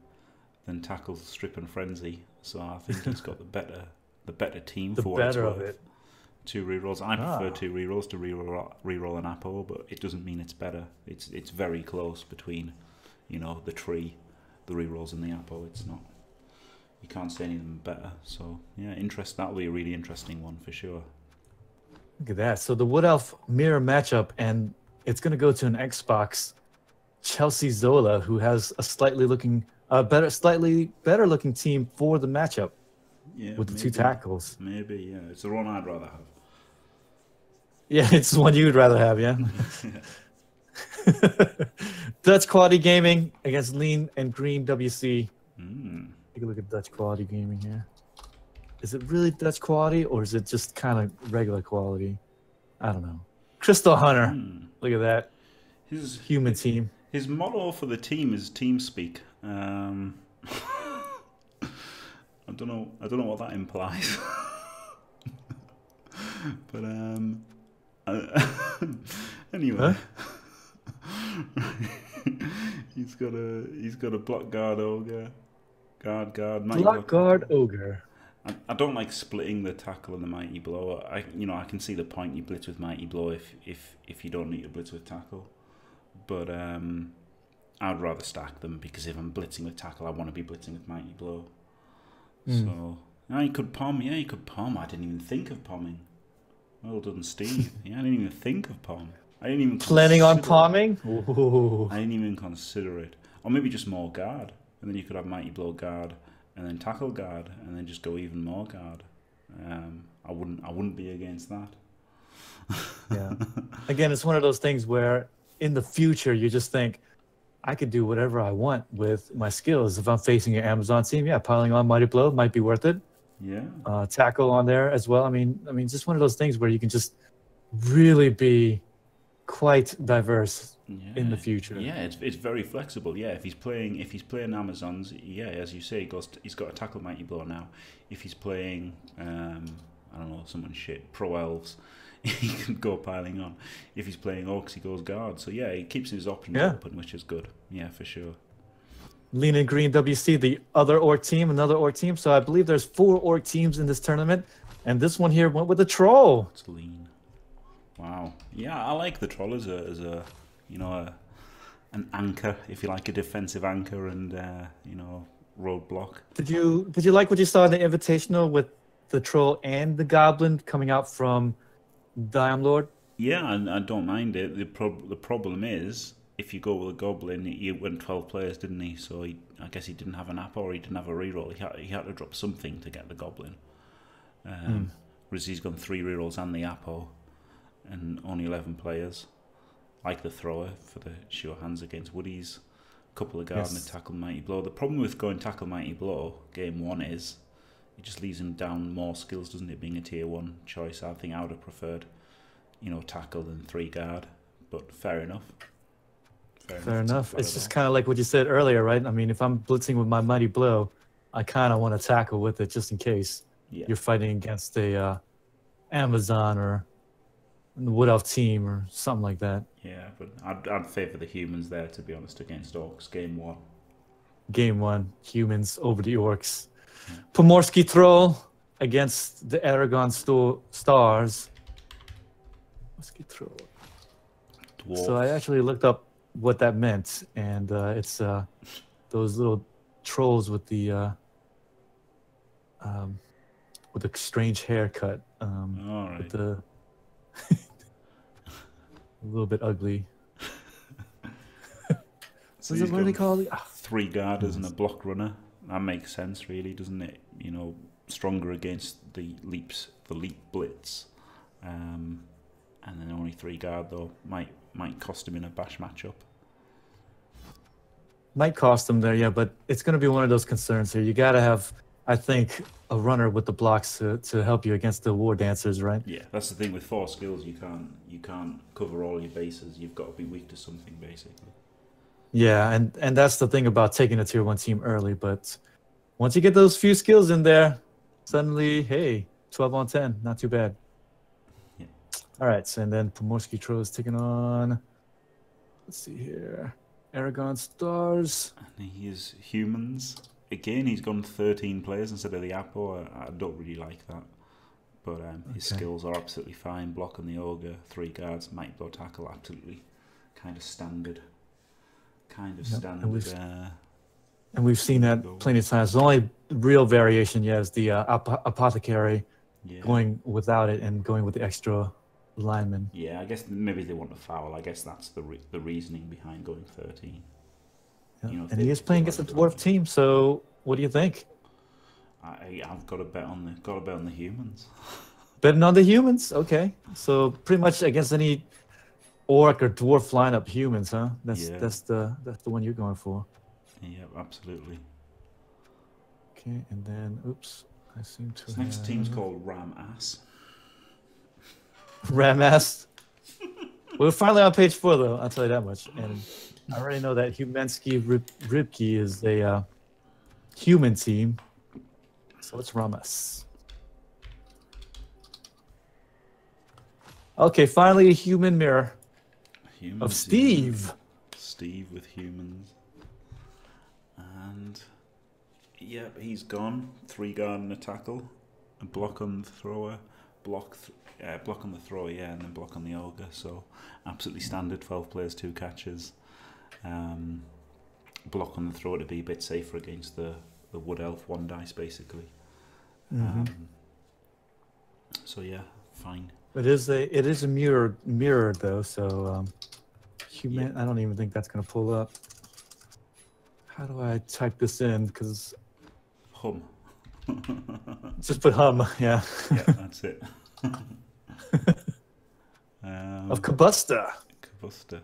than tackle, strip, and frenzy. So I think he's got the better the better team The for what it's better of it. Two rerolls. I prefer Ah. two rerolls to reroll reroll an Apo, but it doesn't mean it's better. It's it's very close between, you know, the tree, the rerolls, and the Apo. It's not. You can't say any of them better. So yeah, interest. That'll be a really interesting one for sure. Look at that. So the Wood Elf mirror matchup, and it's going to go to an Xbox. Chelsea Zola, who has a slightly looking, uh, better, slightly better looking team for the matchup Yeah, with the two tackles. Maybe yeah, it's the one I'd rather have. Yeah, it's the one you would rather have, yeah. Dutch Quality Gaming against Lean and Green WC. Mm. Take a look at Dutch Quality Gaming here. Is it really Dutch quality or is it just kind of regular quality? I don't know. Crystal Hunter. Hmm. Look at that. His Human team. his motto for the team is team speak. Um, I don't know. I don't know what that implies. but um, uh, anyway, he's got a he's got a block guard ogre, guard guard. Block guard ogre. I, I don't like splitting the tackle and the mighty blow. I you know I can see the point you blitz with mighty blow if if if you don't need to blitz with tackle, but um, I'd rather stack them because if I'm blitzing with tackle, I want to be blitzing with mighty blow. Hmm. So yeah, you could palm. Yeah, you could palm. I didn't even think of palming. Well done, Steve. yeah, I didn't even think of palm. I didn't even Planning on palming? Ooh. I didn't even consider it. Or maybe just more guard. And then you could have Mighty Blow guard and then tackle guard and then just go even more guard. Um, I wouldn't I wouldn't be against that. Yeah. Again, it's one of those things where in the future you just think, I could do whatever I want with my skills. If I'm facing an Amazon team, yeah, piling on Mighty Blow might be worth it. Yeah. uh, tackle on there as well. I mean, I mean, just one of those things where you can just really be quite diverse yeah. in the future. Yeah, it's, it's very flexible. Yeah, if he's playing if he's playing Amazons, yeah, as you say, he goes he's got a tackle mighty blow now. If he's playing, um, I don't know, someone shit pro elves, he can go piling on. If he's playing orcs, he goes guard. So yeah, he keeps his options Yeah. open, which is good. Yeah, for sure. Lean and Green WC, the other orc team, another orc team. So I believe there's four orc teams in this tournament, and this one here went with a troll. It's lean. Wow. Yeah, I like the troll as a as a you know a, an anchor, if you like, a defensive anchor and uh, you know roadblock. Did you did you like what you saw in the invitational with the troll and the goblin coming out from Diam Lord? Yeah, I, I don't mind it. The prob- the problem is if you go with a goblin, he went twelve players, didn't he? So he, I guess he didn't have an app or he didn't have a reroll. He had, he had to drop something to get the goblin. Um, Whereas he's gone three rerolls and the Apo, and only eleven players. Like the thrower for the sure hands against Woodies. couple of guard Yes. and tackle mighty blow. The problem with going tackle mighty blow game one is it just leaves him down more skills, doesn't it? Being a tier one choice, I think I would have preferred, you know, tackle than three guard. But fair enough. Fair It's not enough. It's just kind of like what you said earlier, right? I mean, if I'm blitzing with my mighty blow, I kind of want to tackle with it just in case yeah. you're fighting against a uh, Amazon or the Wood Elf team or something like that. Yeah, but I'd, I'd favour the humans there to be honest against orcs game one. Game one, humans over the orcs. Pomorski Troll against the Aragon Sto- Stars. Pomorski Troll. Dwarf. So I actually looked up what that meant, and uh, it's uh, those little trolls with the uh, um, with a strange haircut, um, All right. with the a little bit ugly. So What's he's it, what do they got call it? Ah, Three guarders and a block runner. That makes sense, really, doesn't it? You know, stronger against the leaps, the leap blitz, um, and then only three guard though might might cost him in a bash matchup. might cost him there, yeah, but it's going to be one of those concerns here. You got to have, I think, a runner with the blocks to, to help you against the war dancers, right? Yeah, that's the thing with four skills. You can't you can't cover all your bases. You've got to be weak to something, basically. Yeah, and and that's the thing about taking a tier one team early. But once you get those few skills in there, suddenly, hey, twelve on ten, not too bad. Yeah. All right, so and then Pomorski Tro is taking on. Let's see here, Aragon Stars. And he is humans. Again, he's gone 13 players instead of the Apo. I, I don't really like that. But um, his Okay. skills are absolutely fine. Block on the Ogre, three guards, might blow tackle, absolutely kind of standard. Kind of Yep, and standard. we've- Uh, And we've seen that plenty of times. The only real variation, yeah, is the uh, ap- apothecary yeah. going without it and going with the extra lineman. Yeah, I guess maybe they want a foul. I guess that's the re- the reasoning behind going 13. Yeah. You know, and he is playing against a dwarf team. So what do you think? I, I've got to bet on the got to bet on the humans. Betting on the humans. Okay, so pretty much against any orc or dwarf lineup, humans, huh? That's Yeah. that's the that's the one you're going for. Yeah, absolutely. Okay, and then oops, I seem to. This next team's called Ram Ass. Ram Ass. We're finally on page four, though. I'll tell you that much. And I already know that Humensky Rib- Ribke is a uh, human team. So it's Ramas. Okay, finally a human mirror Humans, of yeah. Steve. Steve with humans. And yep, he's gone. Three guard and a tackle. A block on the thrower. Block th- uh, block on the thrower, yeah, and then block on the ogre. So absolutely standard. Twelve players, two catches. Um, block on the thrower to be a bit safer against the, the wood elf one dice basically. Mhm. Um, so yeah, fine. It is a it is a mirror mirror though, so um, human. I don't even think that's gonna pull up. How do I type this in? Because Hum. just put hum, yeah, yeah, that's it. um, of Kabusta. Kabusta.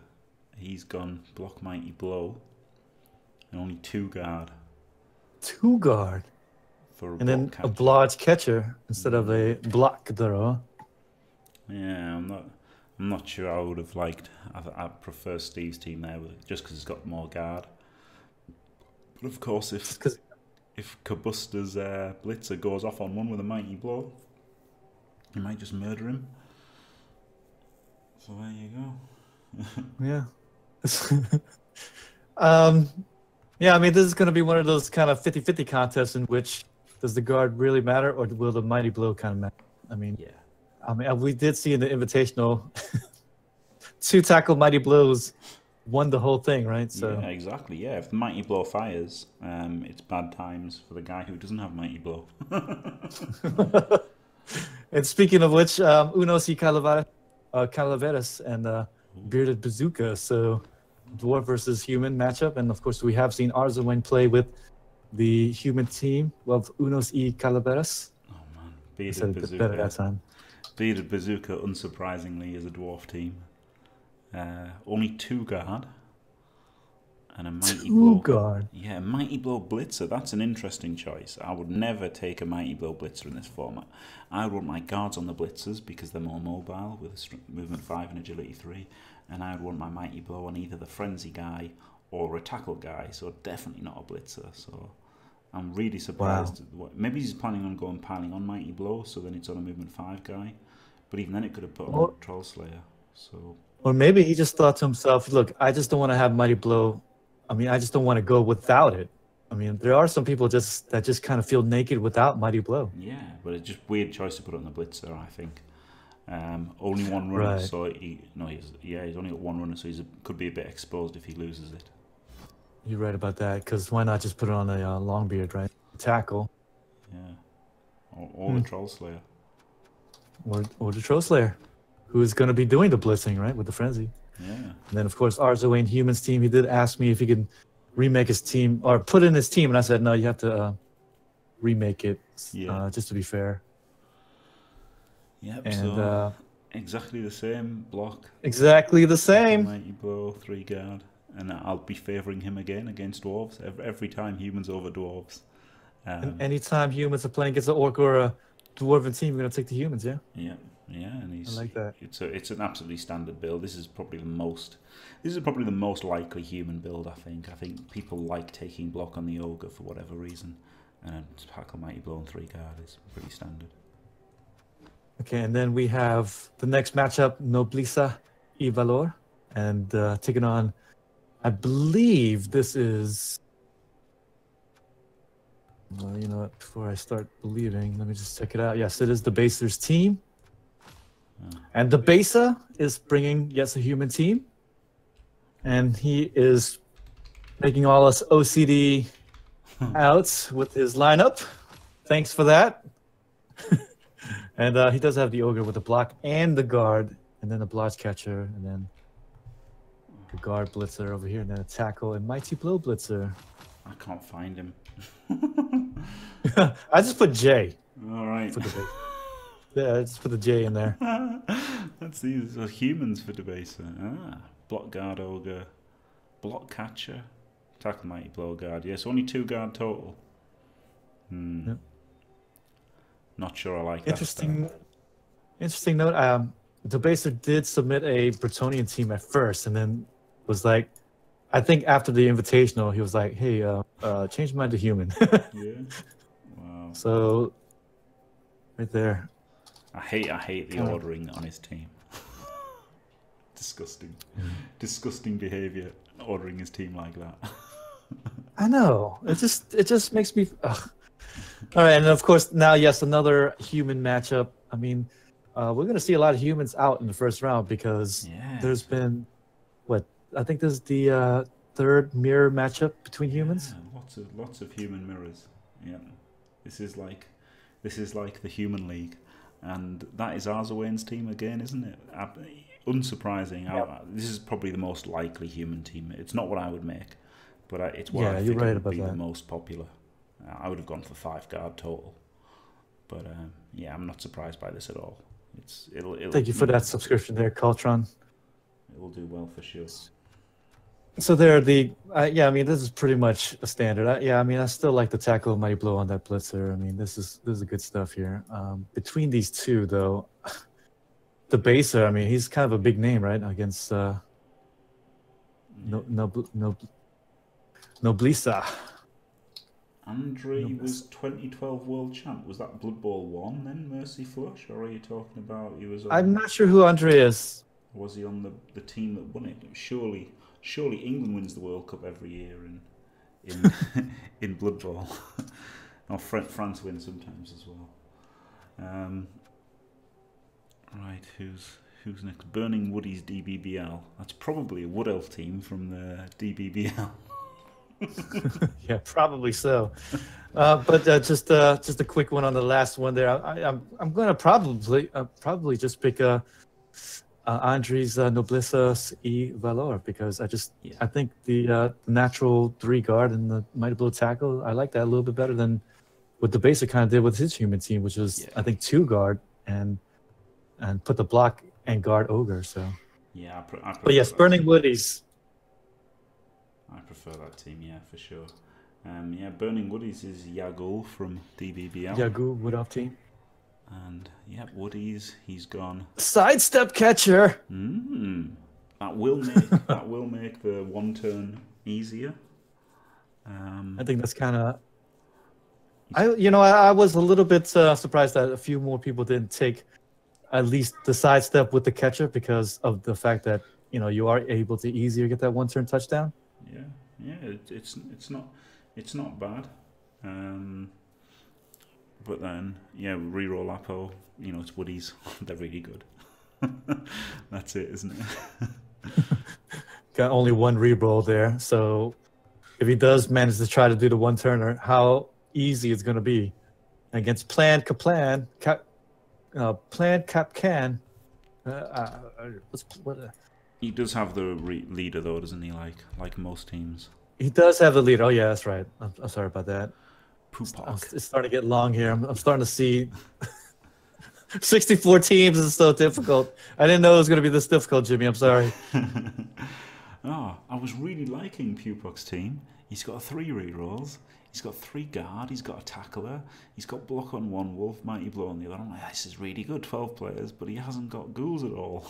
He's gone block mighty blow. And only two guard two guard, for a and then block a catcher. blodge catcher instead of a block thrower. Yeah, I'm not. I'm not sure I would have liked. I, I prefer Steve's team there, with- just because he's got more guard. But of course, if if Kabusta's uh, blitzer goes off on one with a mighty blow, you might just murder him. So there you go. yeah, um, yeah. I mean, this is going to be one of those kind of 50-50 contests in which does the guard really matter, or will the mighty blow kind of matter? I mean, Yeah. I mean, we did see in the invitational, two tackle mighty blows won the whole thing, right? So Yeah, exactly. Yeah, if the Mighty Blow fires, um, it's bad times for the guy who doesn't have Mighty Blow. and speaking of which, um, Unos y Calavera, uh, Calaveras and uh, Bearded Bazooka. So dwarf versus human matchup, and of course we have seen Arzawen play with the human team of Unos y Calaveras. Oh man, Bearded said better that Bazooka. time. Bearded Bazooka, unsurprisingly, is a dwarf team. Uh, only two guard and a Mighty Two Blow. guard. Yeah, Mighty Blow Blitzer. That's an interesting choice. I would never take a Mighty Blow Blitzer in this format. I would want my guards on the Blitzers because they're more mobile with movement 5 and agility 3. And I would want my Mighty Blow on either the Frenzy guy or a Tackle guy. So definitely not a Blitzer. So I'm really surprised. what- Maybe he's planning on going piling on Mighty Blow, so then it's on a movement 5 guy. But even then it could have put on Or- Troll Slayer. So Or maybe he just thought to himself, "Look, I just don't want to have mighty blow. I mean, I just don't want to go without it. I mean, there are some people just that just kind of feel naked without mighty blow. Yeah, but it's just weird choice to put on the blitzer. I think um, only one runner, Right. so he no, he's yeah, he's only got one runner, so he's a, could be a bit exposed if he loses it. You're right about that. Because why not just put it on a uh, long beard, right? Tackle Yeah, or, or Hmm. the troll slayer. or or the Troll Slayer, who is going to be doing the blitzing, right, with the frenzy. Yeah, And then of course Arzoane Humans team. He did ask me if he could remake his team or put in his team, and I said no. You have to uh, remake it, Yeah. uh, just to be fair. Yep. And so uh, exactly the same block. exactly the same. Mighty blow, three guard, and I'll be favouring him again against dwarves every, time humans over dwarves. Um, And anytime humans are playing against an orc or a dwarven team, we're gonna take the humans. Yeah. yeah, Yeah, and he's like that. It's a it's an absolutely standard build. This is probably the most this is probably the most likely human build. I think. I think people like taking block on the ogre for whatever reason, and pack tackle Mighty Blow on three guard is pretty standard. Okay, and then we have the next matchup, Noblisa y Valor, and uh, taking on, I believe this is. Well, you know what? Before I start believing, let me just check it out. Yes, it is the Basers team. And the Besa is bringing, yes, a human team. And he is making all us OCD outs with his lineup. Thanks for that. and uh, he does have the ogre with the block and the guard, and then the blodge catcher, and then the guard blitzer over here, and then a tackle and mighty blow blitzer. I can't find him. I just put J All right. for the. Yeah, I just put the J in there. That's these are humans for debaser. Ah, block guard ogre, block catcher, tackle mighty blow guard. Yes, only two guard total. Hmm. Yep. Not sure I like Interesting. Interesting note. Um, the baser did submit a Bretonnian team at first, and then was like, I think after the invitational, he was like, "Hey, uh, uh change mine to human." Yeah. Wow. so, right there. I hate I hate the ordering on his team. Disgusting. Mm. Disgusting behaviour ordering his team like that. I know. It just it just makes me. Ugh. All right, and of course now, yes, another human matchup. I mean, uh, we're gonna see a lot of humans out in the first round because Yeah. there's been what I think this is the uh, third mirror matchup between humans. Yeah, lots of lots of human mirrors. Yeah, this is like this is like the human league, and that is Arzawain's team again, isn't it? Unsurprising. I- I- this is probably the most likely human team. It's not what I would make, but I, it's what Yeah, I you're think right would about be the most popular. I would have gone for five guard total, but um, yeah, I'm not surprised by this at all. It's it'll, it'll Thank you for that subscription there, Caltron. It will do well for sure. So there, the uh, yeah, I mean, this is pretty much a standard. I, yeah, I mean, I still like the tackle of mighty blow on that blitzer. I mean, this is this is good stuff here. Um, between these two, though, the baser, I mean, he's kind of a big name, right? Against uh, no no no Noblisa. Andre No, was 2012 world champ. Was that Blood Bowl one then, Mercy Flush, or are you talking about he was? On, I'm not sure who Andre is. Was he on the, the team that won it? Surely, surely England wins the World Cup every year in in in Blood Bowl. or France wins sometimes as well. Um, right, who's who's next? Burning Woody's DBBL. That's probably a Wood Elf team from the DBBL. Yeah, probably so. Uh, but uh, just uh, just a quick one on the last one there. I, I'm I'm gonna probably uh, probably just pick uh, uh, Andres uh, Noblisa e Valor because I just Yeah. I think the uh, natural three guard and the mighty blow tackle I like that a little bit better than what the basic kind of did with his human team, which was Yeah. I think two guard and and put the block and guard ogre. So, Yeah, I, I but yes, Burning. Woodies. I prefer that team, yeah, for sure. Um, yeah, Burning Woodies is Yagul from DBBL. Yagu Wood Elf team. And yeah, Woodies, he's gone. Sidestep catcher. Mm, that will make that will make the one turn easier. Um, I think that's kind of. I you know I, I was a little bit uh, surprised that a few more people didn't take at least the sidestep with the catcher because of the fact that you know you are able to easier get that one turn touchdown. Yeah, yeah, it, it's it's not it's not bad. Um, but then yeah, reroll Apo. You know, it's Woodies. They're really good. That's it, isn't it? Got only one reroll there, so if he does manage to try to do the one turner, how easy it's going to be against Plan Kaplan, Cap, uh, Plan Cap Can. Uh, uh, uh, what's what? He does have the re- leader though, doesn't he? Like like most teams. he does have the leader. Oh yeah, that's right. I'm, I'm sorry about that. Poopak. it's starting to get long here. I'm, I'm starting to see 64 teams is so difficult. I didn't know it was going to be this difficult, Jimmy. I'm sorry. Ah, I was really liking Pupok's team. He's got three rerolls. He's got three guard. He's got a tackler. He's got block on one, wolf, mighty blow on the other. I'm like, this is really good, twelve players, but he hasn't got ghouls at all.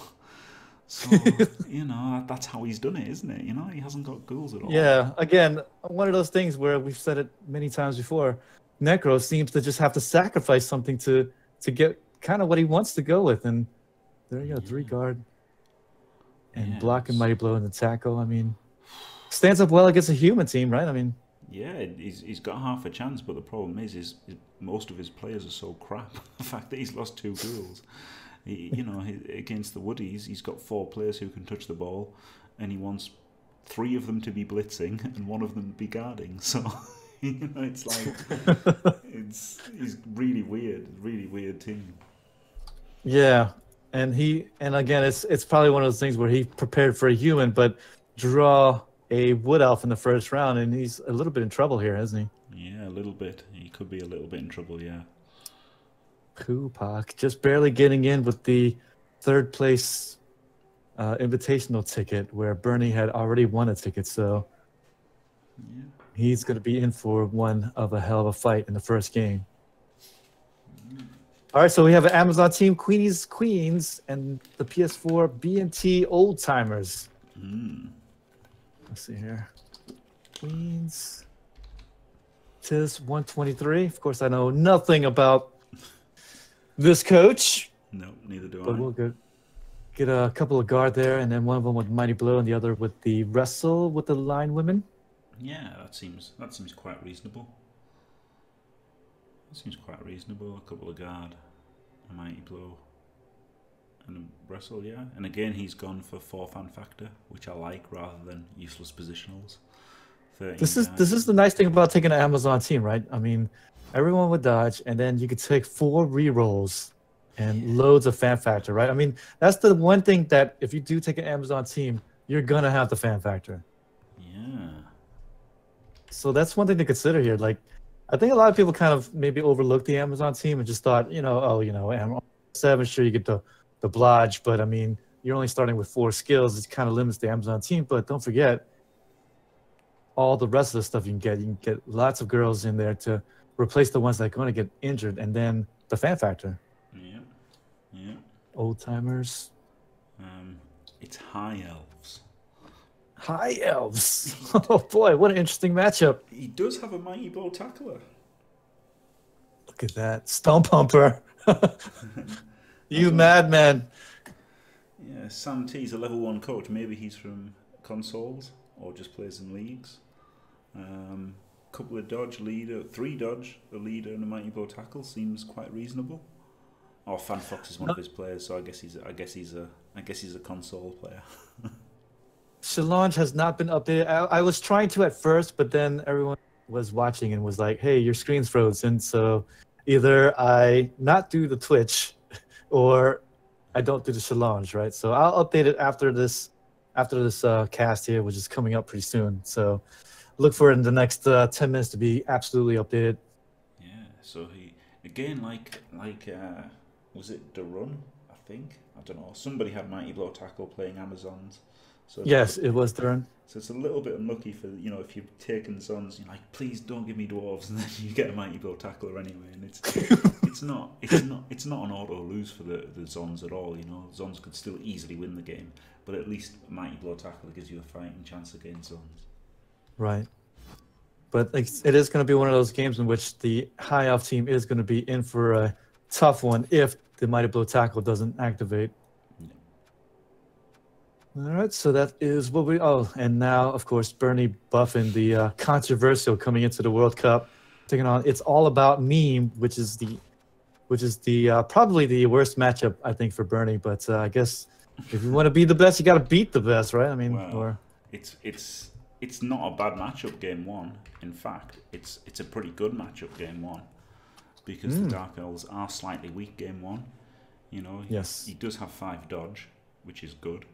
So you know that's how he's done it, isn't it? You know he hasn't got ghouls at all. Yeah, again, one of those things where we've said it many times before. Necro seems to just have to sacrifice something to to get kind of what he wants to go with, and there you go, three guard and Yeah, block and mighty blow in the tackle. I mean, stands up well against a human team, right? I mean, Yeah, he's, he's got half a chance, but the problem is, is, is most of his players are so crap. the fact that he's lost two ghouls, he, you know, he, against the Woodies, he's got four players who can touch the ball, and he wants three of them to be blitzing and one of them to be guarding. So, you know, it's like it's he's really weird, really weird team. yeah, and he and again, it's it's probably one of those things where he prepared for a human, but draw a wood elf in the first round, and he's a little bit in trouble here, isn't he? Yeah, a little bit. He could be a little bit in trouble. Yeah. Kupak just barely getting in with the third place uh, invitational ticket where Bernie had already won a ticket. So Yeah. he's going to be in for one of a hell of a fight in the first game. All right, so we have an Amazon team, Queenies Queens, and the PS4 B&T Old Timers. Mm. Let's see here. Queens. Tis 123. Of course, I know nothing about this coach. No, neither do But I. we'll get get a couple of guard there, and then one of them with mighty blow, and the other with the wrestle with the line women. Yeah, that seems that seems quite reasonable. That seems quite reasonable. A couple of guard, a mighty blow, and a wrestle. Yeah, and again he's gone for four fan factor, which I like rather than useless positionals. 13 This is guard. this is the nice thing about taking an Amazon team, right? I mean, everyone would dodge, and then you could take four rerolls and loads of fan factor, right? I mean, that's the one thing that if you do take an Amazon team, you're gonna have the fan factor. yeah. So that's one thing to consider here. Like, I think a lot of people kind of maybe overlooked the Amazon team and just thought, you know, oh, you know, Am- seven, sure you get the the blodge, but I mean, you're only starting with four skills. It kind of limits the Amazon team. But don't forget, all the rest of the stuff you can get. You can get lots of girls in there to replace the ones that are going to get injured, and then the fan factor. Yeah, yeah. Old timers, Um, it's high elves. high elves. oh boy, what an interesting matchup. He does have a mighty blow tackler. Look at that stone pumper. you madman. Yeah, Sam T's a level one coach. Maybe he's from consoles or just plays in leagues. Um, couple of dodge leader, three dodge, a leader, and a mighty blow tackle seems quite reasonable. Oh, Fan Fox is one of his players, so I guess he's I guess he's a I guess he's a console player. Challonge has not been updated. I, I was trying to at first, but then everyone was watching and was like, "Hey, your screen's frozen." So either I not do the Twitch, or I don't do the Challonge, right? So I'll update it after this, after this uh, cast here, which is coming up pretty soon. So look for it in the next uh, ten minutes to be absolutely updated. Yeah, so he again like like uh, was it Darun? I think I don't know. Somebody had mighty blow tackle playing Amazons. So Yes, it was Duran. So it's a little bit unlucky for you know if you've taken sons, you're like, please don't give me dwarves, and then you get a mighty blow tackler anyway, and it's it's not it's not it's not an auto lose for the the Zons at all. You know, Zons could still easily win the game, but at least mighty blow tackler gives you a fighting chance against Zons. Right. But it is going to be one of those games in which the high elf team is going to be in for a tough one if the mighty blow tackle doesn't activate. All right, so that is what we. Oh, and now of course Bernie Buffin, the uh, controversial coming into the World Cup, taking on. It's all about meme, which is the, which is the uh, probably the worst matchup I think for Bernie. But uh, I guess if you want to be the best, you got to beat the best, right? I mean, Well, or It's it's it's not a bad matchup game one. In fact, it's it's a pretty good matchup game one, because Hmm. the Dark Elves are slightly weak game one. You know, he, Yes. he does have five dodge, which is good.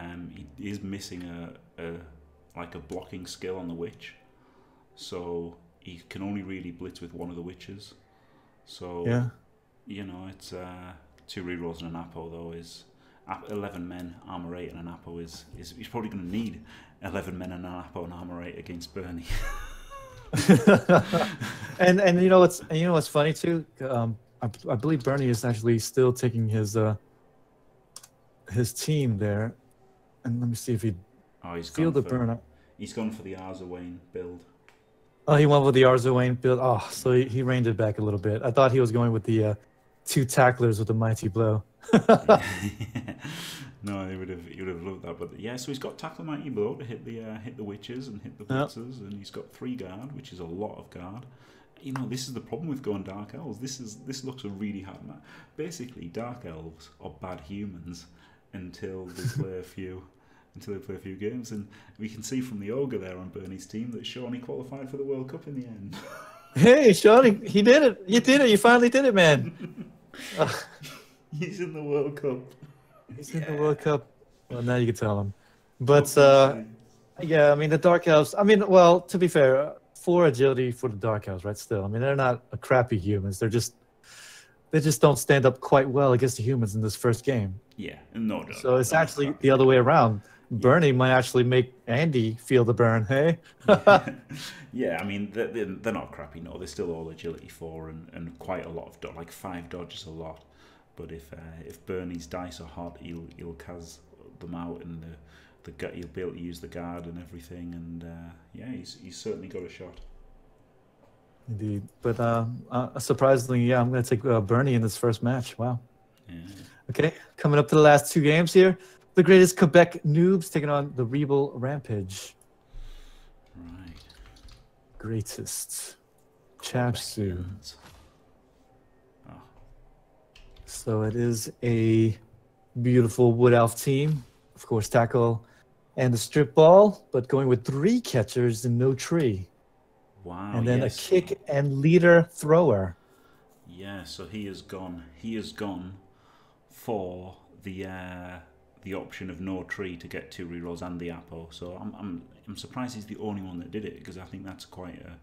Um, he is missing a, a like a blocking skill on the witch, so he can only really blitz with one of the witches. So yeah. you know, it's uh, two rerolls and an Apo though is ap- eleven men, armor eight, and an Apo is is he's probably going to need eleven men and an Apo and armor eight against Bernie. and and you know what's and you know what's funny too? Um, I, I believe Bernie is actually still taking his uh his team there, and let me see if he Oh, he's feel the for, burn. He's gone for the Arzawane build. Oh, he went with the Arzawane build. Oh, so he, he reined it back a little bit. I thought he was going with the uh, two tacklers with the mighty blow. no, he would have he would have loved that. But yeah, so he's got tackle mighty blow to hit the uh, hit the witches and hit the Yep. and he's got three guard, which is a lot of guard. You know, this is the problem with going dark elves. This is this looks a really hard map. Basically, dark elves are bad humans until they play a few until they play a few games, and we can see from the ogre there on Bernie's team that Shawnee qualified for the World Cup in the end. Hey, Shawnee, he did it. You did it. You finally did it, man. he's in the World Cup. He's in the World Cup. Well, now you can tell him. But uh, yeah, I mean the Dark Elves. I mean, well, to be fair, uh, four agility for the Dark Elves, right? Still, I mean they're not a crappy humans. They're just they just don't stand up quite well against the humans in this first game. yeah, no doubt. So it's They're actually crappy. the other way around. Bernie might actually make Andy feel the burn. Hey, yeah, I mean they're, they're they're not crappy. No, they're still all agility four and, and quite a lot of dodge. Like five dodges a lot. But if uh, if Bernie's dice are hot, he'll he'll cas them out and the the gu- he'll be able to use the guard and everything. And uh, yeah, he's he's certainly got a shot. indeed. But uh, uh, surprisingly, yeah, I'm gonna take uh, Bernie in this first match. Wow. Yeah. Okay, coming up to the last two games here. The greatest Quebec noobs taking on the REBBL Rampage. Right. Greatest. Chapsu. So it is a beautiful Wood Elf team. Of course, tackle and the strip ball, but going with three catchers and no tree. wow. and then yes. a kick and leader thrower. Yeah, so he has gone. He has gone for the uh, the option of no tree to get two rerolls and the apple. So I'm I'm I'm surprised he's the only one that did it because I think that's quite a.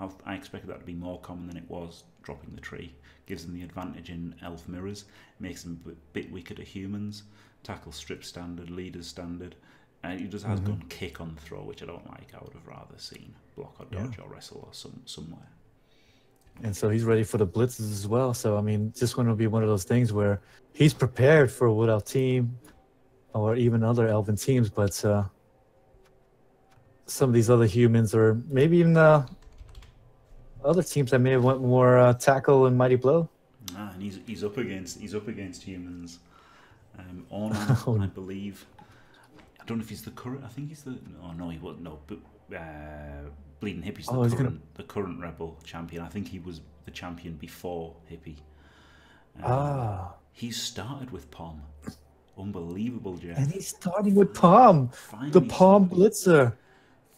I, I expected that to be more common than it was. Dropping the tree gives them the advantage in elf mirrors, makes them a bit weaker to humans. Tackle strip standard, leaders standard. And he just has Mhm. gone kick on throw, which I don't like. I would have rather seen block or Yeah. dodge or wrestle or some somewhere. And so he's ready for the blitzes as well. So I mean, this one will be one of those things where he's prepared for a Wood Elf team, or even other Elven teams. But uh, some of these other humans, or maybe even uh, other teams that may have went more uh, tackle and mighty blow. Ah, and he's he's up against he's up against humans. Um, Ornan, I believe. I don't know if he's the current. I think he's the. Oh no, he wasn't. No, but uh, Bleeding Hippie's the Oh, current gonna- the current REBBL champion. I think he was the champion before Hippie. Um, Ah, He's started with Pom. Unbelievable, Jeff. and he's starting with Pom, the Finally Pom somebody- Blitzer.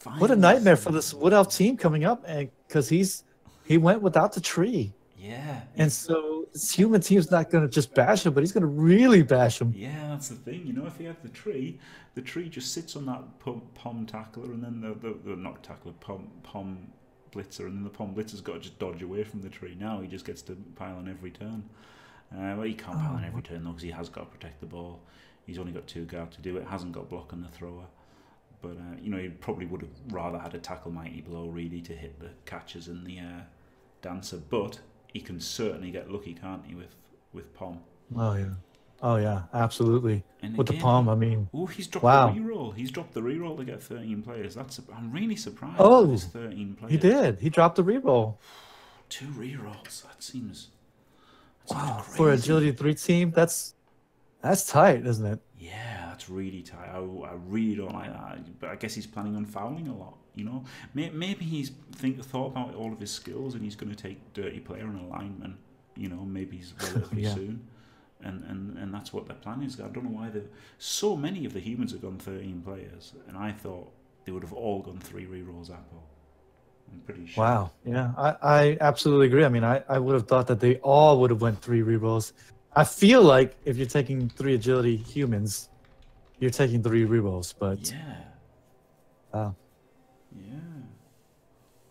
What a finally nightmare for this Wood Elf team coming up, and because he's he went without the tree. Yeah, And so this human team's not going to just bash him, but he's going to really bash him. Yeah, that's the thing. You know, if he had the tree, the tree just sits on that pom, pom tackler, and then the, the, the not tackler, pom pom blitzer, and then the pom blitzer's got to just dodge away from the tree. Now he just gets to pile on every turn. Uh, well, he can't pile on every turn though, because he has got to protect the ball. He's only got two guard to do it. Hasn't got block on the thrower. But uh, you know, he probably would have rather had a tackle mighty blow really to hit the catchers in the uh, dancer. But he can certainly get lucky, can't he, with with pom. Oh yeah, oh yeah, absolutely. And With the again, pom, I mean, Oh, he's dropped Wow. the reroll. He's dropped the reroll to get 13 players. That's I'm really surprised. Oh, 13 players. he did. He dropped the reroll. two rerolls. That seems. That seems Wow, for agility three team, that's that's tight, isn't it? Yeah, that's really tight. I, I really don't like that. But I guess he's planning on fouling a lot. You know, maybe he's think thought about all of his skills and he's going to take dirty player and alignment. You know, maybe he's relatively Yeah. soon. And, and and that's what their plan is. I don't know why the so many of the humans have gone 13 players, and I thought they would have all gone three rerolls Apple. I'm pretty sure. Wow. Yeah, I, I absolutely agree. I mean, I, I would have thought that they all would have went three rerolls. I feel like if you're taking three agility humans, you're taking three rerolls, but Yeah. Wow. Yeah.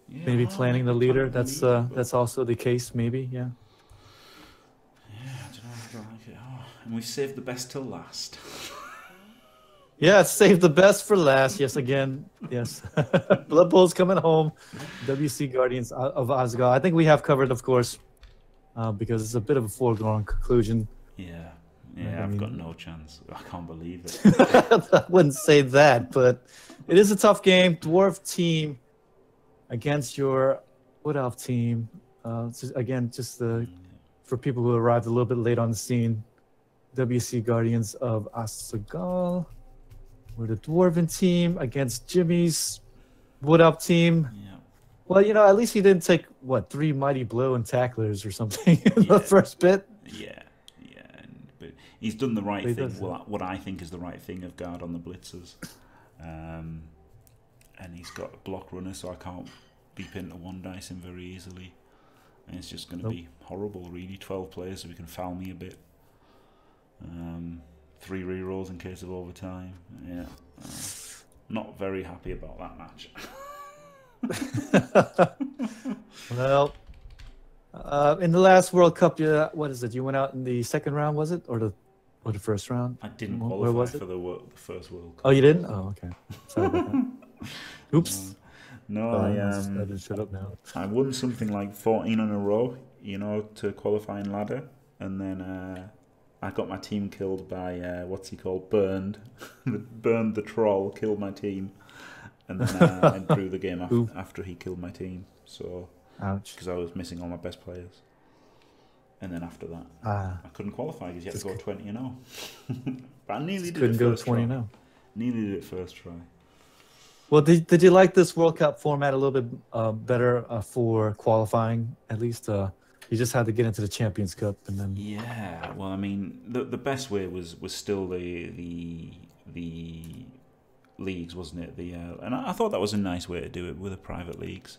yeah. maybe planning the leader, the that's leader, uh but- that's also the case, maybe. Yeah. Yeah, I don't know. I don't like it. Oh, and we've saved the best till last. Yeah, save the best for last. Yes, again. Yes. Blood Bowl's coming home. WC Guardians of Osgall. I think we have covered, of course, uh, because it's a bit of a foregone conclusion. Yeah, yeah, I I've got mean- no chance. I can't believe it. I wouldn't say that, but it is a tough game. Dwarf team against your Wood Elf team. Uh, just- again, just the, for people who arrived a little bit late on the scene, WC Guardians of Asagal. We're the Dwarven team against Jimmy's Wood Elf team. yeah, Well, you know, at least he didn't take, what, three Mighty Blow and Tacklers or something in Yeah. the first bit. yeah, yeah. But he's done the right He thing. Well, what I think is the right thing of guard on the blitzers. Um, and he's got a block runner, so I can't beep into one dice him very easily. And it's just going to Nope. be horrible, really. 12 players, so we can foul me a bit. Um, three rerolls in case of overtime. Yeah. Uh, not very happy about that match. Well, uh, in the last World Cup, you, what is it? You went out in the second round, was it, or the or the first round? I didn't Wh- where qualify was it? for the, the first World Cup. Oh, you didn't? Oh, okay. Sorry about that. Oops. No, Oh, I, just- I um, just shut up now. I won something like 14 in a row, you know, to qualify in ladder. And then uh, I got my team killed by, uh, what's he called? Burned. Burned the troll, killed my team. And then uh, I drew the game af- after he killed my team. So, because I was missing all my best players. And then after that, Ah, I couldn't qualify because you had to go 20 and 0. but I nearly did couldn't it go 20 try. now. Nearly did it first try. Well, did, did you like this World Cup format a little bit uh, better uh, for qualifying? At least uh, you just had to get into the Champions Cup and then. Yeah, well, I mean, the the best way was was still the the the leagues, wasn't it? The uh, and I, I thought that was a nice way to do it with the private leagues.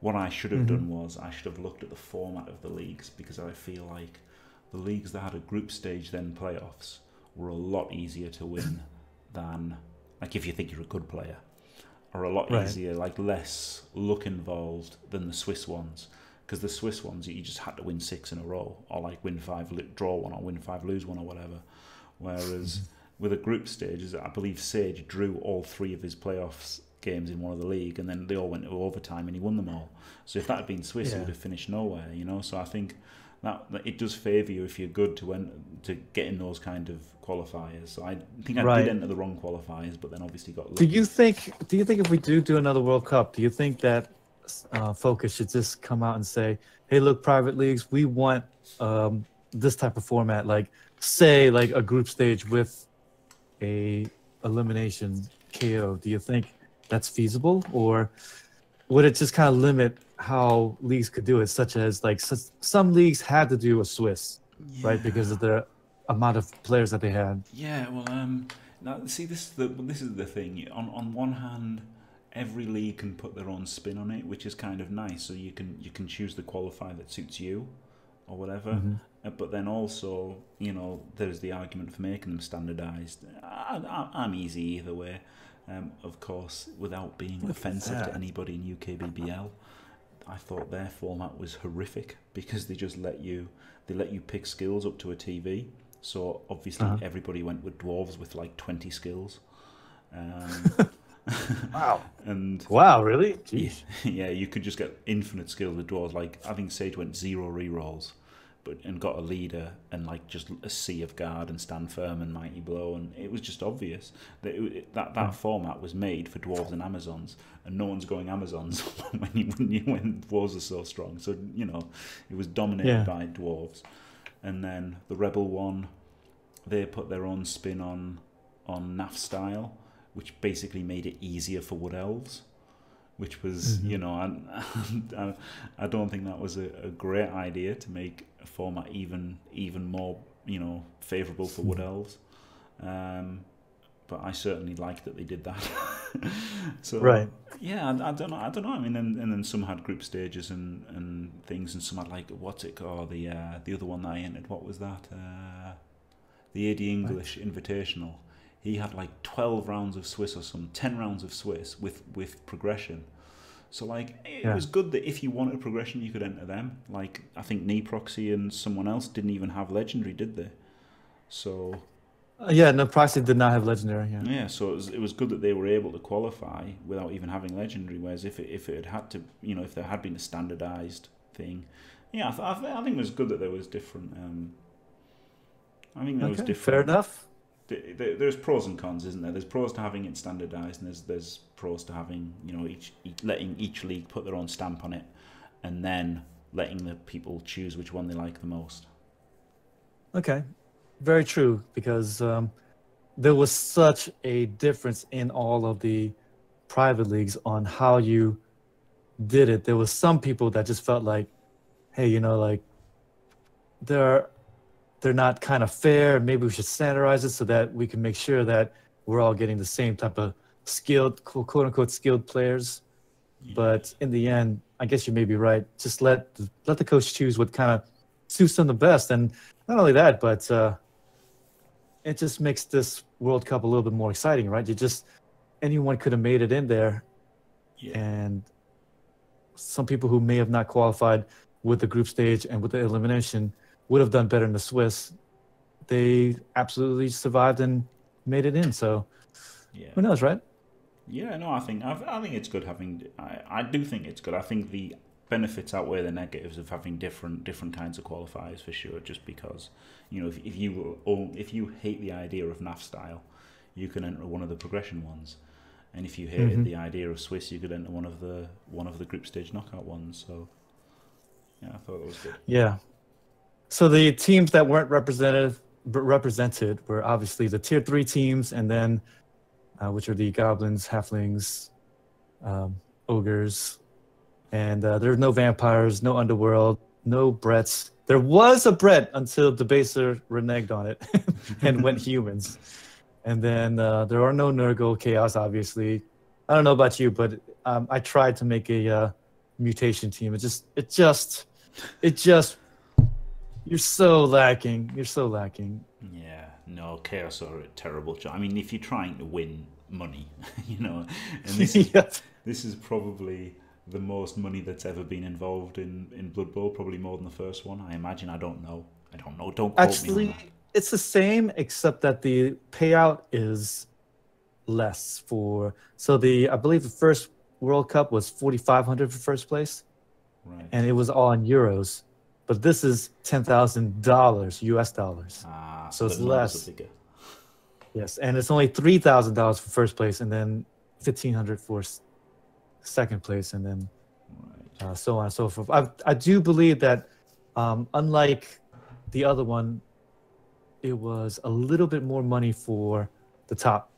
What I should have Mhm. done was I should have looked at the format of the leagues because I feel like the leagues that had a group stage then playoffs were a lot easier to win than like if you think you're a good player, or a lot Right. easier, like less luck involved than the Swiss ones. Because the Swiss ones, you just had to win six in a row, or like win five, draw one, or win five, lose one, or whatever. Whereas with a group stage, is I believe Sage drew all three of his playoffs games in one of the league, and then they all went to overtime, and he won them all. So if that had been Swiss, he would have finished nowhere, you know. So I think that, that it does favour you if you're good to en- to get in those kind of qualifiers. So I think I Right. did enter the wrong qualifiers, but then obviously got. Do you think? Do you think if we do do another World Cup, do you think that uh, Focus should just come out and say, "Hey, look, private leagues, we want um, this type of format, like say, like a group stage with a elimination KO." Do you think that's feasible, or would it just kind of limit how leagues could do it? Such as like s- some leagues had to do a Swiss, right, because of the amount of players that they had. Yeah, well, um, now see, this is the this is the thing. On on one hand, every league can put their own spin on it, which is kind of nice. So you can you can choose the qualifier that suits you, or whatever. Mhm. Uh, but then also, you know, there's the argument for making them standardised. I, I'm easy either way. Um, of course, without being offensive to anybody in UKBBL, I thought their format was horrific because they just let you they let you pick skills up to a TV. So obviously Uh-huh. everybody went with dwarves with like 20 skills. Um, Wow! and Wow! Really? yeah, Jeez. yeah, you could just get infinite skills with dwarves. Like I think Sage went zero rerolls, but and got a leader and like just a sea of guard and stand firm and mighty blow, and it was just obvious that it, that that hmm. format was made for dwarves and amazons, and no one's going amazons when you when, you, when dwarves are so strong. So you know, it was dominated Yeah. by dwarves, and then the REBBL one, they put their own spin on on NAF style, which basically made it easier for wood elves which was Mhm. you know I, I, I don't think that was a, a great idea to make a format even even more you know favourable for wood elves. Um, but I certainly like that they did that. So Right. yeah I, I don't know I don't know. I mean and, and then some had group stages and, and things and some had like what's it called the uh, the other one that I entered what was that? Uh, the AD English Invitational he had like 12 rounds of Swiss or some 10 rounds of Swiss with with progression so like it Yeah. was good that if you wanted progression you could enter them like I think Knee Proxy and someone else didn't even have legendary did they so Uh, yeah, no, Proxy did not have legendary. Yeah. Yeah, so it was, it was good that they were able to qualify without even having legendary. Whereas if it, if it had had to, you know, if there had been a standardized thing, yeah, I, th- I, th- I think it was good that there was different. Um, I think there was different. fair enough. Th- th- There's pros and cons, isn't there? There's pros to having it standardized, and there's there's pros to having you know each, each letting each league put their own stamp on it, and then letting the people choose which one they like the most. Okay, very true because um, there was such a difference in all of the private leagues on how you did it. There was some people that just felt like, hey, you know, like they're they're not kind of fair. Maybe we should standardize it so that we can make sure that we're all getting the same type of skilled, quote quote unquote, skilled players. But in the end, I guess you may be right. Just let the, let the coach choose what kind of suits them the best, and not only that, but uh, it just makes this World Cup a little bit more exciting, right? You just anyone could have made it in there, Yeah. and some people who may have not qualified with the group stage and with the elimination would have done better in the Swiss. They absolutely survived and made it in. So Yeah. who knows, right? Yeah, no, I think I, I think it's good having. I, I do think it's good. I think the benefits outweigh the negatives of having different different kinds of qualifiers for sure. Just because, you know, if, if you if you hate the idea of NAF style, you can enter one of the progression ones, and if you hated Mhm. the idea of Swiss, you could enter one of the one of the group stage knockout ones. So, yeah, I thought it was good. Yeah. So the teams that weren't represented represented were obviously the tier three teams, and then uh, which are the goblins, halflings, um, ogres, and uh, there's no vampires, no underworld, no Bretts. There was a Brett until Debaser reneged on it and went humans. And then uh, there are no Nurgle Chaos, obviously. I don't know about you, but um, I tried to make a uh, mutation team. It just, it just, it just, you're so lacking. You're so lacking. Yeah, no, chaos are a terrible job. I mean, if you're trying to win money, you know, and this is. This is probably the most money that's ever been involved in, in Blood Bowl, probably more than the first one. I imagine. I don't know. I don't know. Don't Actually, it's the same except that the payout is less for. So the I believe the first World Cup was 4,500 for first place, Right. and it was all in euros. But this is ten thousand dollars US dollars. Ah, so it's less. Yes, and it's only three thousand dollars for first place, and then fifteen hundred for second place, and then Right. uh, so on and so forth. I, I do believe that, um, unlike the other one, it was a little bit more money for the top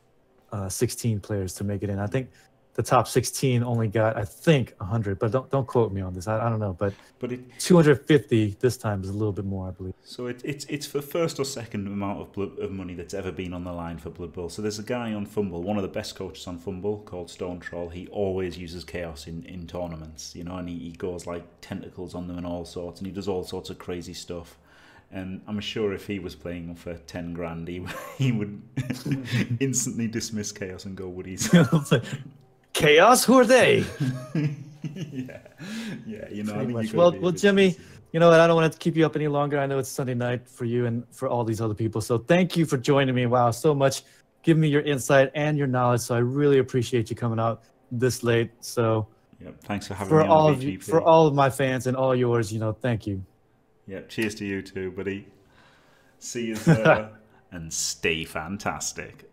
uh, 16 players to make it in. I think the top 16 only got, I think, 100, but don't don't quote me on this. I, I don't know, but But it 250 this time is a little bit more, I believe. so it, it's it's the first or second amount of blood, of money that's ever been on the line for Blood Bowl. So there's a guy on FUMBBL, one of the best coaches on FUMBBL, called Stone Troll. He always uses chaos in, in tournaments, you know, and he, he goes like tentacles on them and all sorts, and he does all sorts of crazy stuff. And I'm sure if he was playing for ten grand, he he would instantly dismiss chaos and go Woody's. It's like, Chaos? Who are they? yeah, yeah, you know. I Pretty much. you Well, well, Jimmy, you know what? I don't want to keep you up any longer. I know it's Sunday night for you and for all these other people. So thank you for joining me. Wow, so much. Give me your insight and your knowledge. So I really appreciate you coming out this late. So Yep, thanks for having for me For all of you, for all of my fans and all yours, you know, thank you. Yep, cheers to you too, buddy. See you there, and stay fantastic.